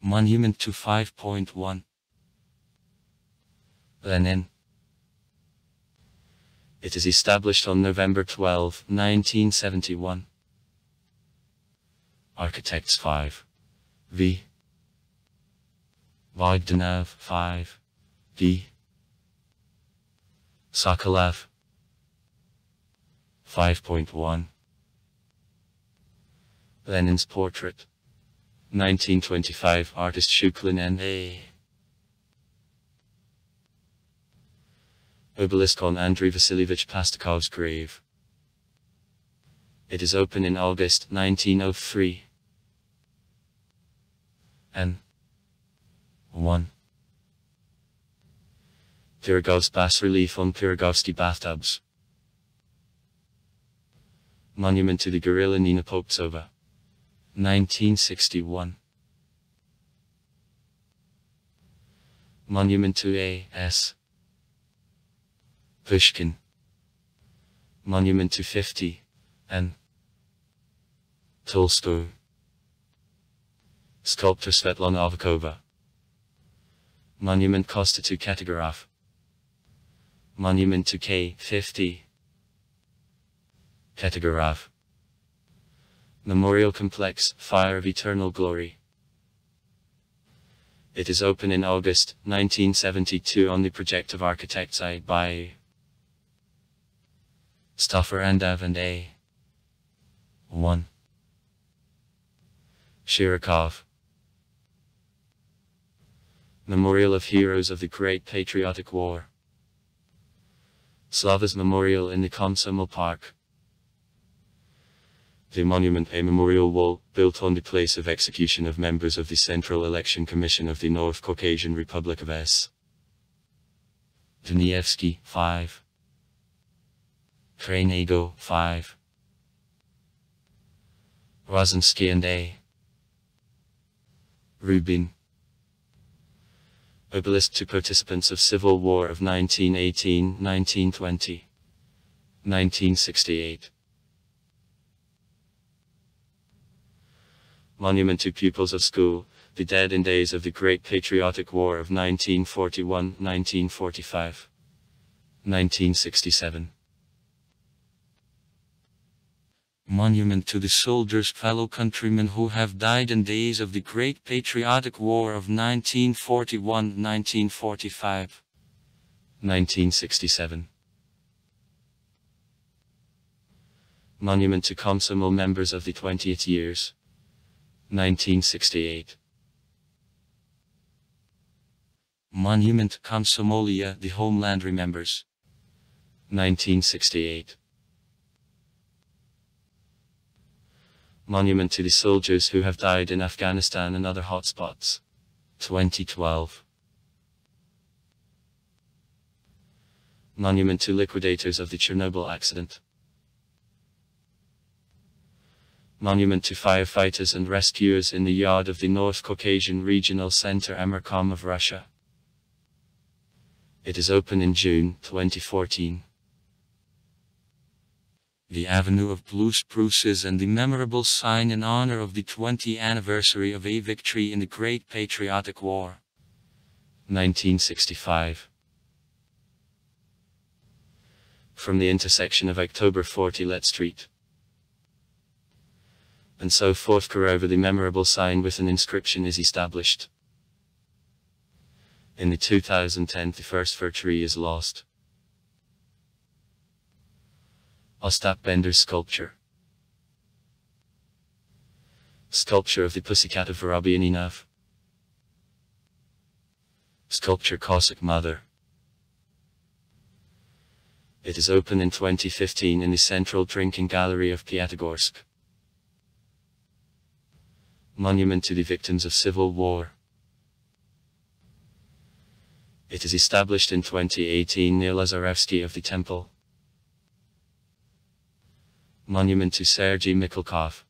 Monument to 5.1. Lenin. It is established on November 12, 1971. Architects 5. V. Bogdanov 5. D. Sokolov 5.1 Lenin's portrait 1925 artist Shuklin N.A. Obelisk on Andrei Vasilievich Pastukhov's grave. It is open in August 1903. N. 1. Pirogov's bas-relief on Pirogovsky bathtubs. Monument to the gorilla Nina Poptsova. 1961. Monument to A. S. Pushkin. Monument to 50. N. Tolstoy. Sculptor Svetlana Avakova. Monument Kosta to Khetagurov. Monument to K. 50. Khetagurov. Memorial Complex, Fire of Eternal Glory. It is open in August 1972 on the project of architects I by Stauffer Andov and A. 1. Shirokov. Memorial of Heroes of the Great Patriotic War. Slava's Memorial in the Komsomol Park. The monument a memorial wall, built on the place of execution of members of the Central Election Commission of the North Caucasian Republic of S. Dunievsky, 5. Kranego, 5. Rozansky and A. Rubin. Obelisk to participants of Civil War of 1918, 1920, 1968. Monument to pupils of school, the dead in days of the Great Patriotic War of 1941, 1945, 1967. Monument to the soldiers, fellow countrymen who have died in days of the Great Patriotic War of 1941 1945. 1967. Monument to Komsomol members of the 20th years. 1968. Monument Komsomolia, the homeland remembers. 1968. Monument to the soldiers who have died in Afghanistan and other hotspots. 2012. Monument to liquidators of the Chernobyl accident. Monument to firefighters and rescuers in the yard of the North Caucasian Regional Center EMERCOM of Russia. It is open in June 2014. The Avenue of Blue Spruces and the memorable sign in honor of the 20th anniversary of a victory in the Great Patriotic War. 1965 from the intersection of October 40 Let Street. And so forth over the memorable sign with an inscription is established. In the 2010 the first fir tree is lost. Ostap Bender's sculpture. Sculpture of the Pussycat of Vorobyaninov. Sculpture Cossack Mother. It is open in 2015 in the Central Drinking Gallery of Piatigorsk. Monument to the Victims of Civil War. It is established in 2018 near Lazarevsky of the Temple. Monument to Sergei Mikhalkov.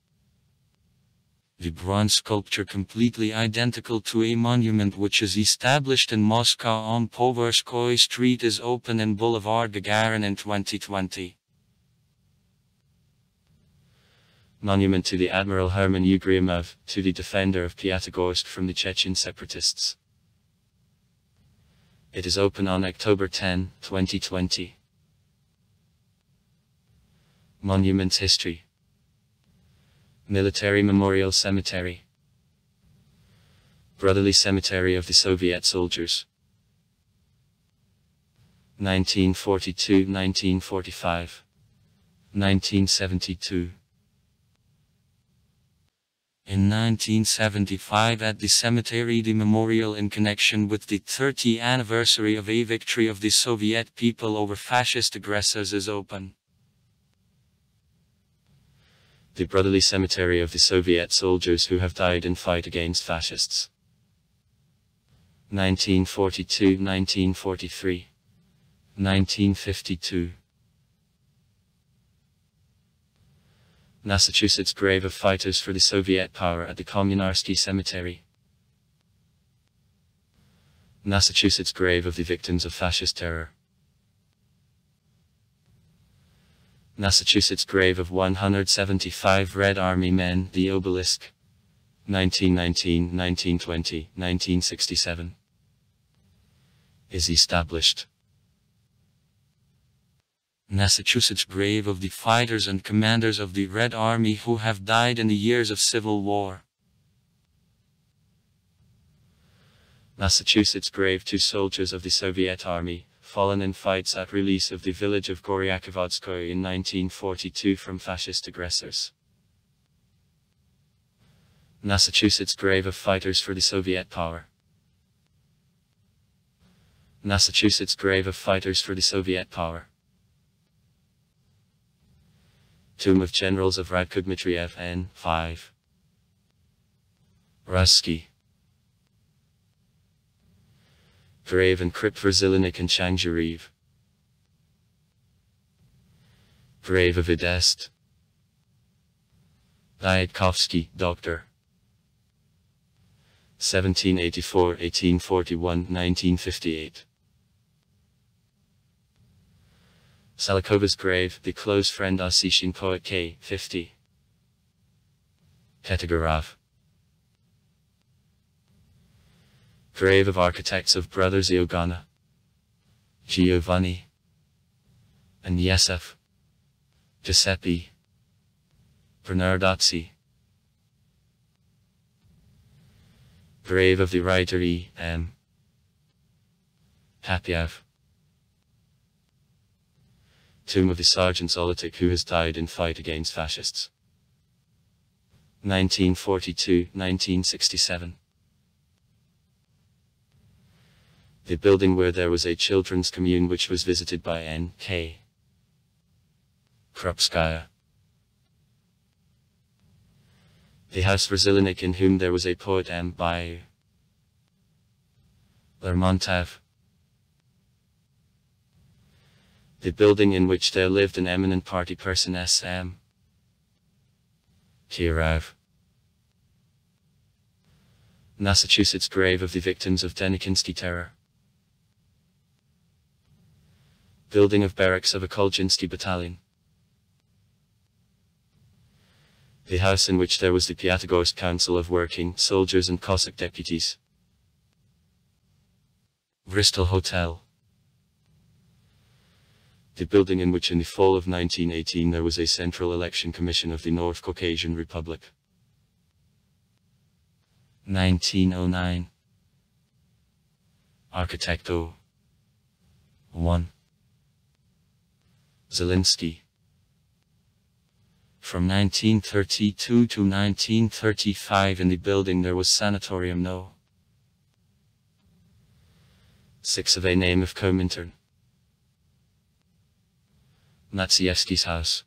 The bronze sculpture completely identical to a monument which is established in Moscow on Poverskoy Street is open in Boulevard Gagarin in 2020. Monument to the Admiral Herman Ugryumov, to the defender of Piatigorsk from the Chechen separatists. It is open on October 10, 2020. Monuments History. Military Memorial Cemetery. Brotherly Cemetery of the Soviet Soldiers. 1942-1945 1972 in 1975 at the cemetery the memorial in connection with the 30th anniversary of a victory of the Soviet people over fascist aggressors is open the brotherly cemetery of the Soviet soldiers who have died in fight against fascists. 1942-1943 1952 Massachusetts grave of fighters for the Soviet power at the Kommunarsky Cemetery. Massachusetts grave of the victims of fascist terror. Massachusetts grave of 175 Red Army men, the obelisk. 1919, 1920, 1967. Is established. Massachusetts grave of the fighters and commanders of the Red Army who have died in the years of Civil War. Massachusetts grave to soldiers of the Soviet Army, fallen in fights at release of the village of Goryachevodskoye in 1942 from fascist aggressors. Massachusetts grave of fighters for the Soviet power. Massachusetts grave of fighters for the Soviet power. Tomb of Generals of Radko Dmitriev N. 5. Ruzsky. Grave and Crypt for and Changzhurev. Grave of Idest. Dietkovsky, Dr. 1784, 1841, 1958. Salakova's grave, the close friend Ossetin poet K. 50. Khetagurov. Grave of Architects of Brothers Iogana, Giovanni, and Yesef, Giuseppe, Bernardazzi. Grave of the writer E. M. Papiev. Tomb of the Sergeant Zolotic who has died in fight against fascists. 1942-1967 The building where there was a children's commune which was visited by N.K. Krupskaya. The house for Verzilinik in whom there was a poet M. by Lermontov. The building in which there lived an eminent party person S.M. Kirov. Massachusetts grave of the victims of Denikinsky terror. Building of barracks of a Kolchinsky battalion. the house in which there was the Piatigorsk Council of Working Soldiers and Cossack deputies. Bristol Hotel. The building in which in the fall of 1918 there was a Central Election Commission of the North Caucasian Republic. 1909 Architecto 1 Zelinsky from 1932 to 1935 in the building there was Sanatorium No. 6 of a name of Comintern. Matsievsky's house.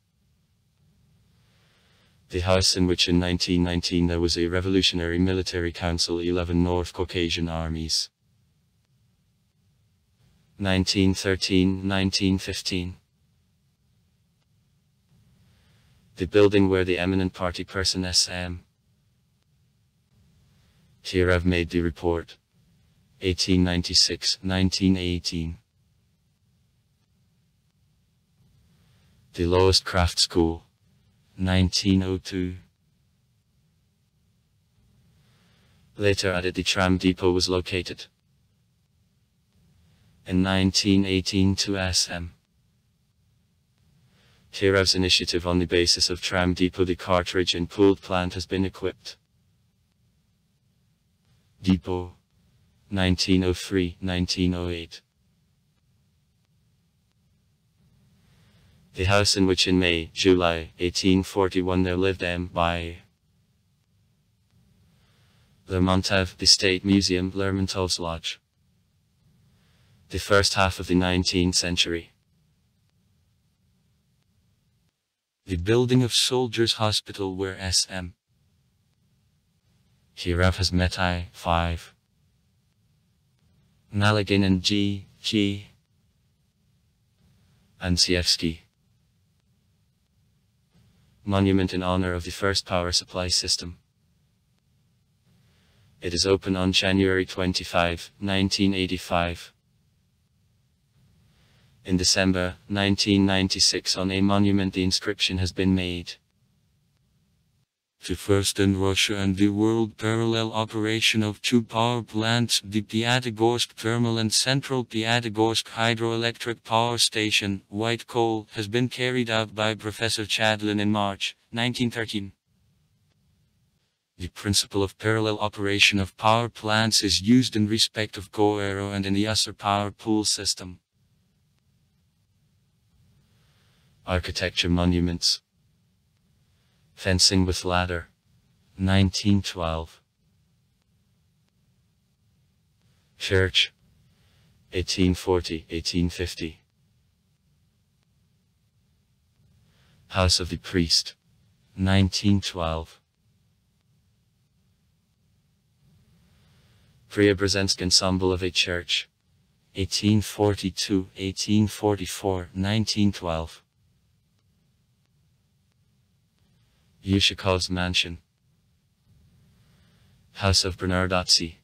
The house in which in 1919 there was a revolutionary military council 11 North Caucasian armies. 1913-1915 The building where the eminent party person S.M. Kirov made the report. 1896-1918 The Lowest Craft School 1902 Later added the tram depot was located. In 1918 to SM Kirov's initiative on the basis of tram depot the cartridge and pooled plant has been equipped. Depot 1903-1908 The house in which in May, July 1841 there lived M. by Lermontov, the State Museum, Lermontov's Lodge. The first half of the 19th century. The building of Soldiers Hospital where SM. Kirov has met I, 5. Nalagin and G, G. Anzhievsky. Monument in honor of the first power supply system. It is open on January 25, 1985. In December 1996 on a monument the inscription has been made. The first in Russia and the world parallel operation of two power plants, the Piatigorsk Thermal and Central Piatigorsk Hydroelectric Power Station, White Coal, has been carried out by Professor Chadlin in March 1913. The principle of parallel operation of power plants is used in respect of Koero and in the Usser power pool system. Architecture monuments. Fencing with ladder. 1912. Church. 1840-1850. House of the Priest. 1912. Preobrazhensk Ensemble of a Church. 1842, 1844, 1912. Ushakov's mansion. House of Bernardazzi.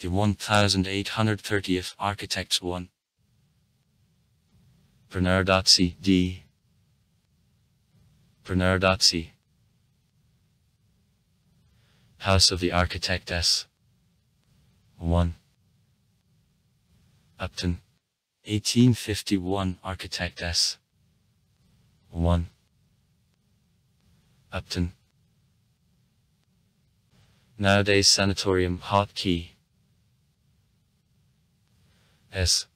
The 1830th Architects 1. Bernardazzi D. Bernardazzi. House of the Architect S. 1. Upton. 1851 Architect S. 1. Upton. Nowadays Sanatorium Hot Key. S.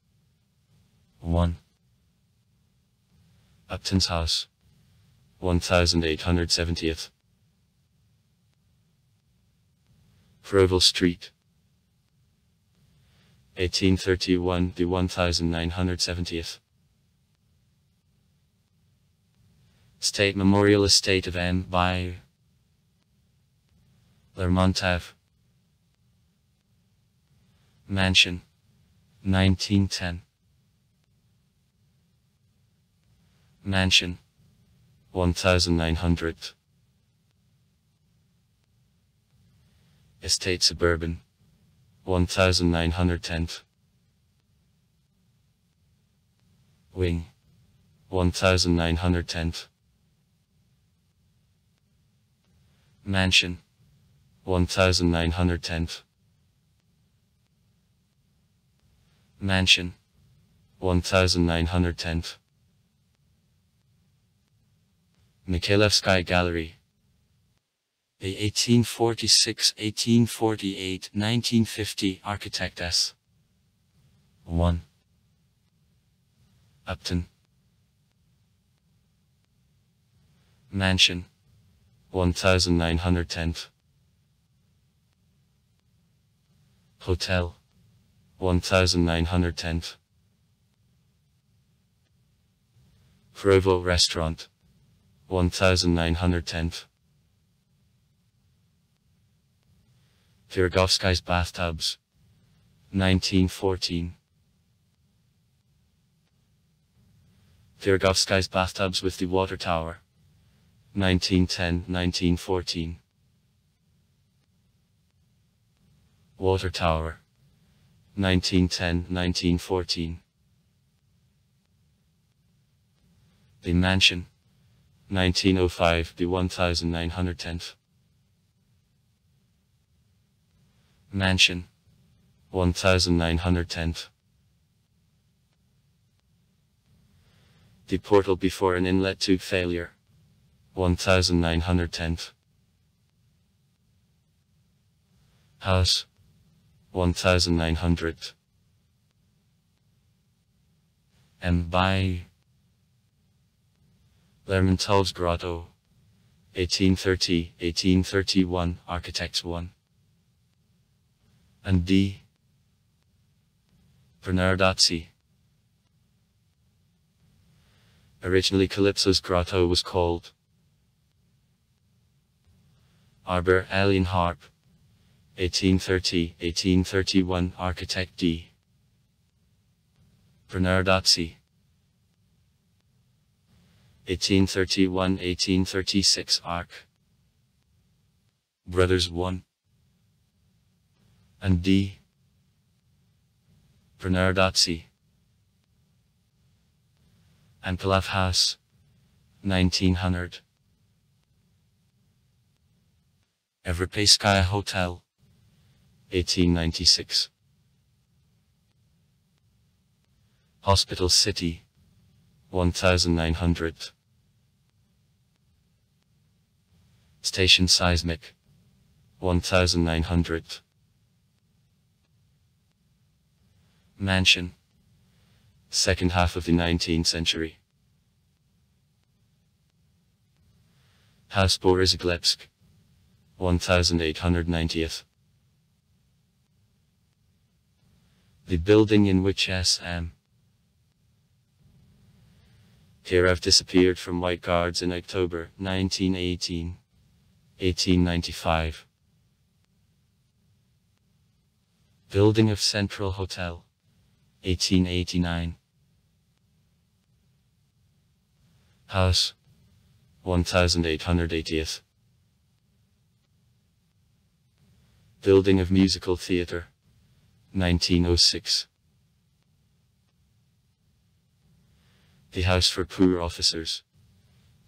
1. Upton's House. 1870th. Frovel Street. 1831 to 1970th. State Memorial Estate of N by Lermontov. Mansion. 1910. Mansion. 1900. Estate Suburban. 1910. Wing. 1910. Mansion. 1910. Mansion. 1910. Mikhailovsky Gallery. The 1846, 1848, 1950 Architect S. 1. Upton. Mansion. 1910. Hotel. 1910. Frovo Restaurant. 1910. Viragovsky's Bathtubs. 1914. Viragovsky's Bathtubs with the Water Tower. 1910-1914. Water Tower. 1910-1914. The Mansion. 1905 the 1910. Mansion. 1910. The portal before an inlet tube failure. 1910. House. 1900. And by Lermontov's Grotto. 1830, 1831, Architects 1. And D. Bernardazzi. Originally Calypso's Grotto was called Arbor Aeolian Harp. 1830, 1831, Architect D. Bernardazzi. 1831-1836 Arc. Brothers 1 and D. Bernardazzi. and Pilaf House. 1900. Evropejskaya Hotel. 1896. Hospital City. 1900. Station Seismic. 1900. Mansion. Second half of the 19th century. House. 1890th. The building in which S.M. Kirov disappeared from White Guards in October 1918. 1895. Building of Central Hotel. 1889. House. 1880th. Building of Musical Theatre. 1906. The House for Poor Officers.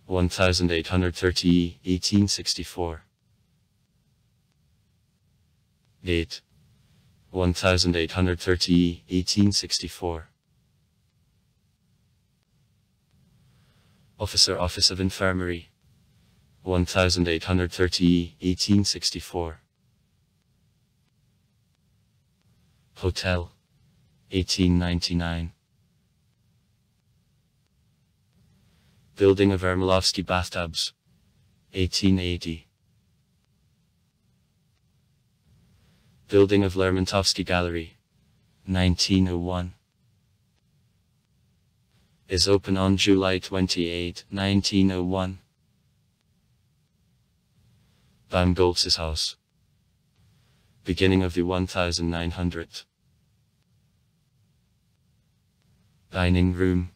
1830 1864. Date 1830 1864. Officer Office of Infirmary 1830, 1864. Hotel, 1899. Building of Ermolovsky bathtubs, 1880. Building of Lermontovsky Gallery, 1901. Is open on July 28, 1901. Baumgoltz's house. Beginning of the 1900. Dining room.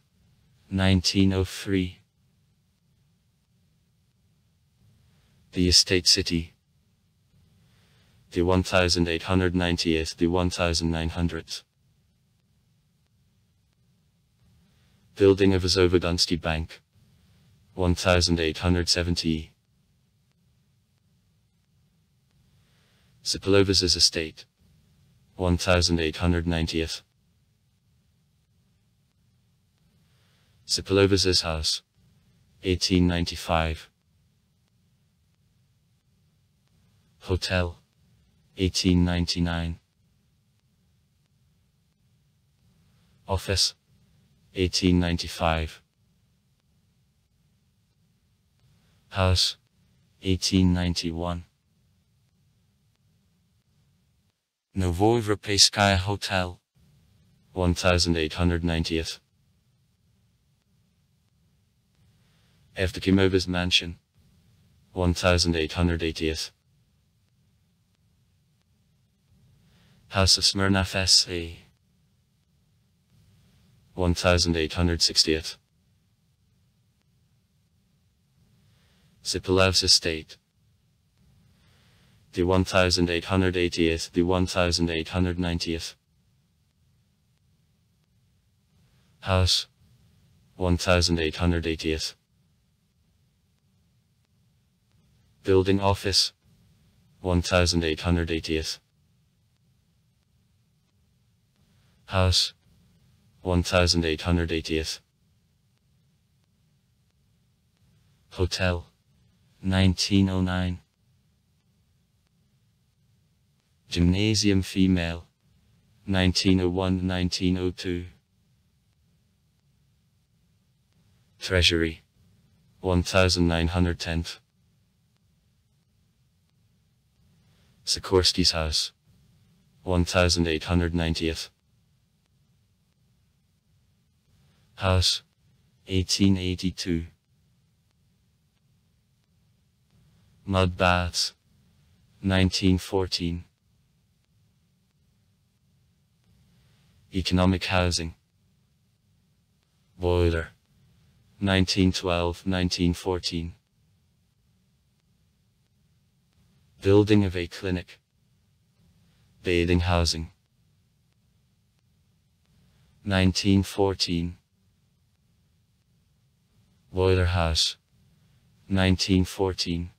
1903. The Estate City. The 1890th, the 1900th. Building of Azova Azovodansky Bank. 1870. Sokolovas' estate. 1890th. Sokolovas' house. 1895. Hotel. 1899. Office. 1895. House. 1891. Novoevropeyskaya Hotel. 1890th. Evdokimova's Mansion. 1880th. House of Smirnov S.A. 1860th. Sipilov's Estate. The 1880th, the 1890th. House. 1880th. Building Office. 1880th. House. 1880th. Hotel. 1909. Gymnasium Female. 1901-1902. Treasury. 1910th. Sikorsky's house. 1890th. House. 1882. Mud baths. 1914. Economic housing. Boiler. 1912-1914. Building of a clinic. Bathing housing. 1914. Boiler House. 1914.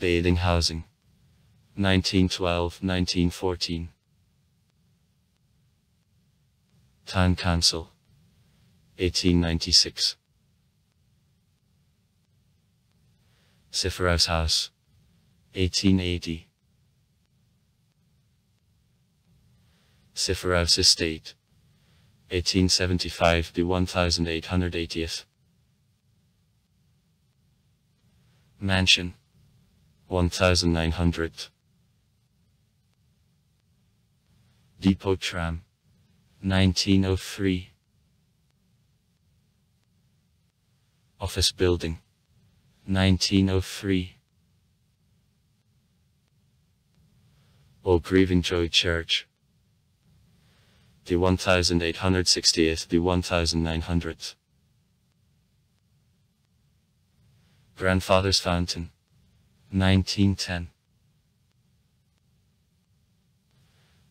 Bathing Housing. 1912-1914. Town Council. 1896. Siferov's House. 1880. Siferov's Estate. 1875 to 1880th. Mansion. 1900. Depot Tram. 1903. Office Building. 1903. Old Grieving Joy Church the 1860th, the 1900th. Grandfather's Fountain, 1910.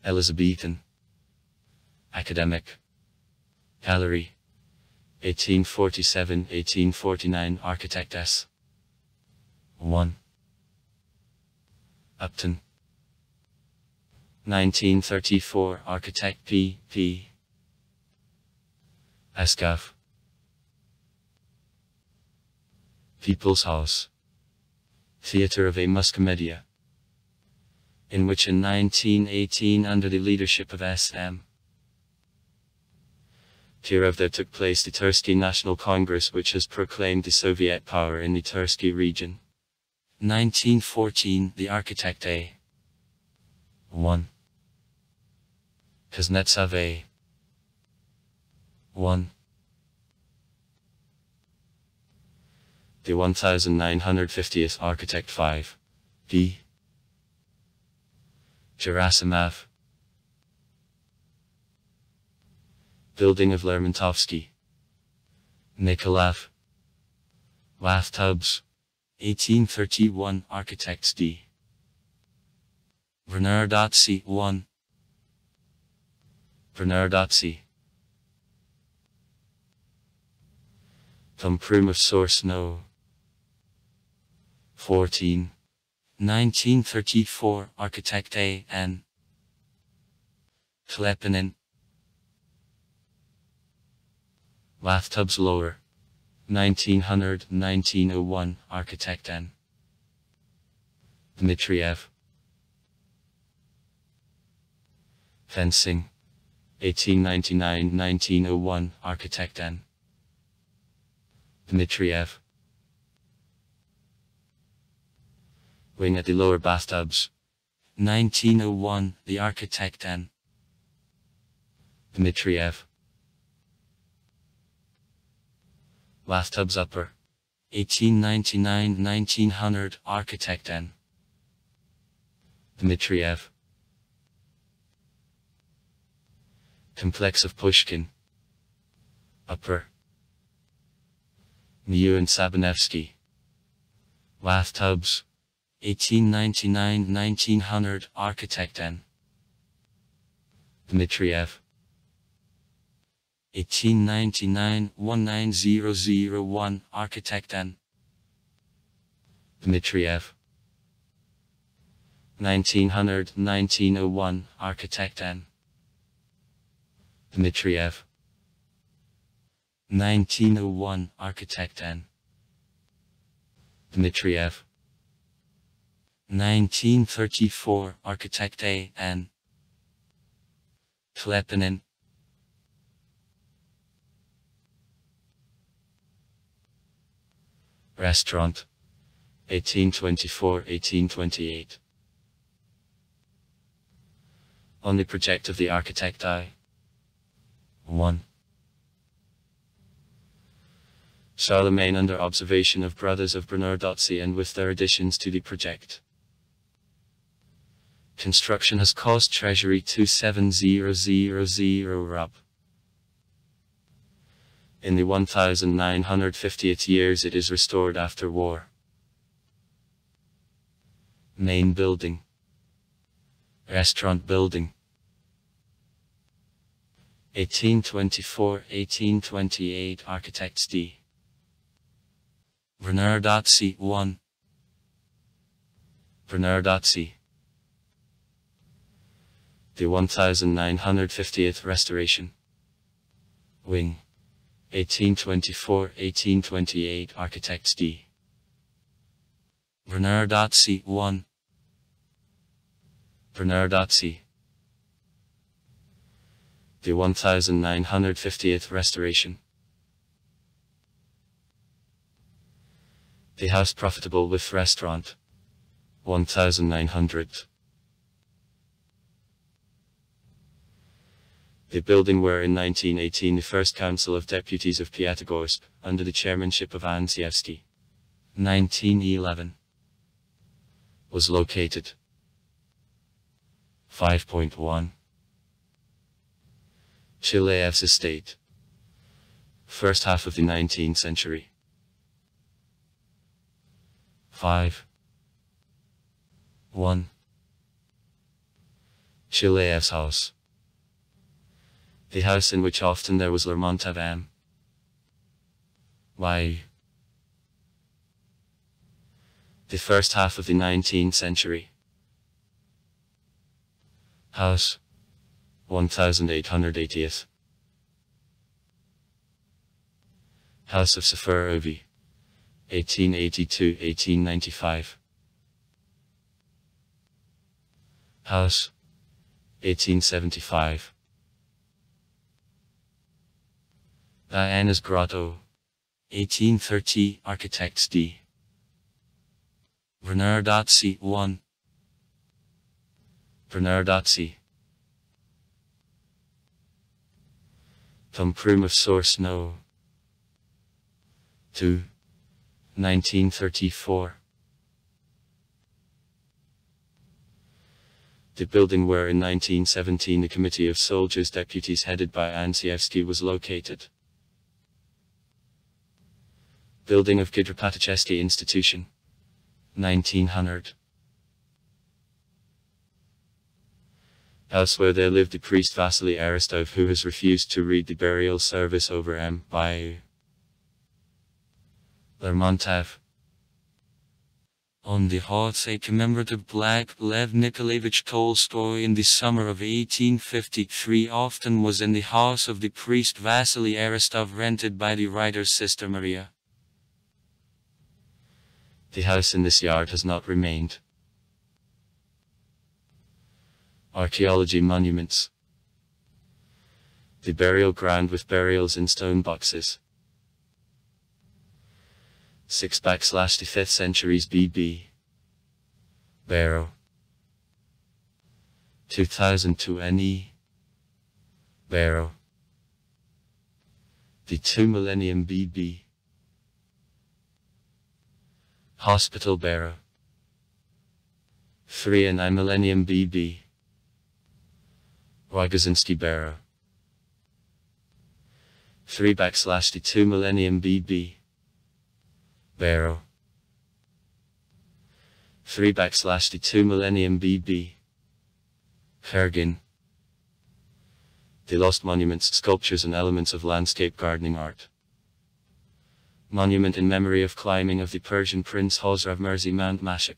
Elizabethan. Academic. Gallery. 1847-1849 Architect S. 1. Upton. 1934 Architect P. P. Askov People's House. Theatre of a Muscomedia. In which in 1918 under the leadership of S.M. Kirov there took place the Tersky National Congress which has proclaimed the Soviet power in the Tersky region. 1914 The Architect A. 1. Kuznetsov A. 1. The 1950th Architect 5. D. Gerasimov. Building of Lermontovsky. Nikolaev. Bathtubs. 1831 Architects D. Bernardazzi 1. Bernardazzi. Prum of Source No. 14. 1934 Architect A. N. Klepenin. Bathtubs Lower. 1900 1901 Architect N. Dmitriev. Fencing. 1899 1901 Architect N. Dmitriev. Wing at the lower bathtubs. 1901 The Architect N. Dmitriev. Bathtubs Upper. 1899-1900 Architect N. Dmitriev. Complex of Pushkin. Upper. New and Sabanevsky. Bathtubs. 1899-1900 Architect N. Dmitriev. 1899-19001 Architect N. Dmitriev. 1900-1901 Architect N. Dmitriev. 1901 Architect N. Dmitriev. 1934 Architect A. N. Klepenin. Restaurant. 1824-1828. On the project of the architect I. 1. Charlemagne under observation of brothers of Bernardazzi and with their additions to the project. Construction has cost Treasury 27000 rub. In the 1950th years it is restored after war. Main building. Restaurant building. 1824-1828 Architects D. Bernardazzi 1. Bernardazzi. The 1950th Restoration. Wing. 1824-1828 Architects D. Bernardazzi 1. Bernardazzi. The 1950th Restoration. The house profitable with restaurant. 1900. The building where in 1918 the first Council of Deputies of Piatigorsk, under the chairmanship of Anzhievsky, 1911, was located. 5.1 Chileev's estate. First half of the 19th century. 5 1 Chileev's house. The house in which often there was Lermontov am. Why? The first half of the 19th century. House. 1880th. House of Sefer Ovi. 1882-1895. House 1875. Uh, Diana's Grotto 1830 Architects D. Bernardazzi 1 Bernardazzi Tom Prum of Source No. 2 1934 The building where in 1917 the Committee of Soldiers Deputies headed by Anzhievsky was located. Building of Gidropatichesky Institution. 1900. Elsewhere there lived the priest Vasily Aristov who has refused to read the burial service over M. by Lermontov. On the hearth a commemorative plaque Lev Nikolaevich Tolstoy in the summer of 1853 often was in the house of the priest Vasily Aristov rented by the writer's sister Maria. The house in this yard has not remained. Archaeology monuments. The burial ground with burials in stone boxes. 6 backslash the 5th centuries BB. Barrow. 2002 NE. Barrow. The 2 millennium BB. Hospital Barrow. 3 and 9 millennium BB. Wygozinski Barrow. 3 backslash the 2 millennium BB. Barrow. 3 backslash the 2 millennium BB. Khergin. The lost monuments, sculptures and elements of landscape gardening art. Monument in memory of climbing of the Persian prince Hosrav Mirzi Mount Mashuk.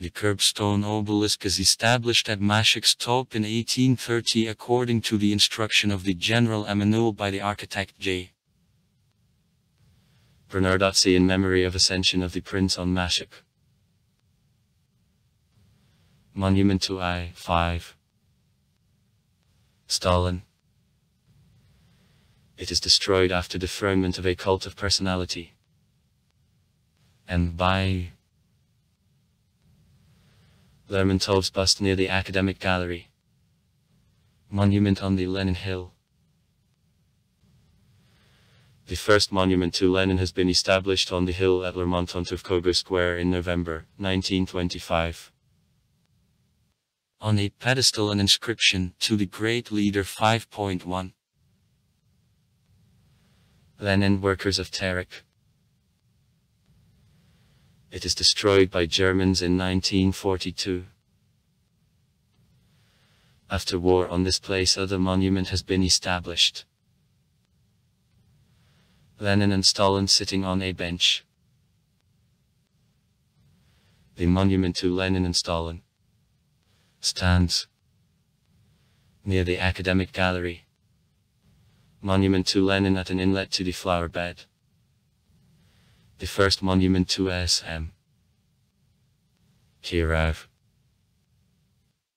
The curbstone obelisk is established at Mashuk's top in 1830 according to the instruction of the General Emanuel by the architect J. Bernardazzi in memory of ascension of the prince on Mashuk. Monument to I. 5. Stalin. It is destroyed after dethronement of a cult of personality. And by Lermontov's bust near the Academic Gallery. Monument on the Lenin Hill. The first monument to Lenin has been established on the hill at Lermontov Square in November 1925. On a pedestal an inscription to the great leader 5.1. Lenin Workers of Terek. It is destroyed by Germans in 1942. After war on this place other monument has been established. Lenin and Stalin sitting on a bench. The monument to Lenin and Stalin stands near the academic gallery. Monument to Lenin at an inlet to the flower bed. The first monument to S.M. Kirov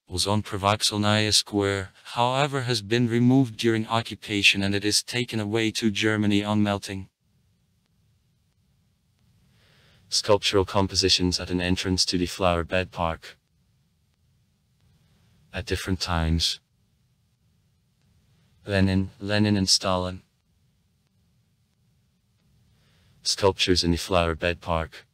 was on Provaxelnaya Square, however has been removed during occupation and it is taken away to Germany on melting. Sculptural compositions at an entrance to the flower bed park. At different times. Lenin, Lenin and Stalin. Sculptures in the flower bed park.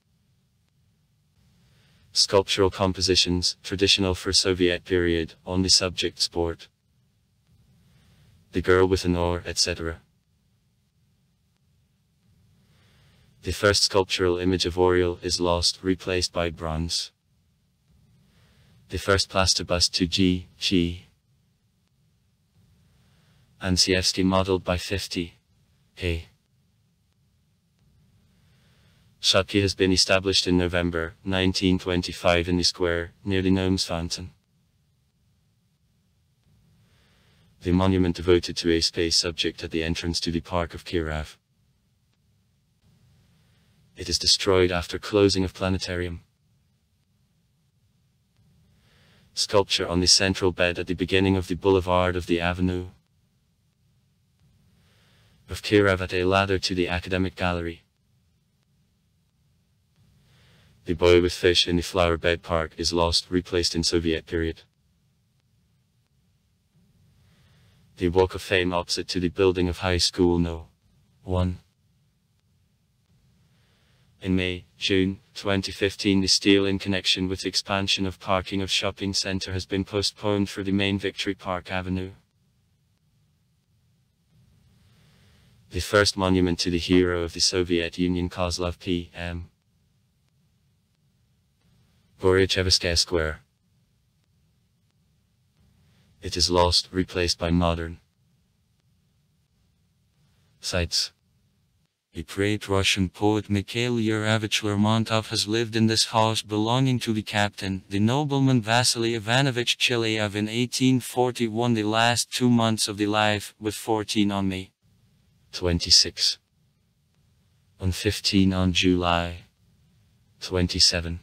Sculptural compositions, traditional for Soviet period, on the subject sport. The girl with an oar, etc. The first sculptural image of Oriel is lost, replaced by bronze. The first plaster bust to G. G. Anzhievsky modeled by 50. A. Shutki has been established in November 1925 in the square, near the Gnomes Fountain. The monument devoted to a space subject at the entrance to the Park of Kirov. It is destroyed after closing of planetarium. Sculpture on the central bed at the beginning of the boulevard of the avenue. Of Kirov a ladder to the academic gallery. The boy with fish in the flower bed park is lost, replaced in Soviet period. The Walk of Fame opposite to the building of High School No. 1. In May, June 2015 the steel in connection with expansion of parking of shopping center has been postponed for the main Victory Park Avenue. The first monument to the hero of the Soviet Union Kozlov P.M. Goryachevskaya Square. It is lost, replaced by modern sites. The great Russian poet Mikhail Yuryevich Lermontov has lived in this house belonging to the captain, the nobleman Vasily Ivanovich Chileyev in 1841 the last two months of the life, with 14 on May 26. On 15 on July 27.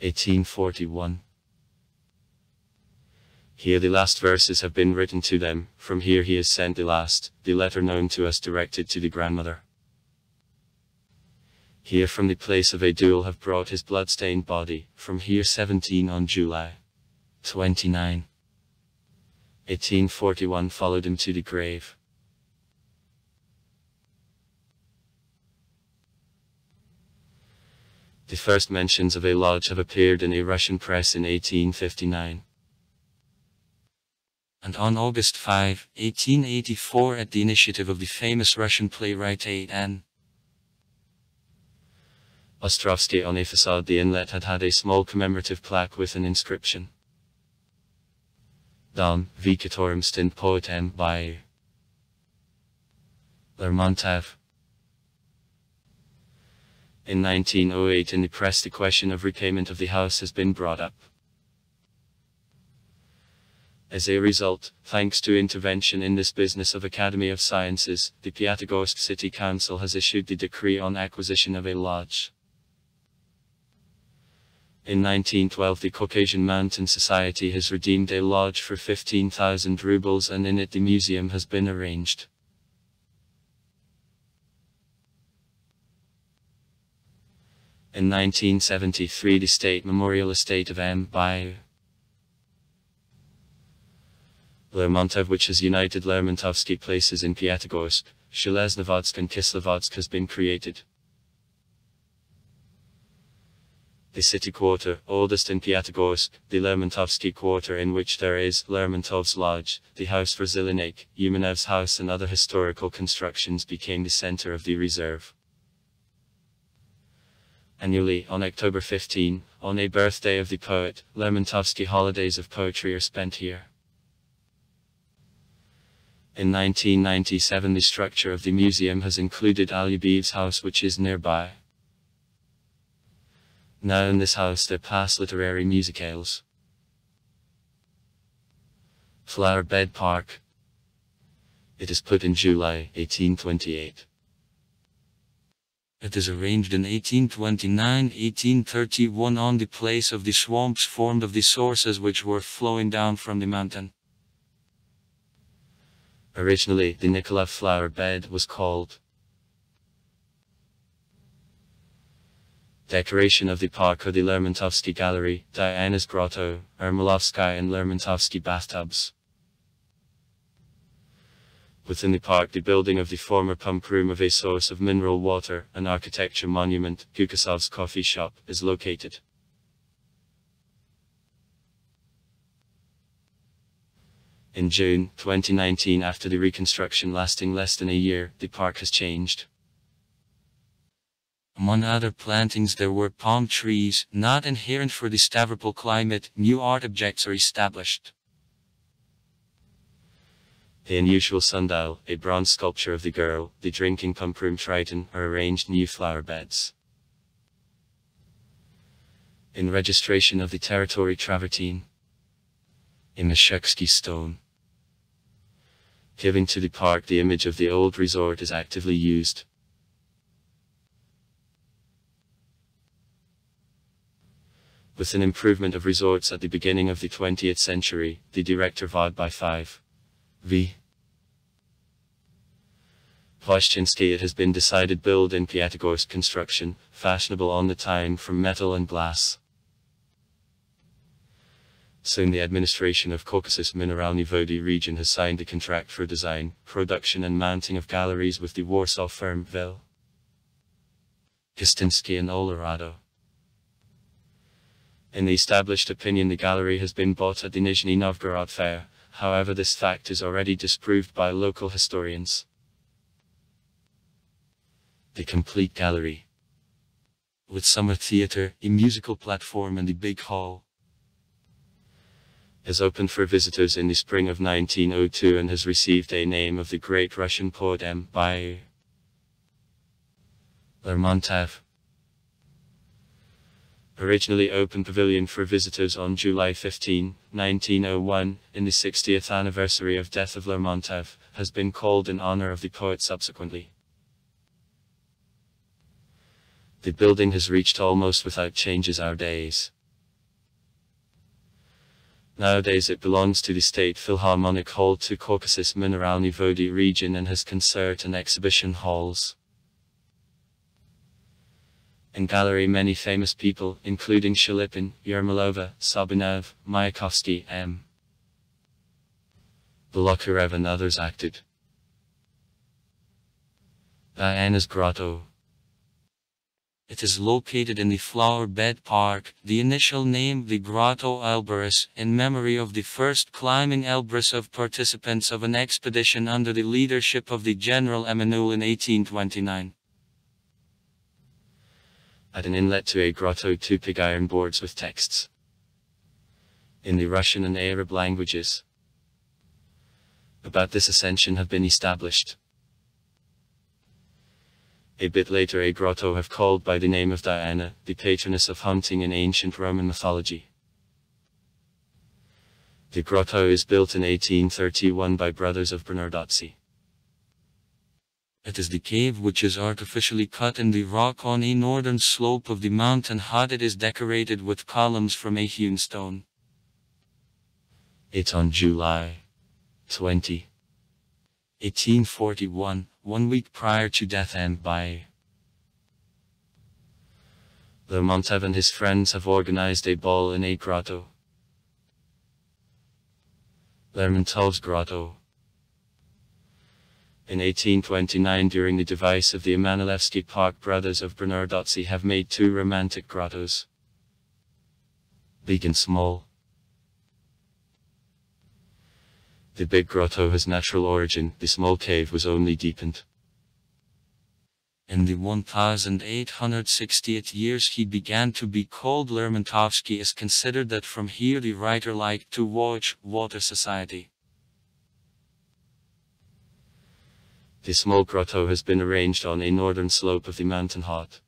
1841. Here the last verses have been written to them, from here he has sent the last, the letter known to us directed to the grandmother. Here from the place of a duel have brought his blood-stained body, from here 17 on July 29. 1841 followed him to the grave. The first mentions of a lodge have appeared in a Russian press in 1859. And on August 5, 1884 at the initiative of the famous Russian playwright A.N. Ostrovsky on a facade the inlet had had a small commemorative plaque with an inscription. Dom, Vikatorem stint poetem by Lermontov. In 1908 in the press the question of repayment of the house has been brought up. As a result, thanks to intervention in this business of Academy of Sciences, the Piatigorsk City Council has issued the decree on acquisition of a lodge. In 1912 the Caucasian Mountain Society has redeemed a lodge for 15,000 rubles and in it the museum has been arranged. In 1973 the State Memorial Estate of M. by Lermontov which has united Lermontovsky places in Piatigorsk, Zheleznovodsk and Kislovodsk has been created. The city quarter, oldest in Piatigorsk, the Lermontovsky quarter in which there is Lermontov's Lodge, the house for Zelenik, Yumanev's house and other historical constructions became the center of the reserve. Annually, on October 15, on a birthday of the poet, Lermontovsky holidays of poetry are spent here. In 1997 the structure of the museum has included Alyabev's house which is nearby. Now in this house there pass literary musicales. Flower Bed Park. It is put in July 1828. It is arranged in 1829-1831 on the place of the swamps formed of the sources which were flowing down from the mountain. Originally, the Nikolaev flower bed was called Decoration of the park are the Lermontovsky Gallery, Diana's Grotto, Ermolovsky and Lermontovsky bathtubs. Within the park the building of the former pump room of a source of mineral water, an architecture monument, Kukasov's coffee shop, is located. In June 2019 after the reconstruction lasting less than a year, the park has changed. Among other plantings there were palm trees, not inherent for the Stavropol climate, new art objects are established. The unusual sundial, a bronze sculpture of the girl, the drinking pump room triton, are arranged new flower beds. In registration of the territory travertine. In the Sheksky stone. Giving to the park the image of the old resort is actively used. With an improvement of resorts at the beginning of the 20th century, the director vowed by 5. V. Voshchinsky it has been decided build in Piatigorsk construction, fashionable on the time from metal and glass. Soon the administration of Caucasus Mineralny Vody region has signed a contract for design, production and mounting of galleries with the Warsaw firm Vil. Kostinsky and Olorado. In the established opinion the gallery has been bought at the Nizhny Novgorod fair, however this fact is already disproved by local historians. The complete gallery. With summer theater, a musical platform and a big hall. Is opened for visitors in the spring of 1902 and has received a name of the great Russian poet M. by Lermontov. Originally open pavilion for visitors on July 15, 1901, in the 60th anniversary of death of Lermontov, has been called in honor of the poet subsequently. The building has reached almost without changes our days. Nowadays it belongs to the State Philharmonic Hall to Caucasus Mineralny Vody region and has concert and exhibition halls. In gallery many famous people, including Chaliapin, Yermolova, Sobinov, Mayakovsky, M. Balakirev and others acted. Diana's Grotto it is located in the Flower Bed Park, the initial name the Grotto Elbrus, in memory of the first climbing Elbrus of participants of an expedition under the leadership of the General Emanuel in 1829. At an inlet to a grotto two pig iron boards with texts in the Russian and Arab languages about this ascension have been established. A bit later a grotto have called by the name of Diana, the patroness of hunting in ancient Roman mythology. The grotto is built in 1831 by brothers of Bernardazzi. It is the cave which is artificially cut in the rock on a northern slope of the mountain hut. It is decorated with columns from a hewn stone. It's on July 20. 1841, one week prior to death and by Lermontov and his friends have organized a ball in a grotto. Lermontov's grotto. In 1829 during the device of the Emanilevsky Park brothers of Bernardazzi have made two romantic grottos. Big and small. The big grotto has natural origin, the small cave was only deepened. In the 1860th years he began to be called Lermontovsky is considered that from here the writer liked to watch Water Society. The small grotto has been arranged on a northern slope of the mountain hut.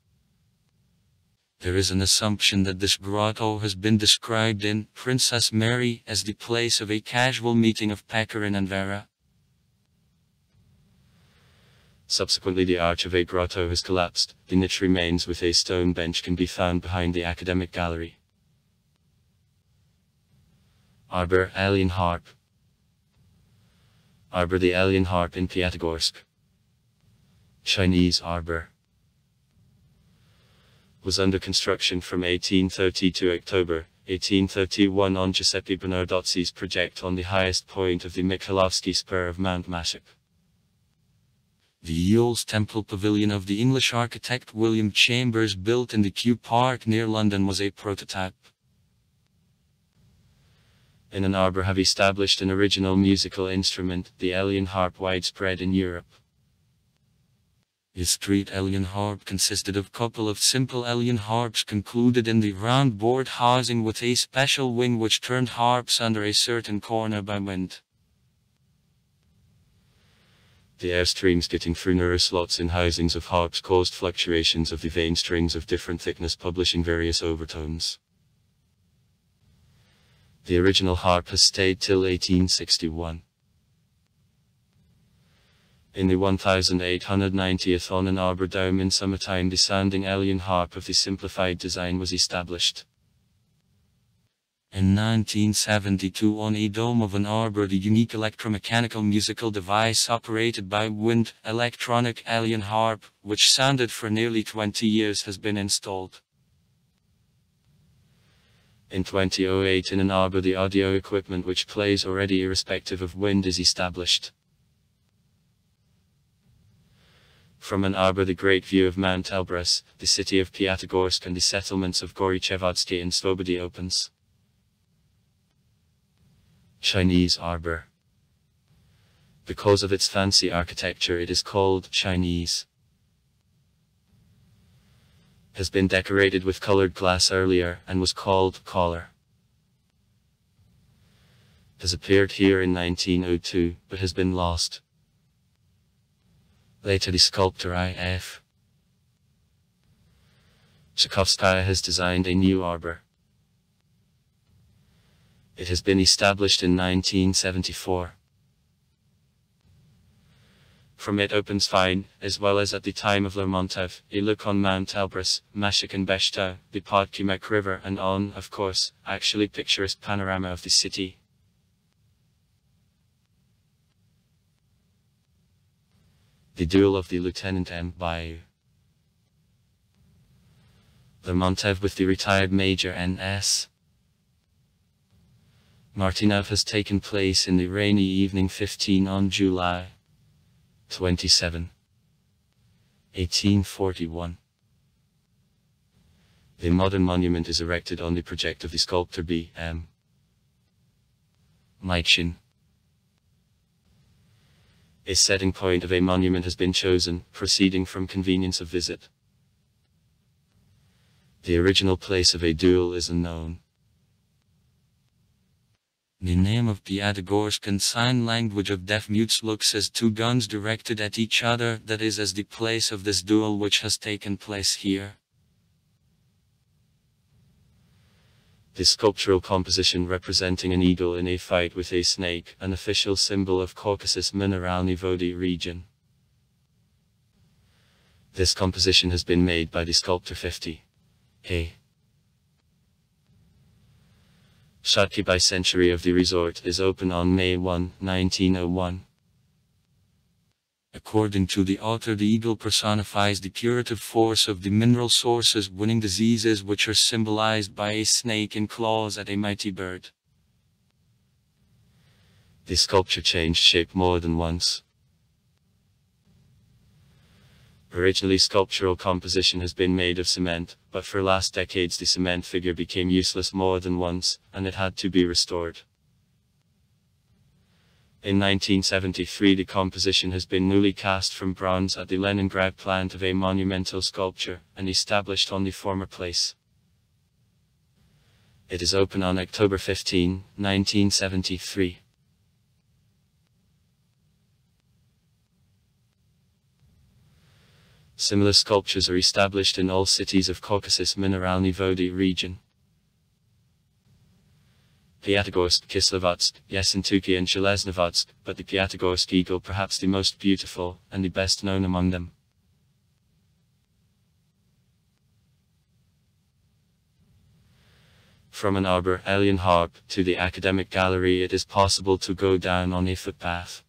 There is an assumption that this grotto has been described in Princess Mary as the place of a casual meeting of Pechorin and Vera. Subsequently the arch of a grotto has collapsed, the niche remains with a stone bench can be found behind the academic gallery. Arbor Aeolian Harp Arbor the Aeolian Harp in Piatigorsk Chinese Arbor was under construction from 1830 to October 1831 on Giuseppe Bernardazzi's project on the highest point of the Mikhailovsky spur of Mount Mashuk. The Aeolus Temple Pavilion of the English architect William Chambers built in the Kew Park near London was a prototype. In Ann Arbor have established an original musical instrument, the Aeolian harp widespread in Europe. The street Aeolian harp consisted of couple of simple alien harps concluded in the round board housing with a special wing which turned harps under a certain corner by wind. The air streams getting through narrow slots in housings of harps caused fluctuations of the vein strings of different thickness publishing various overtones. The original harp has stayed till 1861. In the 1890th on an Arbor Dome in summertime the sounding Aeolian harp of the simplified design was established. In 1972 on a dome of an arbor the unique electromechanical musical device operated by wind, electronic Aeolian harp, which sounded for nearly 20 years has been installed. In 2008 in an arbor the audio equipment which plays already irrespective of wind is established. From an arbor the great view of Mount Elbrus, the city of Piatigorsk and the settlements of Goryachevodsky and Svobody opens. Chinese Arbor. Because of its fancy architecture it is called Chinese. Has been decorated with colored glass earlier and was called collar. Has appeared here in 1902 but has been lost. Later the sculptor I.F. Tchaikovskaya has designed a new arbor. It has been established in 1974. From it opens fine, as well as at the time of Lermontov, a look on Mount Elbrus, Mashuk and Beshtau, the Podkumok River and on, of course, actually picturesque panorama of the city. The duel of the Lieutenant M. Bayou. Lermontov with the retired Major N.S. Martynov has taken place in the rainy evening 15 on July 27, 1841. The modern monument is erected on the project of the sculptor B. M. Mikeshin. A setting point of a monument has been chosen, proceeding from convenience of visit. The original place of a duel is unknown. The name of Piatigorsk in sign language of deaf mutes looks as two guns directed at each other, that is as the place of this duel which has taken place here. The sculptural composition representing an eagle in a fight with a snake, an official symbol of Caucasus Mineralny Vody region. This composition has been made by the sculptor 50. A. Shotki Bicentenary of the resort is open on May 1, 1901. According to the author the eagle personifies the curative force of the mineral sources winning diseases which are symbolized by a snake in claws at a mighty bird. The sculpture changed shape more than once. Originally sculptural composition has been made of cement, but for last decades the cement figure became useless more than once, and it had to be restored. In 1973 the composition has been newly cast from bronze at the Leningrad plant of a monumental sculpture, and established on the former place. It is open on October 15, 1973. Similar sculptures are established in all cities of Caucasus Mineralny Vody region. Piatigorsk, Kislovodsk, Yessentuki and Zheleznovodsk, but the Piatigorsk eagle perhaps the most beautiful, and the best known among them. From an arbor, Aeolian harp, to the academic gallery it is possible to go down on a footpath.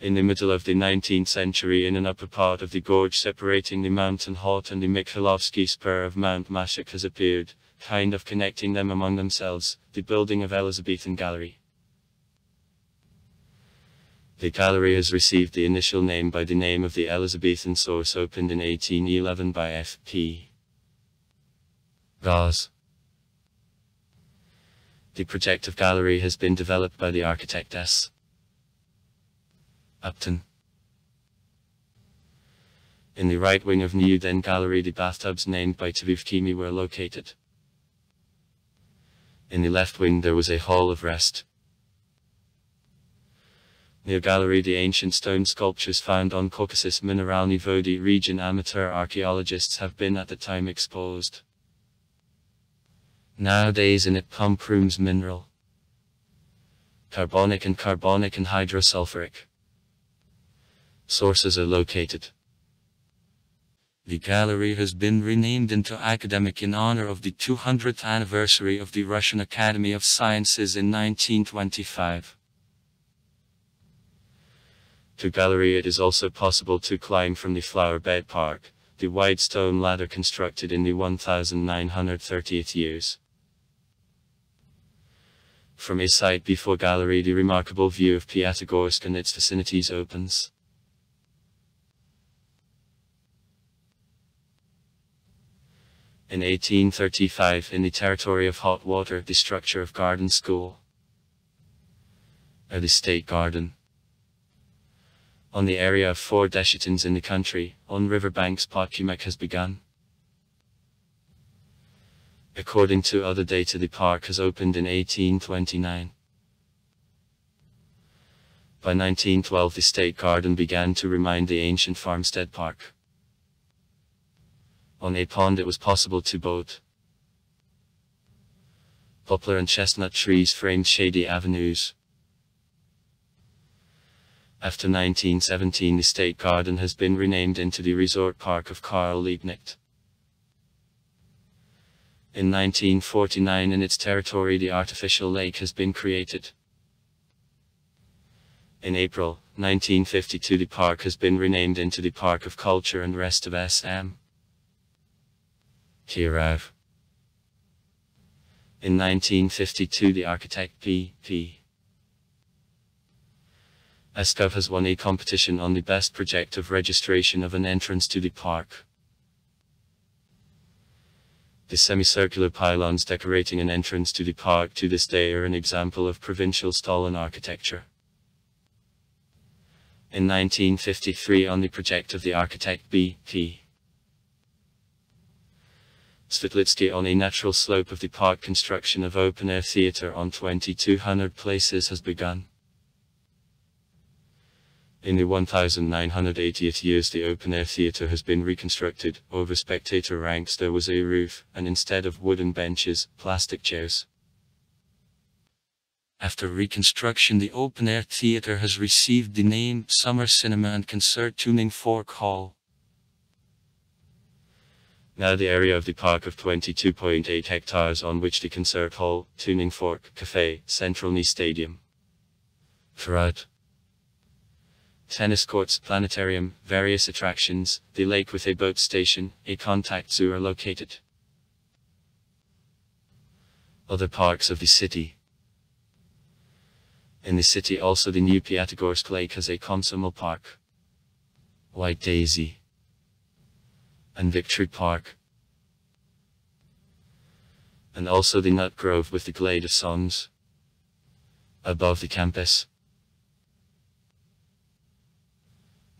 In the middle of the 19th century in an upper part of the gorge separating the mountain hot and the Mikhailovsky spur of Mount Mashuk has appeared, kind of connecting them among themselves, the building of Elizabethan Gallery. The gallery has received the initial name by the name of the Elizabethan source opened in 1811 by F.P. Gauss. The projective gallery has been developed by the architect S. Upton. In the right wing of New Den Gallery the bathtubs named by Tavufkimi were located. In the left wing there was a hall of rest. Near gallery the ancient stone sculptures found on Caucasus Mineralny Vody region amateur archaeologists have been at the time exposed. Nowadays in it pump rooms mineral. Carbonic and carbonic and hydrosulfuric. Sources are located. The gallery has been renamed into Academic in honor of the 200th anniversary of the Russian Academy of Sciences in 1925. To gallery it is also possible to climb from the flower bed park, the wide stone ladder constructed in the 1930th years. From a site before gallery the remarkable view of Piatigorsk and its vicinities opens. In 1835, in the territory of hot water, the structure of garden school, or the state garden, on the area of four desyatins in the country, on riverbanks Podkumok has begun. According to other data the park has opened in 1829. By 1912 the state garden began to remind the ancient farmstead park. On a pond it was possible to boat. Poplar and chestnut trees framed shady avenues. After 1917 the state garden has been renamed into the resort park of Karl Liebknecht. In 1949 in its territory the artificial lake has been created. In April 1952 the park has been renamed into the Park of Culture and Rest of SM. Kirov. In 1952 the architect P. P. Eskov has won a competition on the best project of registration of an entrance to the park. The semicircular pylons decorating an entrance to the park to this day are an example of provincial Stalin architecture. In 1953 on the project of the architect B. P. Svetlitsky on a natural slope of the park construction of open-air theatre on 2200 places has begun. In the 1980th years the open-air theatre has been reconstructed, over spectator ranks there was a roof, and instead of wooden benches, plastic chairs. After reconstruction the open-air theatre has received the name Summer Cinema and Concert Tuning Fork Hall. Now the area of the park of 22.8 hectares on which the concert hall, tuning fork, cafe, central knee stadium. Throughout. Tennis courts, planetarium, various attractions, the lake with a boat station, a contact zoo are located. Other parks of the city. In the city also the new Piatigorsk Lake has a Komsomol Park. White Daisy and Victory Park. And also the Nut Grove with the glade of songs. Above the campus.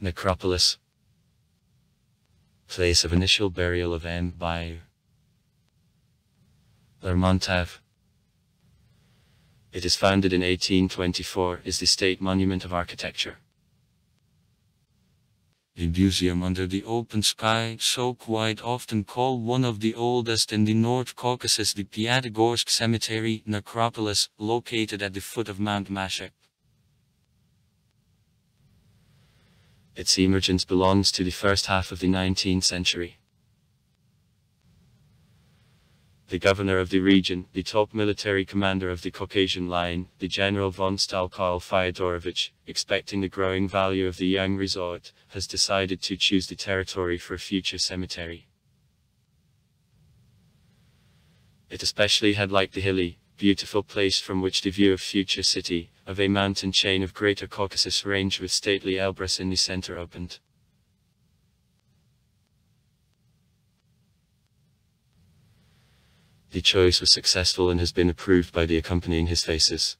Necropolis. Place of initial burial of M. Bayer. Lermontov. It is founded in 1824, is the state monument of architecture. The museum under the open sky, so quite often called one of the oldest in the North Caucasus, the Piatigorsk Cemetery, necropolis, located at the foot of Mount Mashuk. Its emergence belongs to the first half of the 19th century the governor of the region, the top military commander of the Caucasian line, the General von Stahl Karl Fyodorovich, expecting the growing value of the young resort, has decided to choose the territory for a future cemetery. It especially had like the hilly, beautiful place from which the view of future city, of a mountain chain of Greater Caucasus range with stately Elbrus in the center opened. The choice was successful and has been approved by the accompanying his faces.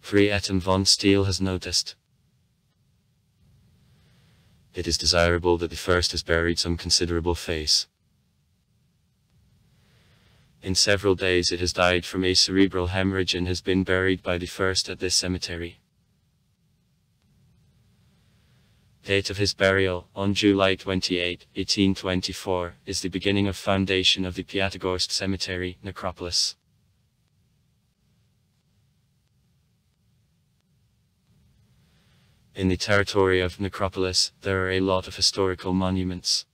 Free Atom von Steele has noticed. It is desirable that the first has buried some considerable face. In several days it has died from a cerebral hemorrhage and has been buried by the first at this cemetery. Date of his burial, on July 28, 1824, is the beginning of foundation of the Piatigorsk Cemetery, necropolis. In the territory of Necropolis, there are a lot of historical monuments.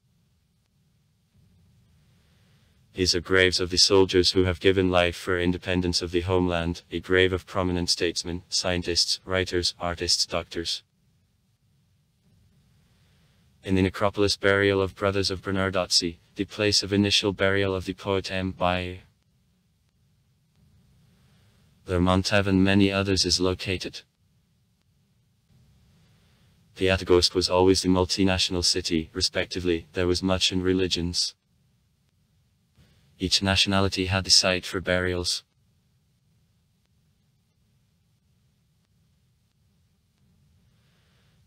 These are graves of the soldiers who have given life for independence of the homeland, a grave of prominent statesmen, scientists, writers, artists, doctors. In the necropolis burial of Brothers of Bernardazzi, the place of initial burial of the poet M. by Lermontov and many others is located. Piatigorsk was always the multinational city, respectively, there was much in religions. Each nationality had the site for burials.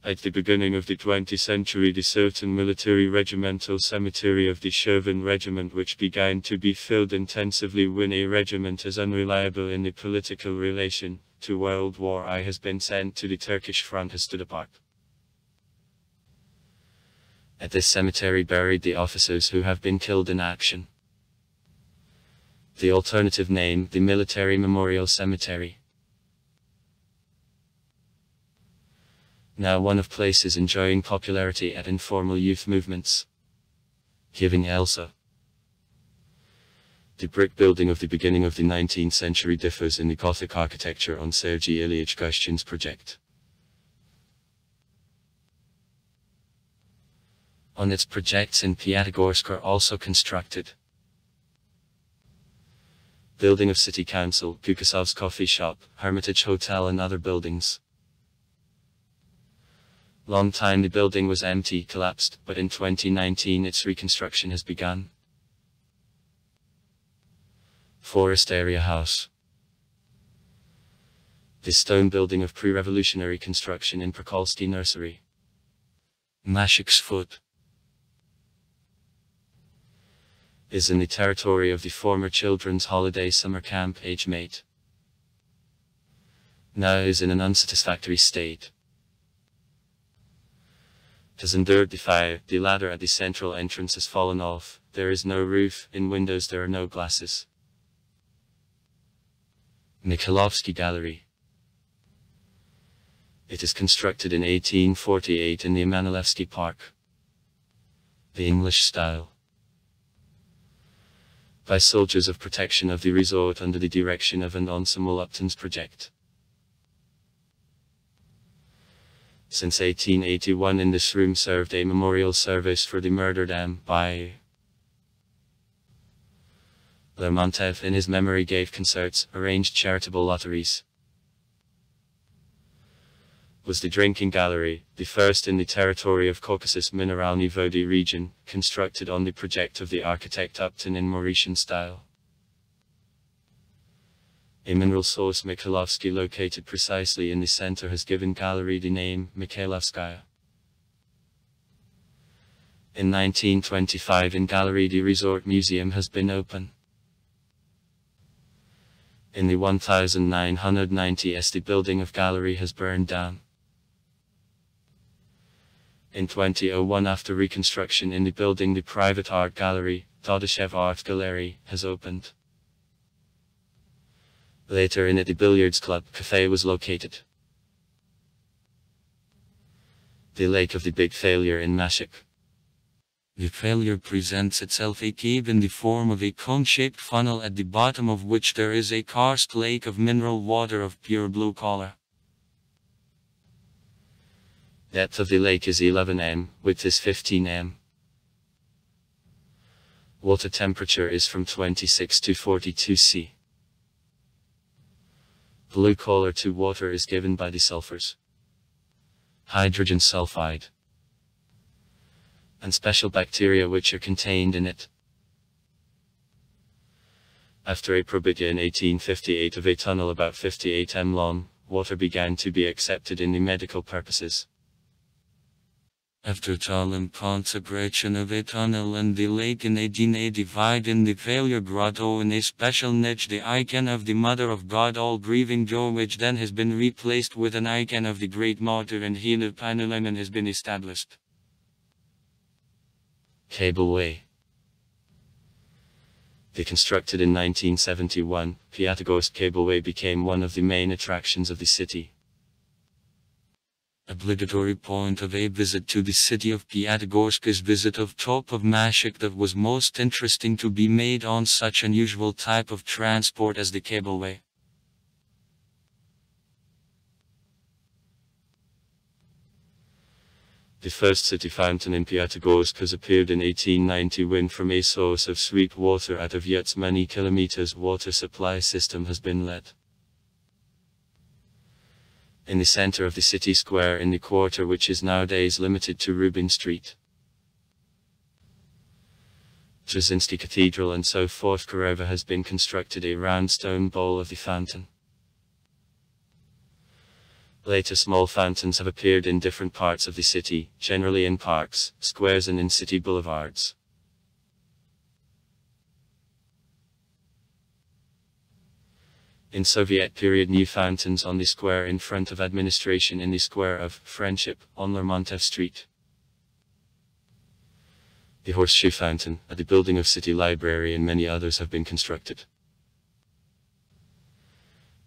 At the beginning of the 20th century the certain military regimental cemetery of the Shirvan regiment which began to be filled intensively when a regiment as unreliable in the political relation to World War I has been sent to the Turkish front has stood apart. At this cemetery buried the officers who have been killed in action. The alternative name, the Military Memorial Cemetery. Now one of places enjoying popularity at informal youth movements. Giving Elsa. The brick building of the beginning of the 19th century differs in the Gothic architecture on Sergei Ilyich Gushtin's project. On its projects in Piatigorsk are also constructed building of city council, Gukasov's coffee shop, Hermitage Hotel and other buildings. Long time the building was empty, collapsed, but in 2019 its reconstruction has begun. Forest Area House The stone building of pre-revolutionary construction in Prokolsky Nursery. Mashuk's Foot is in the territory of the former Children's Holiday Summer Camp age mate. Now is in an unsatisfactory state. Has endured the fire, the ladder at the central entrance has fallen off, there is no roof, in windows there are no glasses. Mikhailovsky Gallery It is constructed in 1848 in the Emanilevsky Park. The English style by soldiers of protection of the resort under the direction of an ensemble Upton's project. Since 1881 in this room served a memorial service for the murdered M. by Lermontov in his memory gave concerts, arranged charitable lotteries was the drinking gallery, the first in the territory of Caucasus Mineralny Vody region, constructed on the project of the architect Upton in Mauritian style. A mineral source Mikhailovsky located precisely in the center has given gallery the name Mikhailovskaya. In 1925 in Gallery the Resort Museum has been open. In the 1990 s the building of gallery has burned down. In 2001 after reconstruction in the building the private art gallery, Dadashev Art Gallery, has opened. Later in it the billiards club cafe was located. The Lake of the Big Failure in Mashuk. The failure presents itself a cave in the form of a cone-shaped funnel at the bottom of which there is a karst lake of mineral water of pure blue color. Depth of the lake is 11 m, width is 15 m. Water temperature is from 26 to 42 C. Blue color to water is given by the sulfurs. Hydrogen sulfide. And special bacteria which are contained in it. After a probitya in 1858 of a tunnel about 58 m long, water began to be accepted in the medical purposes. After Talim consecration of tunnel and the lake in 1885 in the failure grotto in a special niche the icon of the Mother of God all grieving Joe which then has been replaced with an icon of the great martyr and healer Panteleimon has been established. Cableway Deconstructed in 1971, Piatigorsk Cableway became one of the main attractions of the city. Obligatory point of a visit to the city of Piatigorsk is visit of top of Mashuk that was most interesting to be made on such unusual type of transport as the cableway. The first city fountain in Piatigorsk has appeared in 1890 when from a source of sweet water out of yet many kilometers water supply system has been let. In the center of the city square in the quarter which is nowadays limited to Rubin Street. Trzynski Cathedral and so forth Korova has been constructed a round stone bowl of the fountain. Later small fountains have appeared in different parts of the city, generally in parks, squares and in city boulevards. In Soviet period new fountains on the square in front of administration in the square of Friendship, on Lermontov Street. The Horseshoe Fountain, at the building of City Library and many others have been constructed.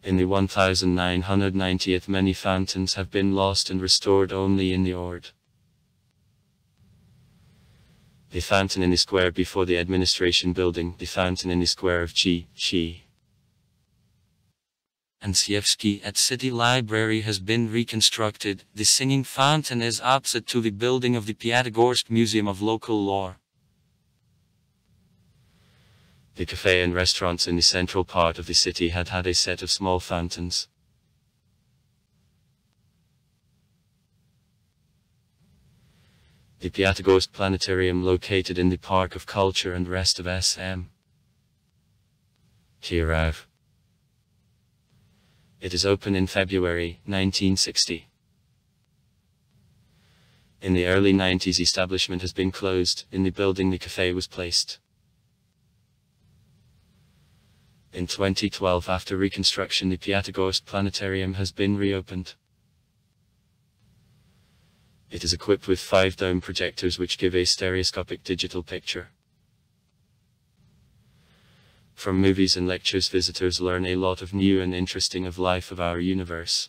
In the 1990th many fountains have been lost and restored only in the Ord. The fountain in the square before the administration building, the fountain in the square of Chi, Chi. Anzhievsky at City Library has been reconstructed. The singing fountain is opposite to the building of the Piatigorsk Museum of Local Lore. The cafe and restaurants in the central part of the city had had a set of small fountains. The Piatigorsk Planetarium located in the Park of Culture and rest of SM. Kirov. It is open in February 1960. In the early 90s establishment has been closed, in the building the cafe was placed. In 2012 after reconstruction the Piatigorsk Planetarium has been reopened. It is equipped with five dome projectors which give a stereoscopic digital picture. From movies and lectures visitors learn a lot of new and interesting of life of our universe.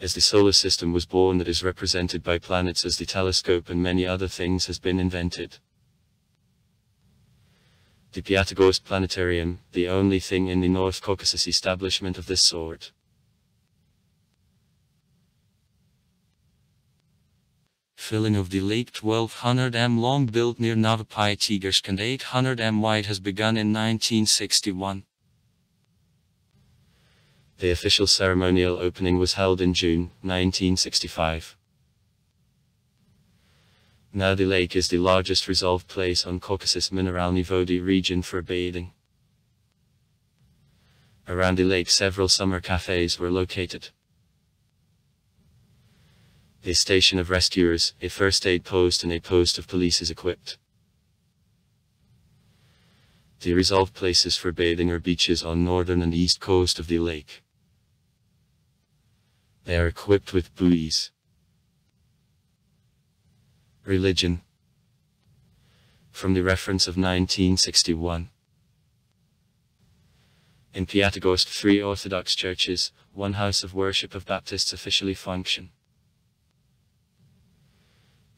As the solar system was born that is represented by planets as the telescope and many other things has been invented. The Piatigorsk Planetarium, the only thing in the North Caucasus establishment of this sort. Filling of the lake 1200 m long built near Navapai Novopyatigorsk and 800 m wide has begun in 1961. The official ceremonial opening was held in June 1965. Now the lake is the largest resolved place on Caucasus Mineralny Vody region for bathing. Around the lake several summer cafes were located. A station of rescuers, a first aid post and a post of police is equipped. The resolved places for bathing are beaches on northern and east coast of the lake. They are equipped with buoys. Religion. From the reference of 1961. In Piatigorsk, three Orthodox churches, one house of worship of Baptists officially function.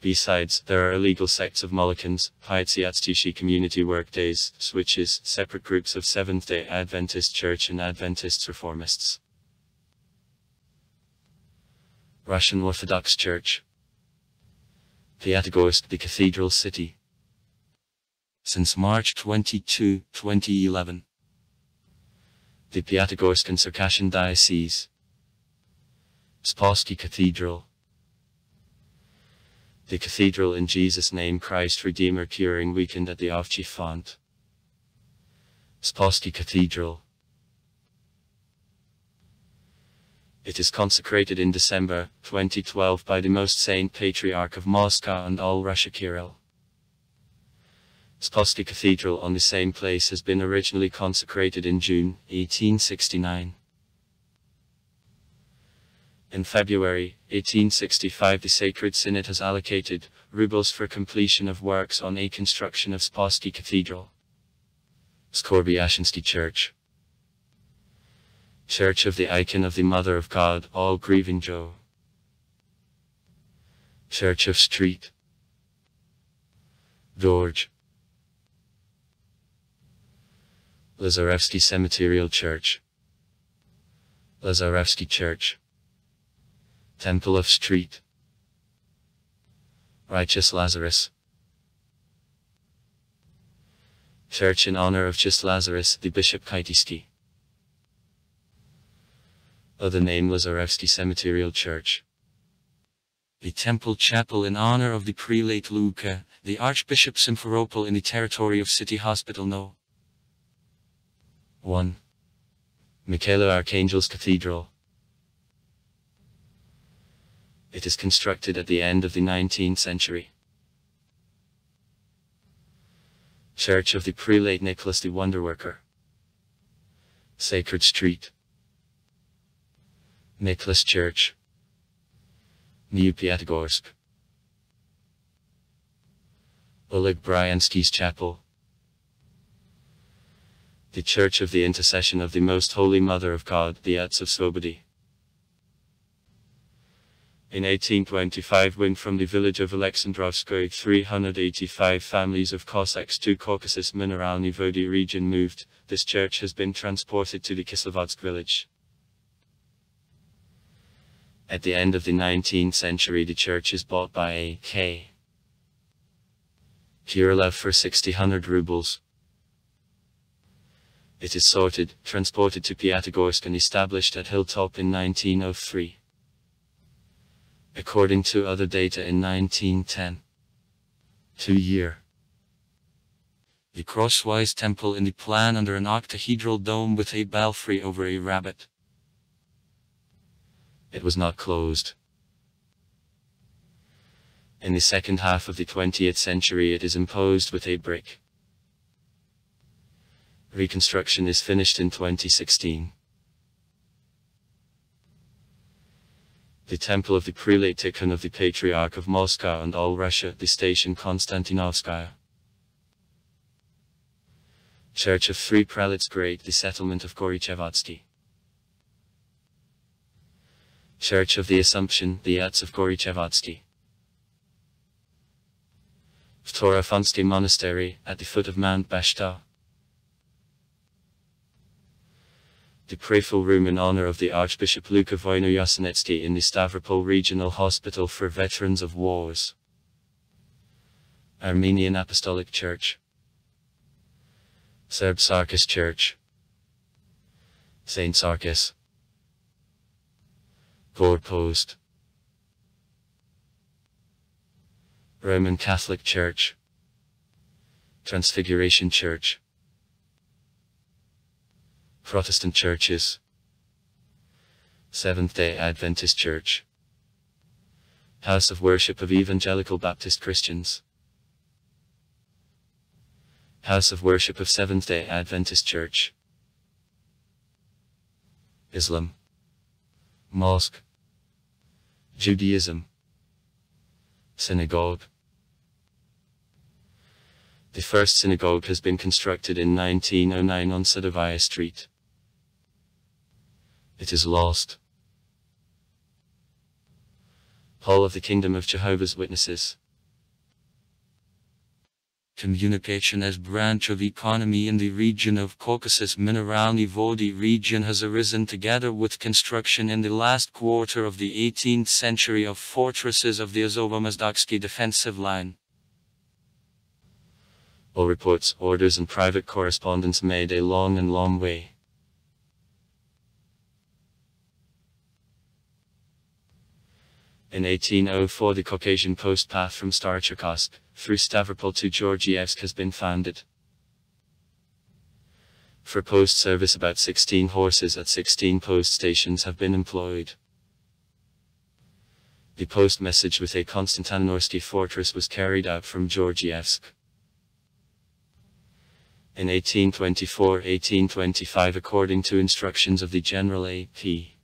Besides, there are illegal sects of Molokans, Piatsyatstushi community workdays, switches, separate groups of Seventh-day Adventist Church and Adventists Reformists. Russian Orthodox Church Piatigorsk, the cathedral city. Since March 22, 2011. The Piatigorsk and Circassian Diocese. Spassky Cathedral. The Cathedral in Jesus' Name Christ Redeemer Curing Weekend at the Ovchi Font. Spassky Cathedral. It is consecrated in December 2012 by the Most Saint Patriarch of Moscow and all Russia Kirill. Spassky Cathedral on the same place has been originally consecrated in June 1869. In February 1865 the Sacred Synod has allocated rubles for completion of works on a construction of Spassky Cathedral. Skorbyashinsky Church Church of the Icon of the Mother of God, All Grieving Joe. Church of Street. George. Lazarevsky Cemeterial Church. Lazarevsky Church. Temple of Street. Righteous Lazarus. Church in honor of Just Lazarus, the Bishop Kaitisky. Other name Lazarevsky Cemeterial Church. The temple chapel in honor of the prelate Luca, the Archbishop Simferopol in the territory of City Hospital No. 1. Michaela Archangel's Cathedral. It is constructed at the end of the 19th century. Church of the Prelate Nicholas the Wonderworker. Sacred Street. Nicholas Church. New Piatigorsk. Oleg Bryansky's Chapel. The Church of the Intercession of the Most Holy Mother of God, the Ats of Slobody. In 1825 when from the village of Alexandrovskoye 385 families of Cossacks to Caucasus Mineralny Vody region moved, this church has been transported to the Kislovodsk village. At the end of the 19th century the church is bought by a K. Kurilev for 600 rubles. It is sorted, transported to Piatigorsk and established at Hilltop in 1903. According to other data in 1910. Two year. The crosswise temple in the plan under an octahedral dome with a belfry over a rabbit. It was not closed. In the second half of the 20th century it is imposed with a brick. Reconstruction is finished in 2016. The Temple of the Prelate Tikhon of the Patriarch of Moscow and All Russia, the Station Konstantinovskaya. Church of Three Prelates Great, the Settlement of Goryachevodsky. Church of the Assumption, the Ats of Goryachevodsky. Vtoroafonsky Monastery, at the foot of Mount Bashta. The prayerful room in honor of the Archbishop Luka Voinoyasenetsky in the Stavropol Regional Hospital for Veterans of Wars. Armenian Apostolic Church. Surb Sarkis Church. Saint Sarkis. Gore Post. Roman Catholic Church. Transfiguration Church. Protestant churches. Seventh day Adventist Church. House of Worship of Evangelical Baptist Christians. House of Worship of Seventh day Adventist Church. Islam. Mosque. Judaism. Synagogue. The first synagogue has been constructed in 1909 on Sadovaya Street. It is lost. Hall of the Kingdom of Jehovah's Witnesses. Communication as branch of economy in the region of Caucasus Mineralny Vody region has arisen together with construction in the last quarter of the 18th century of fortresses of the Azovo-Mozdoksky defensive line. All reports, orders and private correspondence made a long and long way. In 1804 the Caucasian post path from Starocherkassk, through Stavropol to Georgievsk has been founded. For post service about 16 horses at 16 post stations have been employed. The post message with a Konstantinogorsky fortress was carried out from Georgievsk. In 1824-1825 according to instructions of the General A.P.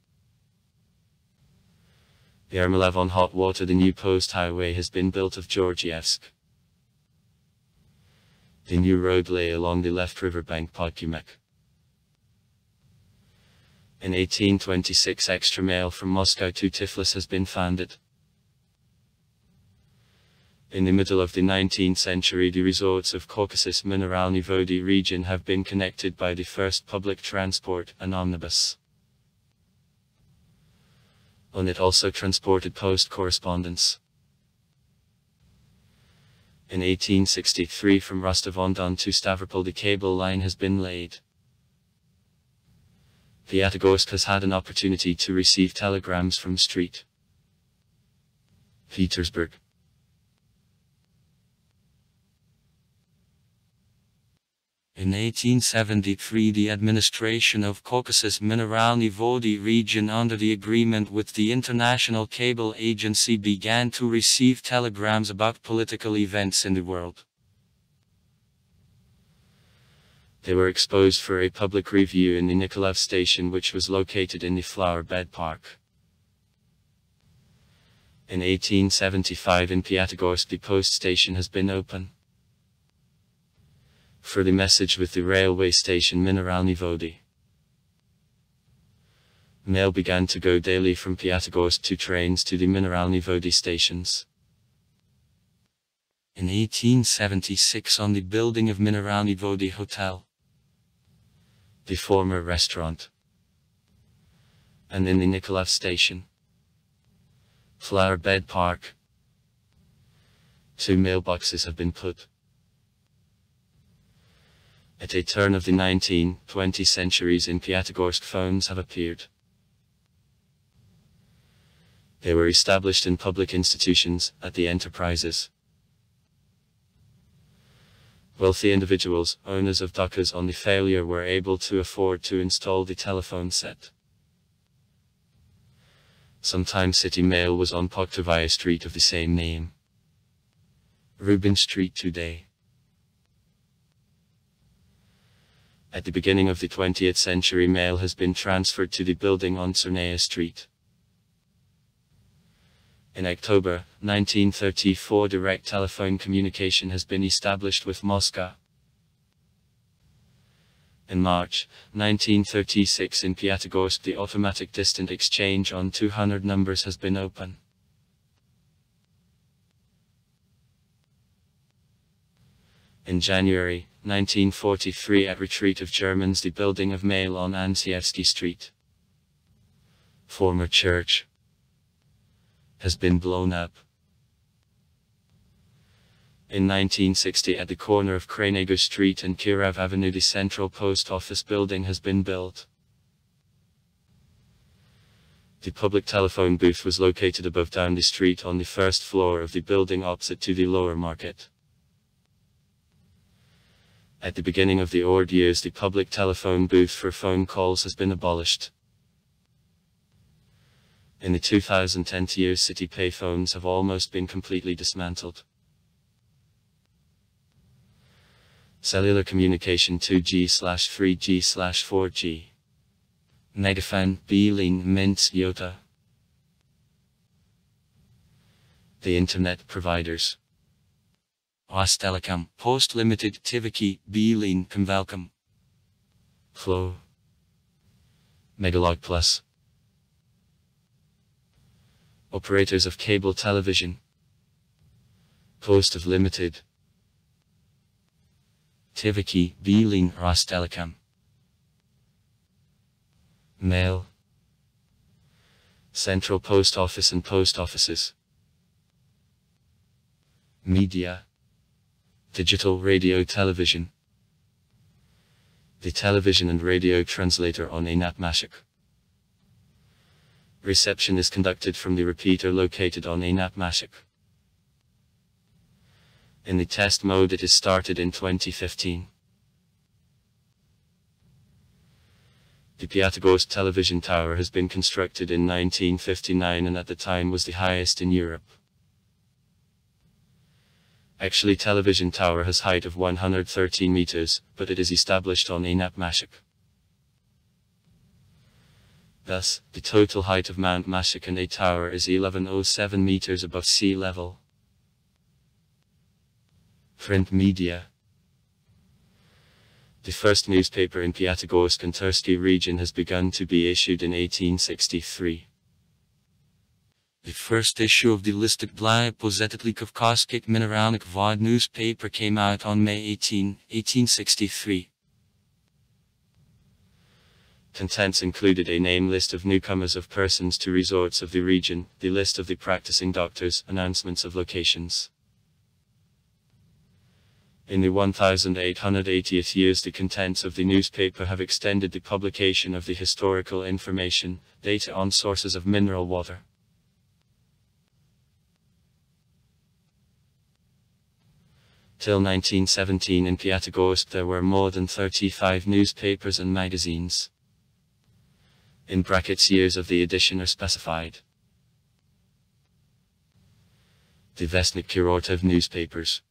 Yermolov on hot water the new post highway has been built of Georgievsk. The new road lay along the left riverbank Podkumok. In 1826 extra mail from Moscow to Tiflis has been founded. In the middle of the 19th century the resorts of Caucasus Mineralny Vody region have been connected by the first public transport, an omnibus. On it also transported post correspondence. In 1863 from Rostov-on-Don to Stavropol the cable line has been laid. Piatigorsk has had an opportunity to receive telegrams from St. Petersburg. In 1873 the administration of Caucasus Mineralny Vody region under the agreement with the International Cable Agency began to receive telegrams about political events in the world. They were exposed for a public review in the Nikolaev station which was located in the Flower Bed Park. In 1875 in Piatigorsk the post station has been open. For the message with the railway station Mineralny Vody. Mail began to go daily from Piatigorsk to trains to the Mineralny Vody stations. In 1876 on the building of Mineralny Vody Hotel the former restaurant, and in the Nikolaev station. Flower Bed Park. Two mailboxes have been put. At a turn of the 19, 20 centuries in Piatigorsk phones have appeared. They were established in public institutions, at the enterprises. Wealthy individuals, owners of dukas on the failure were able to afford to install the telephone set. Sometimes City Mail was on Pochtovaya Street of the same name. Rubin Street today. At the beginning of the 20th century mail has been transferred to the building on Cernaya Street. In October 1934 direct telephone communication has been established with Moscow. In March 1936 in Piatigorsk the automatic distant exchange on 200 numbers has been open. In January 1943 at retreat of Germans the building of Mail on Anzhievsky Street. Former church has been blown up. In 1960 at the corner of Krainego Street and Kirov Avenue the central post office building has been built. The public telephone booth was located above down the street on the first floor of the building opposite to the lower market. At the beginning of the old years the public telephone booth for phone calls has been abolished. In the 2010 years city payphones have almost been completely dismantled. Cellular communication 2G slash 3G slash 4G. Megafon, Beeline, Mint, Yota. The Internet providers. Rostelecom, Post Limited, Tiviki, Beeline, Convalcom. Flow. Megalog Plus. Operators of cable television. Post of Limited. Tiviki, Beeline, Rostelecom. Mail. Central Post Office and Post Offices. Media. Digital radio television. The television and radio translator on Anat Mashuk. Reception is conducted from the repeater located on Anat Mashuk. In the test mode it is started in 2015. The Piatigorsk television tower has been constructed in 1959 and at the time was the highest in Europe. Actually television tower has height of 113 meters, but it is established on Anat Mashuk. Thus, the total height of Mount Mashikane Tower is 1107 meters above sea level. Print media The first newspaper in Piatigorsk and Tersky region has begun to be issued in 1863. The first issue of the listed Blaya Pozetetli Kavkazskik Mineralnik Vod newspaper came out on May 18, 1863. Contents included a name list of newcomers of persons to resorts of the region, the list of the practicing doctors, announcements of locations. In the 1880th years the contents of the newspaper have extended the publication of the historical information, data on sources of mineral water. Till 1917 in Piatigorsk there were more than 35 newspapers and magazines. In brackets years of the edition are specified. The Vestnik Kurortov newspapers.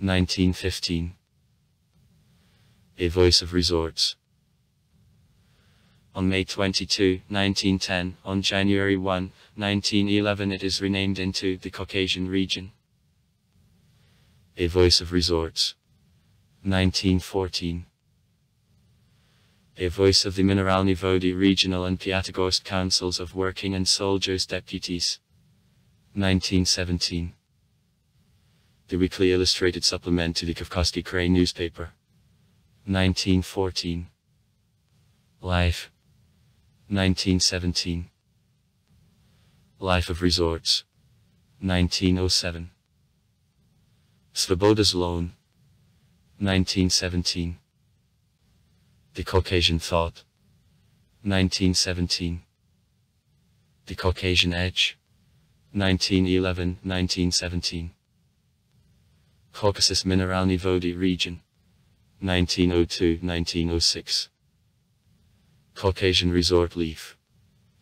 1915. A Voice of Resorts. On May 22, 1910, on January 1, 1911 it is renamed into the Caucasian region. A Voice of Resorts. 1914. A Voice of the Mineralny Vody Regional and Piatigorsk Councils of Working and Soldiers Deputies. 1917 the weekly illustrated supplement to the Kavkazsky Krai newspaper. 1914. Life. 1917. Life of Resorts. 1907. Svoboda's Loan. 1917. The Caucasian Thought. 1917. The Caucasian Edge. 1911-1917. Caucasus Mineralny Vody region. 1902-1906. Caucasian Resort Leaf.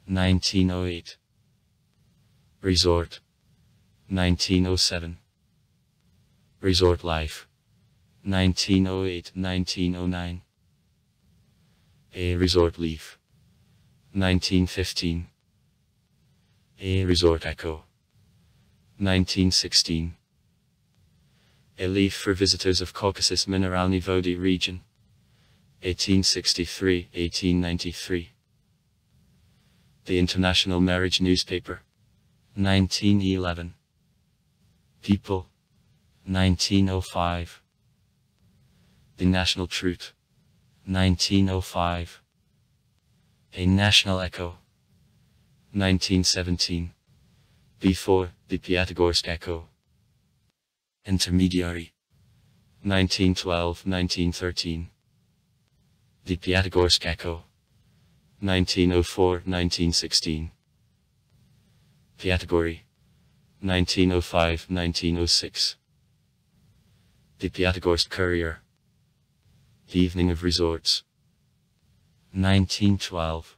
1908. Resort. 1907. Resort Life. 1908-1909. A Resort Leaf. 1915. A Resort Echo. 1916. A leaf for visitors of Caucasus Mineralny Vodi region. 1863-1893. The International Marriage Newspaper. 1911. People. 1905. The National Truth. 1905. A National Echo. 1917. Before, the Piatigorsk Echo. Intermediary. 1912-1913. The Piatigorsk Echo. 1904-1916. Piatigory. 1905-1906. The Piatigorsk Courier. The Evening of Resorts. 1912.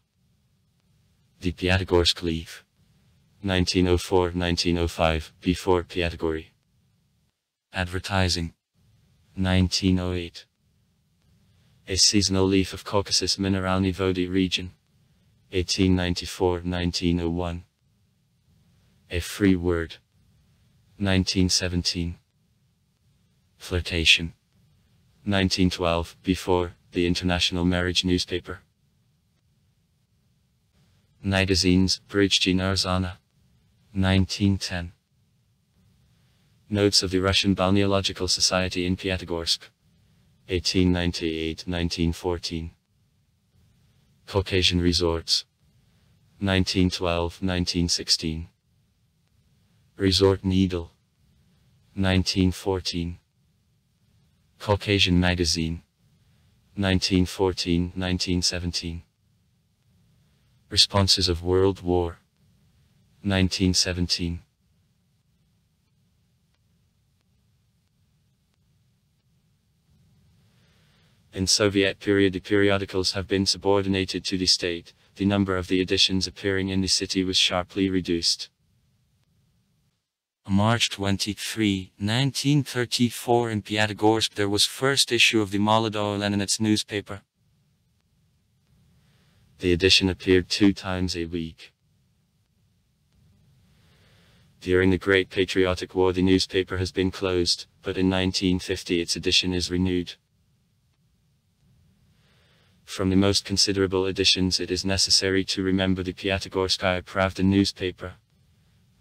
The Piatigorsk Leaf. 1904-1905, before Piatigory. Advertising. 1908. A seasonal leaf of Caucasus Mineralny Vody region. 1894-1901. A free word. 1917. Flirtation. 1912, before, the International Marriage Newspaper. Magazines, Bridge Arzana. 1910. Notes of the Russian Balneological Society in Piatigorsk. 1898-1914. Caucasian Resorts. 1912-1916. Resort Needle. 1914. Caucasian Magazine. 1914-1917. Responses of World War. 1917. In Soviet period the periodicals have been subordinated to the state, the number of the editions appearing in the city was sharply reduced. March 23, 1934 in Piatigorsk there was first issue of the Molodoi Leninets newspaper. The edition appeared two times a week. During the Great Patriotic War the newspaper has been closed, but in 1950 its edition is renewed. From the most considerable editions it is necessary to remember the Piatigorskaya Pravda newspaper.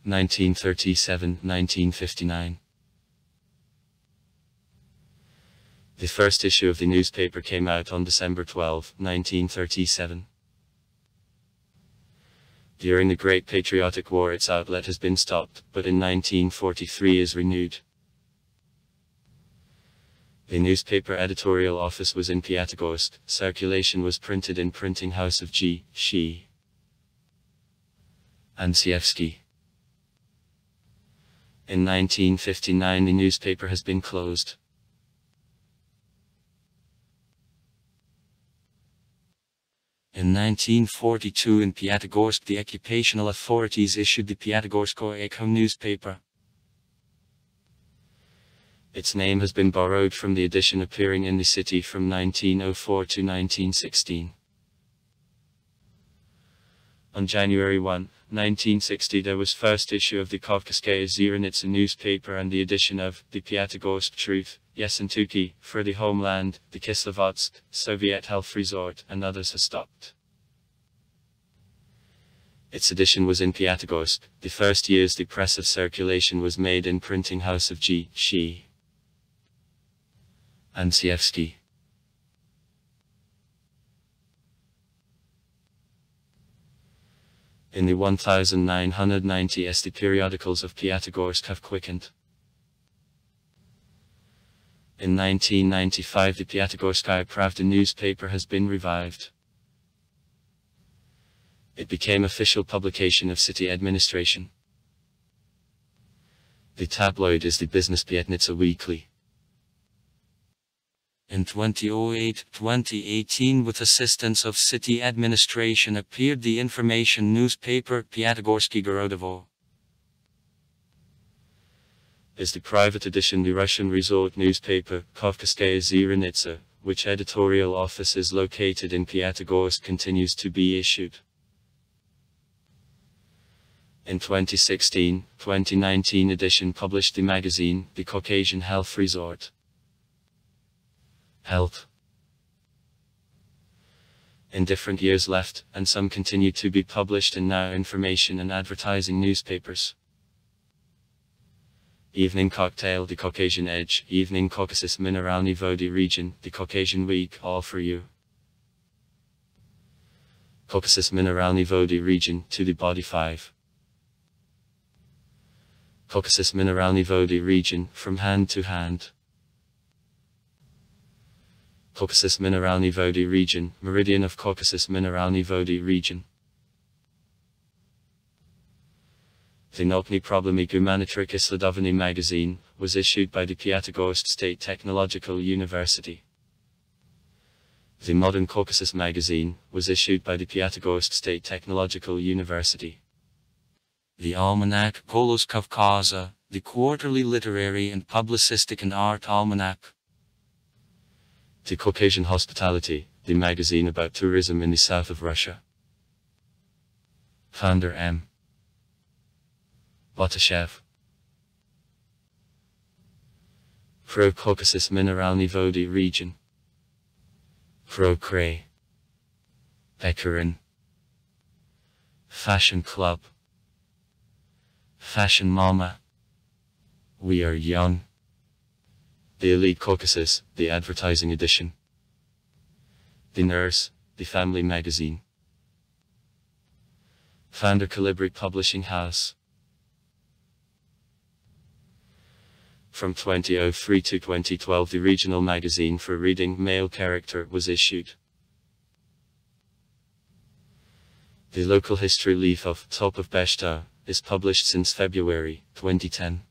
1937-1959 The first issue of the newspaper came out on December 12, 1937. During the Great Patriotic War its outlet has been stopped, but in 1943 is renewed. The newspaper editorial office was in Piatigorsk, circulation was printed in printing house of G. Shi. Anzhievsky. In 1959 the newspaper has been closed. In 1942 in Piatigorsk the occupational authorities issued the Piatigorskoye Ekho newspaper. Its name has been borrowed from the edition appearing in the city from 1904 to 1916. On January 1, 1960 there was first issue of the Kavkazskaya Zdravnitsa newspaper and the edition of the Piatigorsk Truth, Yessentuki, for the homeland, the Kislovodsk, Soviet Health Resort and others has stopped. Its edition was in Piatigorsk, the first years the press of circulation was made in printing house of G. Shi. Anzhievsky. In the 1990 s the periodicals of Piatigorsk have quickened. In 1995 the Piatigorskaya Pravda newspaper has been revived. It became official publication of city administration. The tabloid is the Business Piatnitsa Weekly. In 2008-2018 with assistance of city administration appeared the information newspaper Piatigorsky Gorodovo. Is the private edition the Russian resort newspaper Kavkazskaya Zdravnitsa, which editorial office is located in Piatigorsk continues to be issued. In 2016-2019 edition published the magazine The Caucasian Health Resort. Health. In different years left, and some continue to be published in now information and advertising newspapers. Evening Cocktail The Caucasian Edge, Evening Caucasus Mineralny Vodi Region, The Caucasian Week, all for you. Caucasus Mineralny Vodi Region, to the Body 5. Caucasus Mineralny Vodi Region, from hand to hand. Caucasus Mineralny Vodi region, meridian of Caucasus Mineralny Vodi region. The Nokny Problemy Gumanitrik Isladovany magazine was issued by the Piatigorsk State Technological University. The Modern Caucasus magazine was issued by the Piatigorsk State Technological University. The Almanac Golos Kavkaza, the quarterly literary and publicistic and art almanac. The Caucasian Hospitality, the magazine about tourism in the south of Russia. Founder M. Botashev. Pro Caucasus Mineralny Vody region. Pro Cray. Bekarin. Fashion Club. Fashion Mama. We are young. The Elite Caucasus, the advertising edition. The Nurse, the family magazine. Founder Calibri Publishing House. From 2003 to 2012 the regional magazine for reading male character was issued. The local history leaf of Top of Beshta is published since February 2010.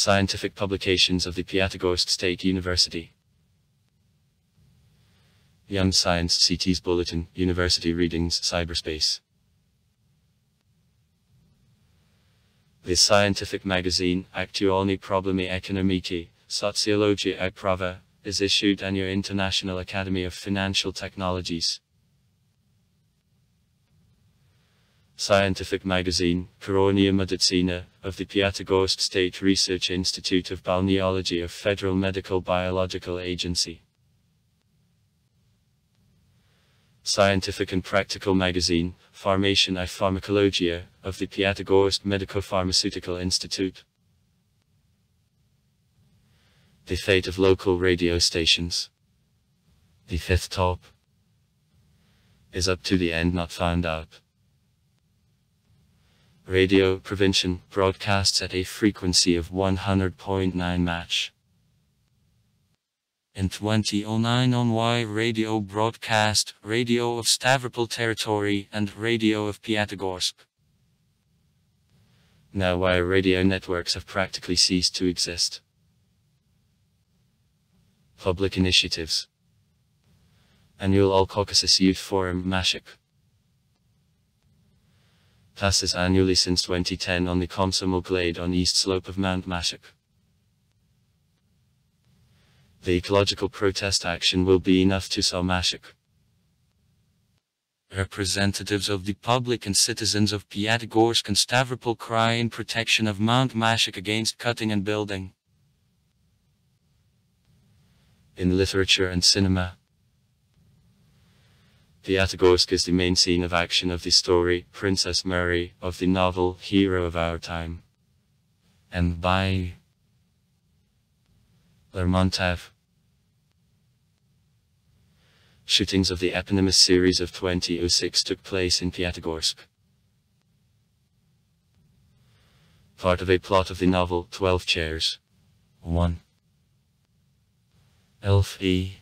Scientific Publications of the Piatigorsk State University. Young Science CT's Bulletin, University Readings, Cyberspace. The scientific magazine, Aktualny Problemy Ekonomiki, Sociologia Prava, is issued on your International Academy of Financial Technologies. Scientific Magazine, Koronia Medicina, of the Pyatigorsk State Research Institute of Balneology of Federal Medical Biological Agency. Scientific and Practical Magazine, Formation i Pharmacologia, of the Pyatigorsk Medico-Pharmaceutical Institute. The Fate of Local Radio Stations. The fifth top is up to the end not found out. Radio Prevention broadcasts at a frequency of 100.9 match. In 2009 on Y Radio broadcast, Radio of Stavropol Territory and Radio of Piatigorsk. Now Y radio networks have practically ceased to exist. Public initiatives. Annual All Caucasus Youth Forum Mashuk passes annually since 2010 on the Komsomol Glade on east slope of Mount Mashuk. The ecological protest action will be enough to sell Mashuk. Representatives of the public and citizens of Piatigorsk and Stavropol cry in protection of Mount Mashuk against cutting and building. In literature and cinema, Piatigorsk is the main scene of action of the story, Princess Mary, of the novel, Hero of Our Time. And by Lermontov. Shootings of the eponymous series of 2006 took place in Piatigorsk. Part of a plot of the novel, 12 Chairs. 1. Ilf E.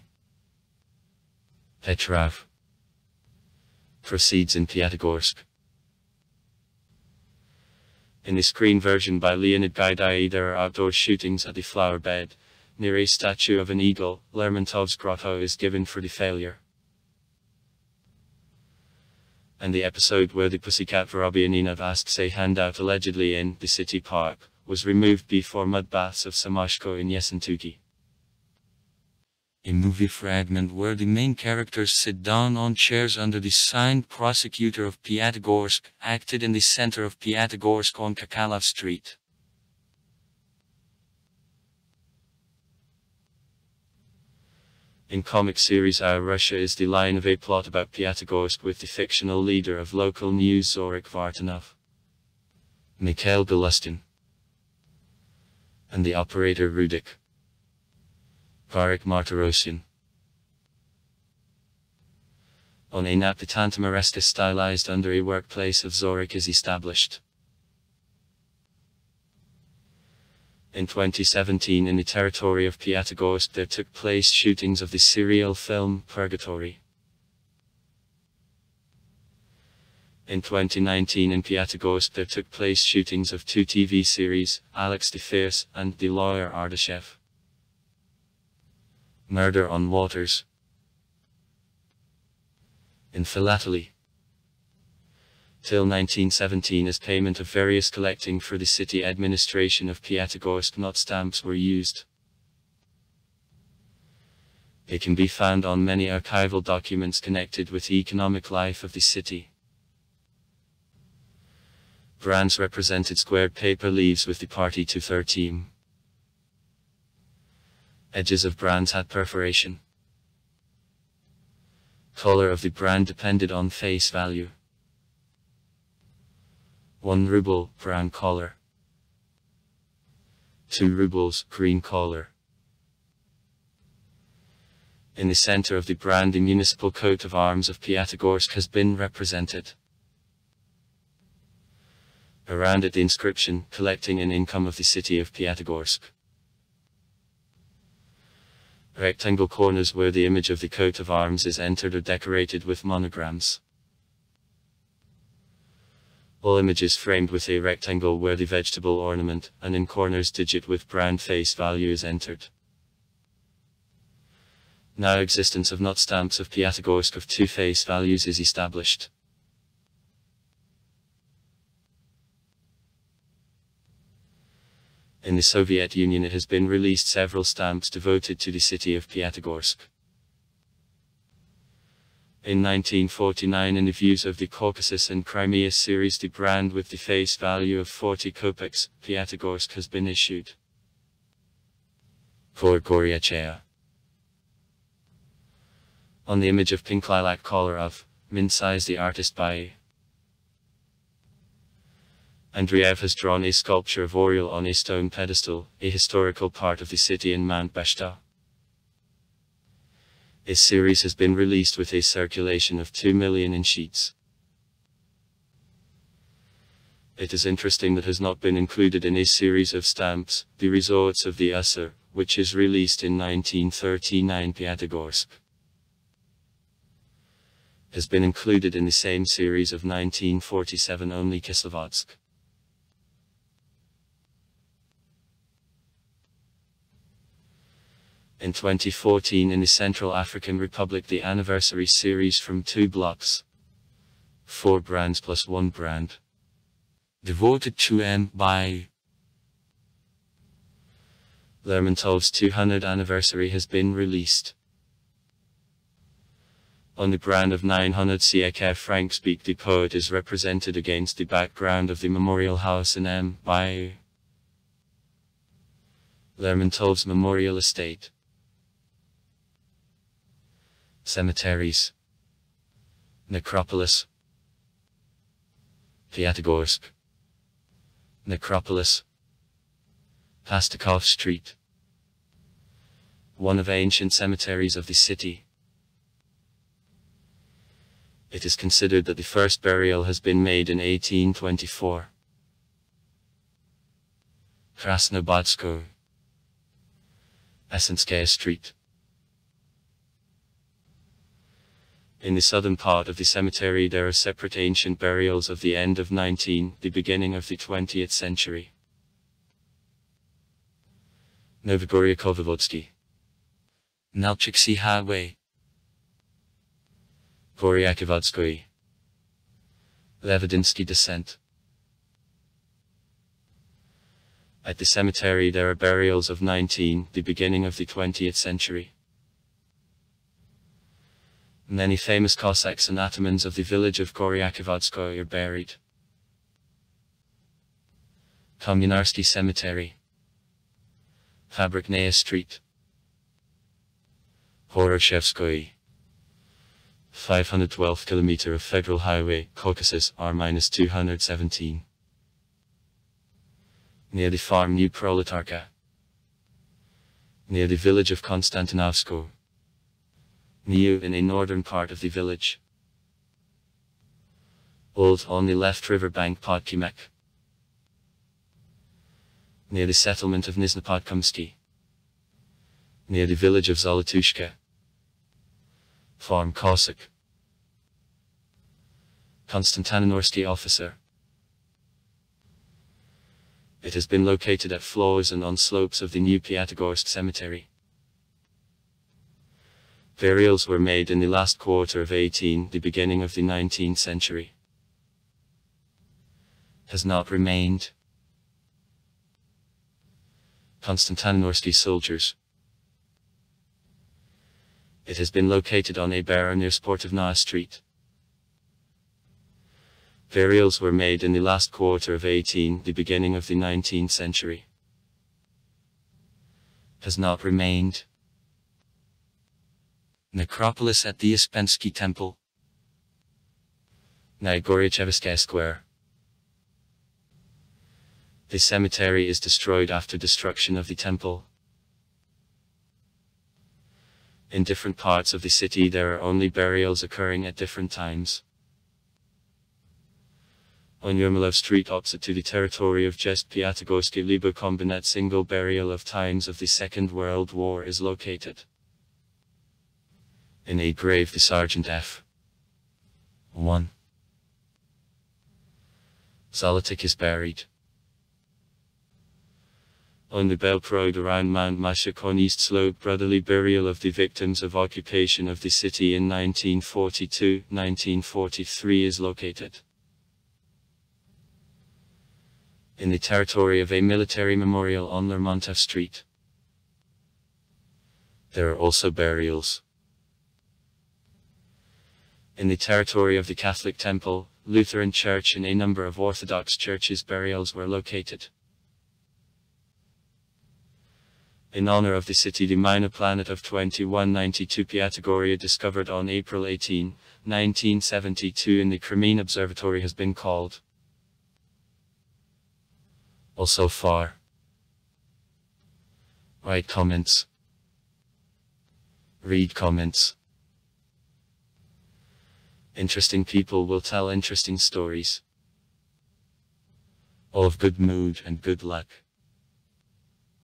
Petrov proceeds in Piatigorsk. In the screen version by Leonid Gaidai there are outdoor shootings at the flower bed, near a statue of an eagle, Lermontov's grotto is given for the failure. And the episode where the pussycat Vorobyaninov asks a handout allegedly in the city park, was removed before mud baths of Semashko in Yessentuki a movie fragment where the main characters sit down on chairs under the signed prosecutor of Piatigorsk, acted in the center of Piatigorsk on Kakalov Street. In comic series Our Russia is the line of a plot about Piatigorsk with the fictional leader of local news Zorik Vartanov, Mikhail Galustyan, and the operator Rudik. Varek Martirosyan. On a Napitantum Arestis stylized under a workplace of Zorik is established. In 2017 in the territory of Piatigorsk there took place shootings of the serial film Purgatory. In 2019 in Piatigorsk there took place shootings of two TV series, Alex the Fierce and The Lawyer Ardashev. Murder on Waters. In philately. Till 1917 as payment of various collecting for the city administration of Piatigorsk not stamps were used. It can be found on many archival documents connected with the economic life of the city. Brands represented squared paper leaves with the party to 13. Edges of brands had perforation. Color of the brand depended on face value. 1 ruble, brown color. 2 rubles, green color. In the center of the brand the municipal coat of arms of Piatigorsk has been represented. Around it the inscription, collecting an income of the city of Piatigorsk. Rectangle corners where the image of the coat of arms is entered are decorated with monograms. All images framed with a rectangle where the vegetable ornament, and in corners digit with brand face value is entered. Now existence of not stamps of Piatigorsk of two face values is established. In the Soviet Union it has been released several stamps devoted to the city of Piatigorsk. In 1949 in the Views of the Caucasus and Crimea series the brand with the face value of 40 kopecks, Piatigorsk has been issued. For Goryachea On the image of pink lilac collar of Mincize the artist by Andreev has drawn a sculpture of Oriel on a stone pedestal, a historical part of the city in Mount Beshta. A series has been released with a circulation of 2 million in sheets. It is interesting that has not been included in a series of stamps, The Resorts of the Usser, which is released in 1939 Piatigorsk. Has been included in the same series of 1947 only Kislovodsk. In 2014 in the Central African Republic the anniversary series from two blocks. Four brands plus one brand. Devoted to M by Lermontov's 200 anniversary has been released. On the brand of 900 CAK Frank Speak the poet is represented against the background of the memorial house in M by Lermontov's memorial estate. Cemeteries. Necropolis. Piatigorsk Necropolis. Pastukhov Street. One of ancient cemeteries of the city. It is considered that the first burial has been made in 1824. Krasnobadsko Essenskaya Street In the southern part of the cemetery there are separate ancient burials of the end of 19, the beginning of the 20th century. Novogoryachevodsky. Nalchiksi Highway. Goryachevodskoye. Levadinsky descent. At the cemetery there are burials of 19, the beginning of the 20th century. Many famous Cossacks and atamans of the village of Goryachevodskoye are buried. Kommunarsky Cemetery. Fabriknaya Street. Horoshevskoye 512 km of Federal Highway, Caucasus, R-217 Near the farm New Proletarka. Near the village of Konstantinovsko New in a northern part of the village. Old on the left river bank Podkumok. Near the settlement of Nizhnepodkumsky. Near the village of Zolotushka. Farm Cossack. Konstantinogorsky officer. It has been located at floors and on slopes of the new Piatigorsk cemetery. Burials were made in the last quarter of 18, the beginning of the 19th century. Has not remained. Konstantinogorsky soldiers. It has been located on a barrow near Sportivna Street. Burials were made in the last quarter of 18, the beginning of the 19th century. Has not remained. Necropolis at the Uspensky Temple. Nygoryachevoskaya Square. The cemetery is destroyed after destruction of the temple. In different parts of the city there are only burials occurring at different times. On Yermolov Street opposite to the territory of Jest Piatigorsky Libo Kombinat single burial of times of the Second World War is located. In a grave the Sergeant F. 1. Zolotik is buried. On the Belt Road around Mount Mashuk on East Slope brotherly burial of the victims of occupation of the city in 1942-1943 is located. In the territory of a military memorial on Lermontov Street. There are also burials. In the territory of the Catholic Temple, Lutheran Church and a number of Orthodox churches burials were located. In honor of the city the minor planet of 2192 Pyatigoriya discovered on April 18, 1972 in the Crimean Observatory has been called. Also far. Write comments. Read comments. Interesting people will tell interesting stories. All of good mood and good luck.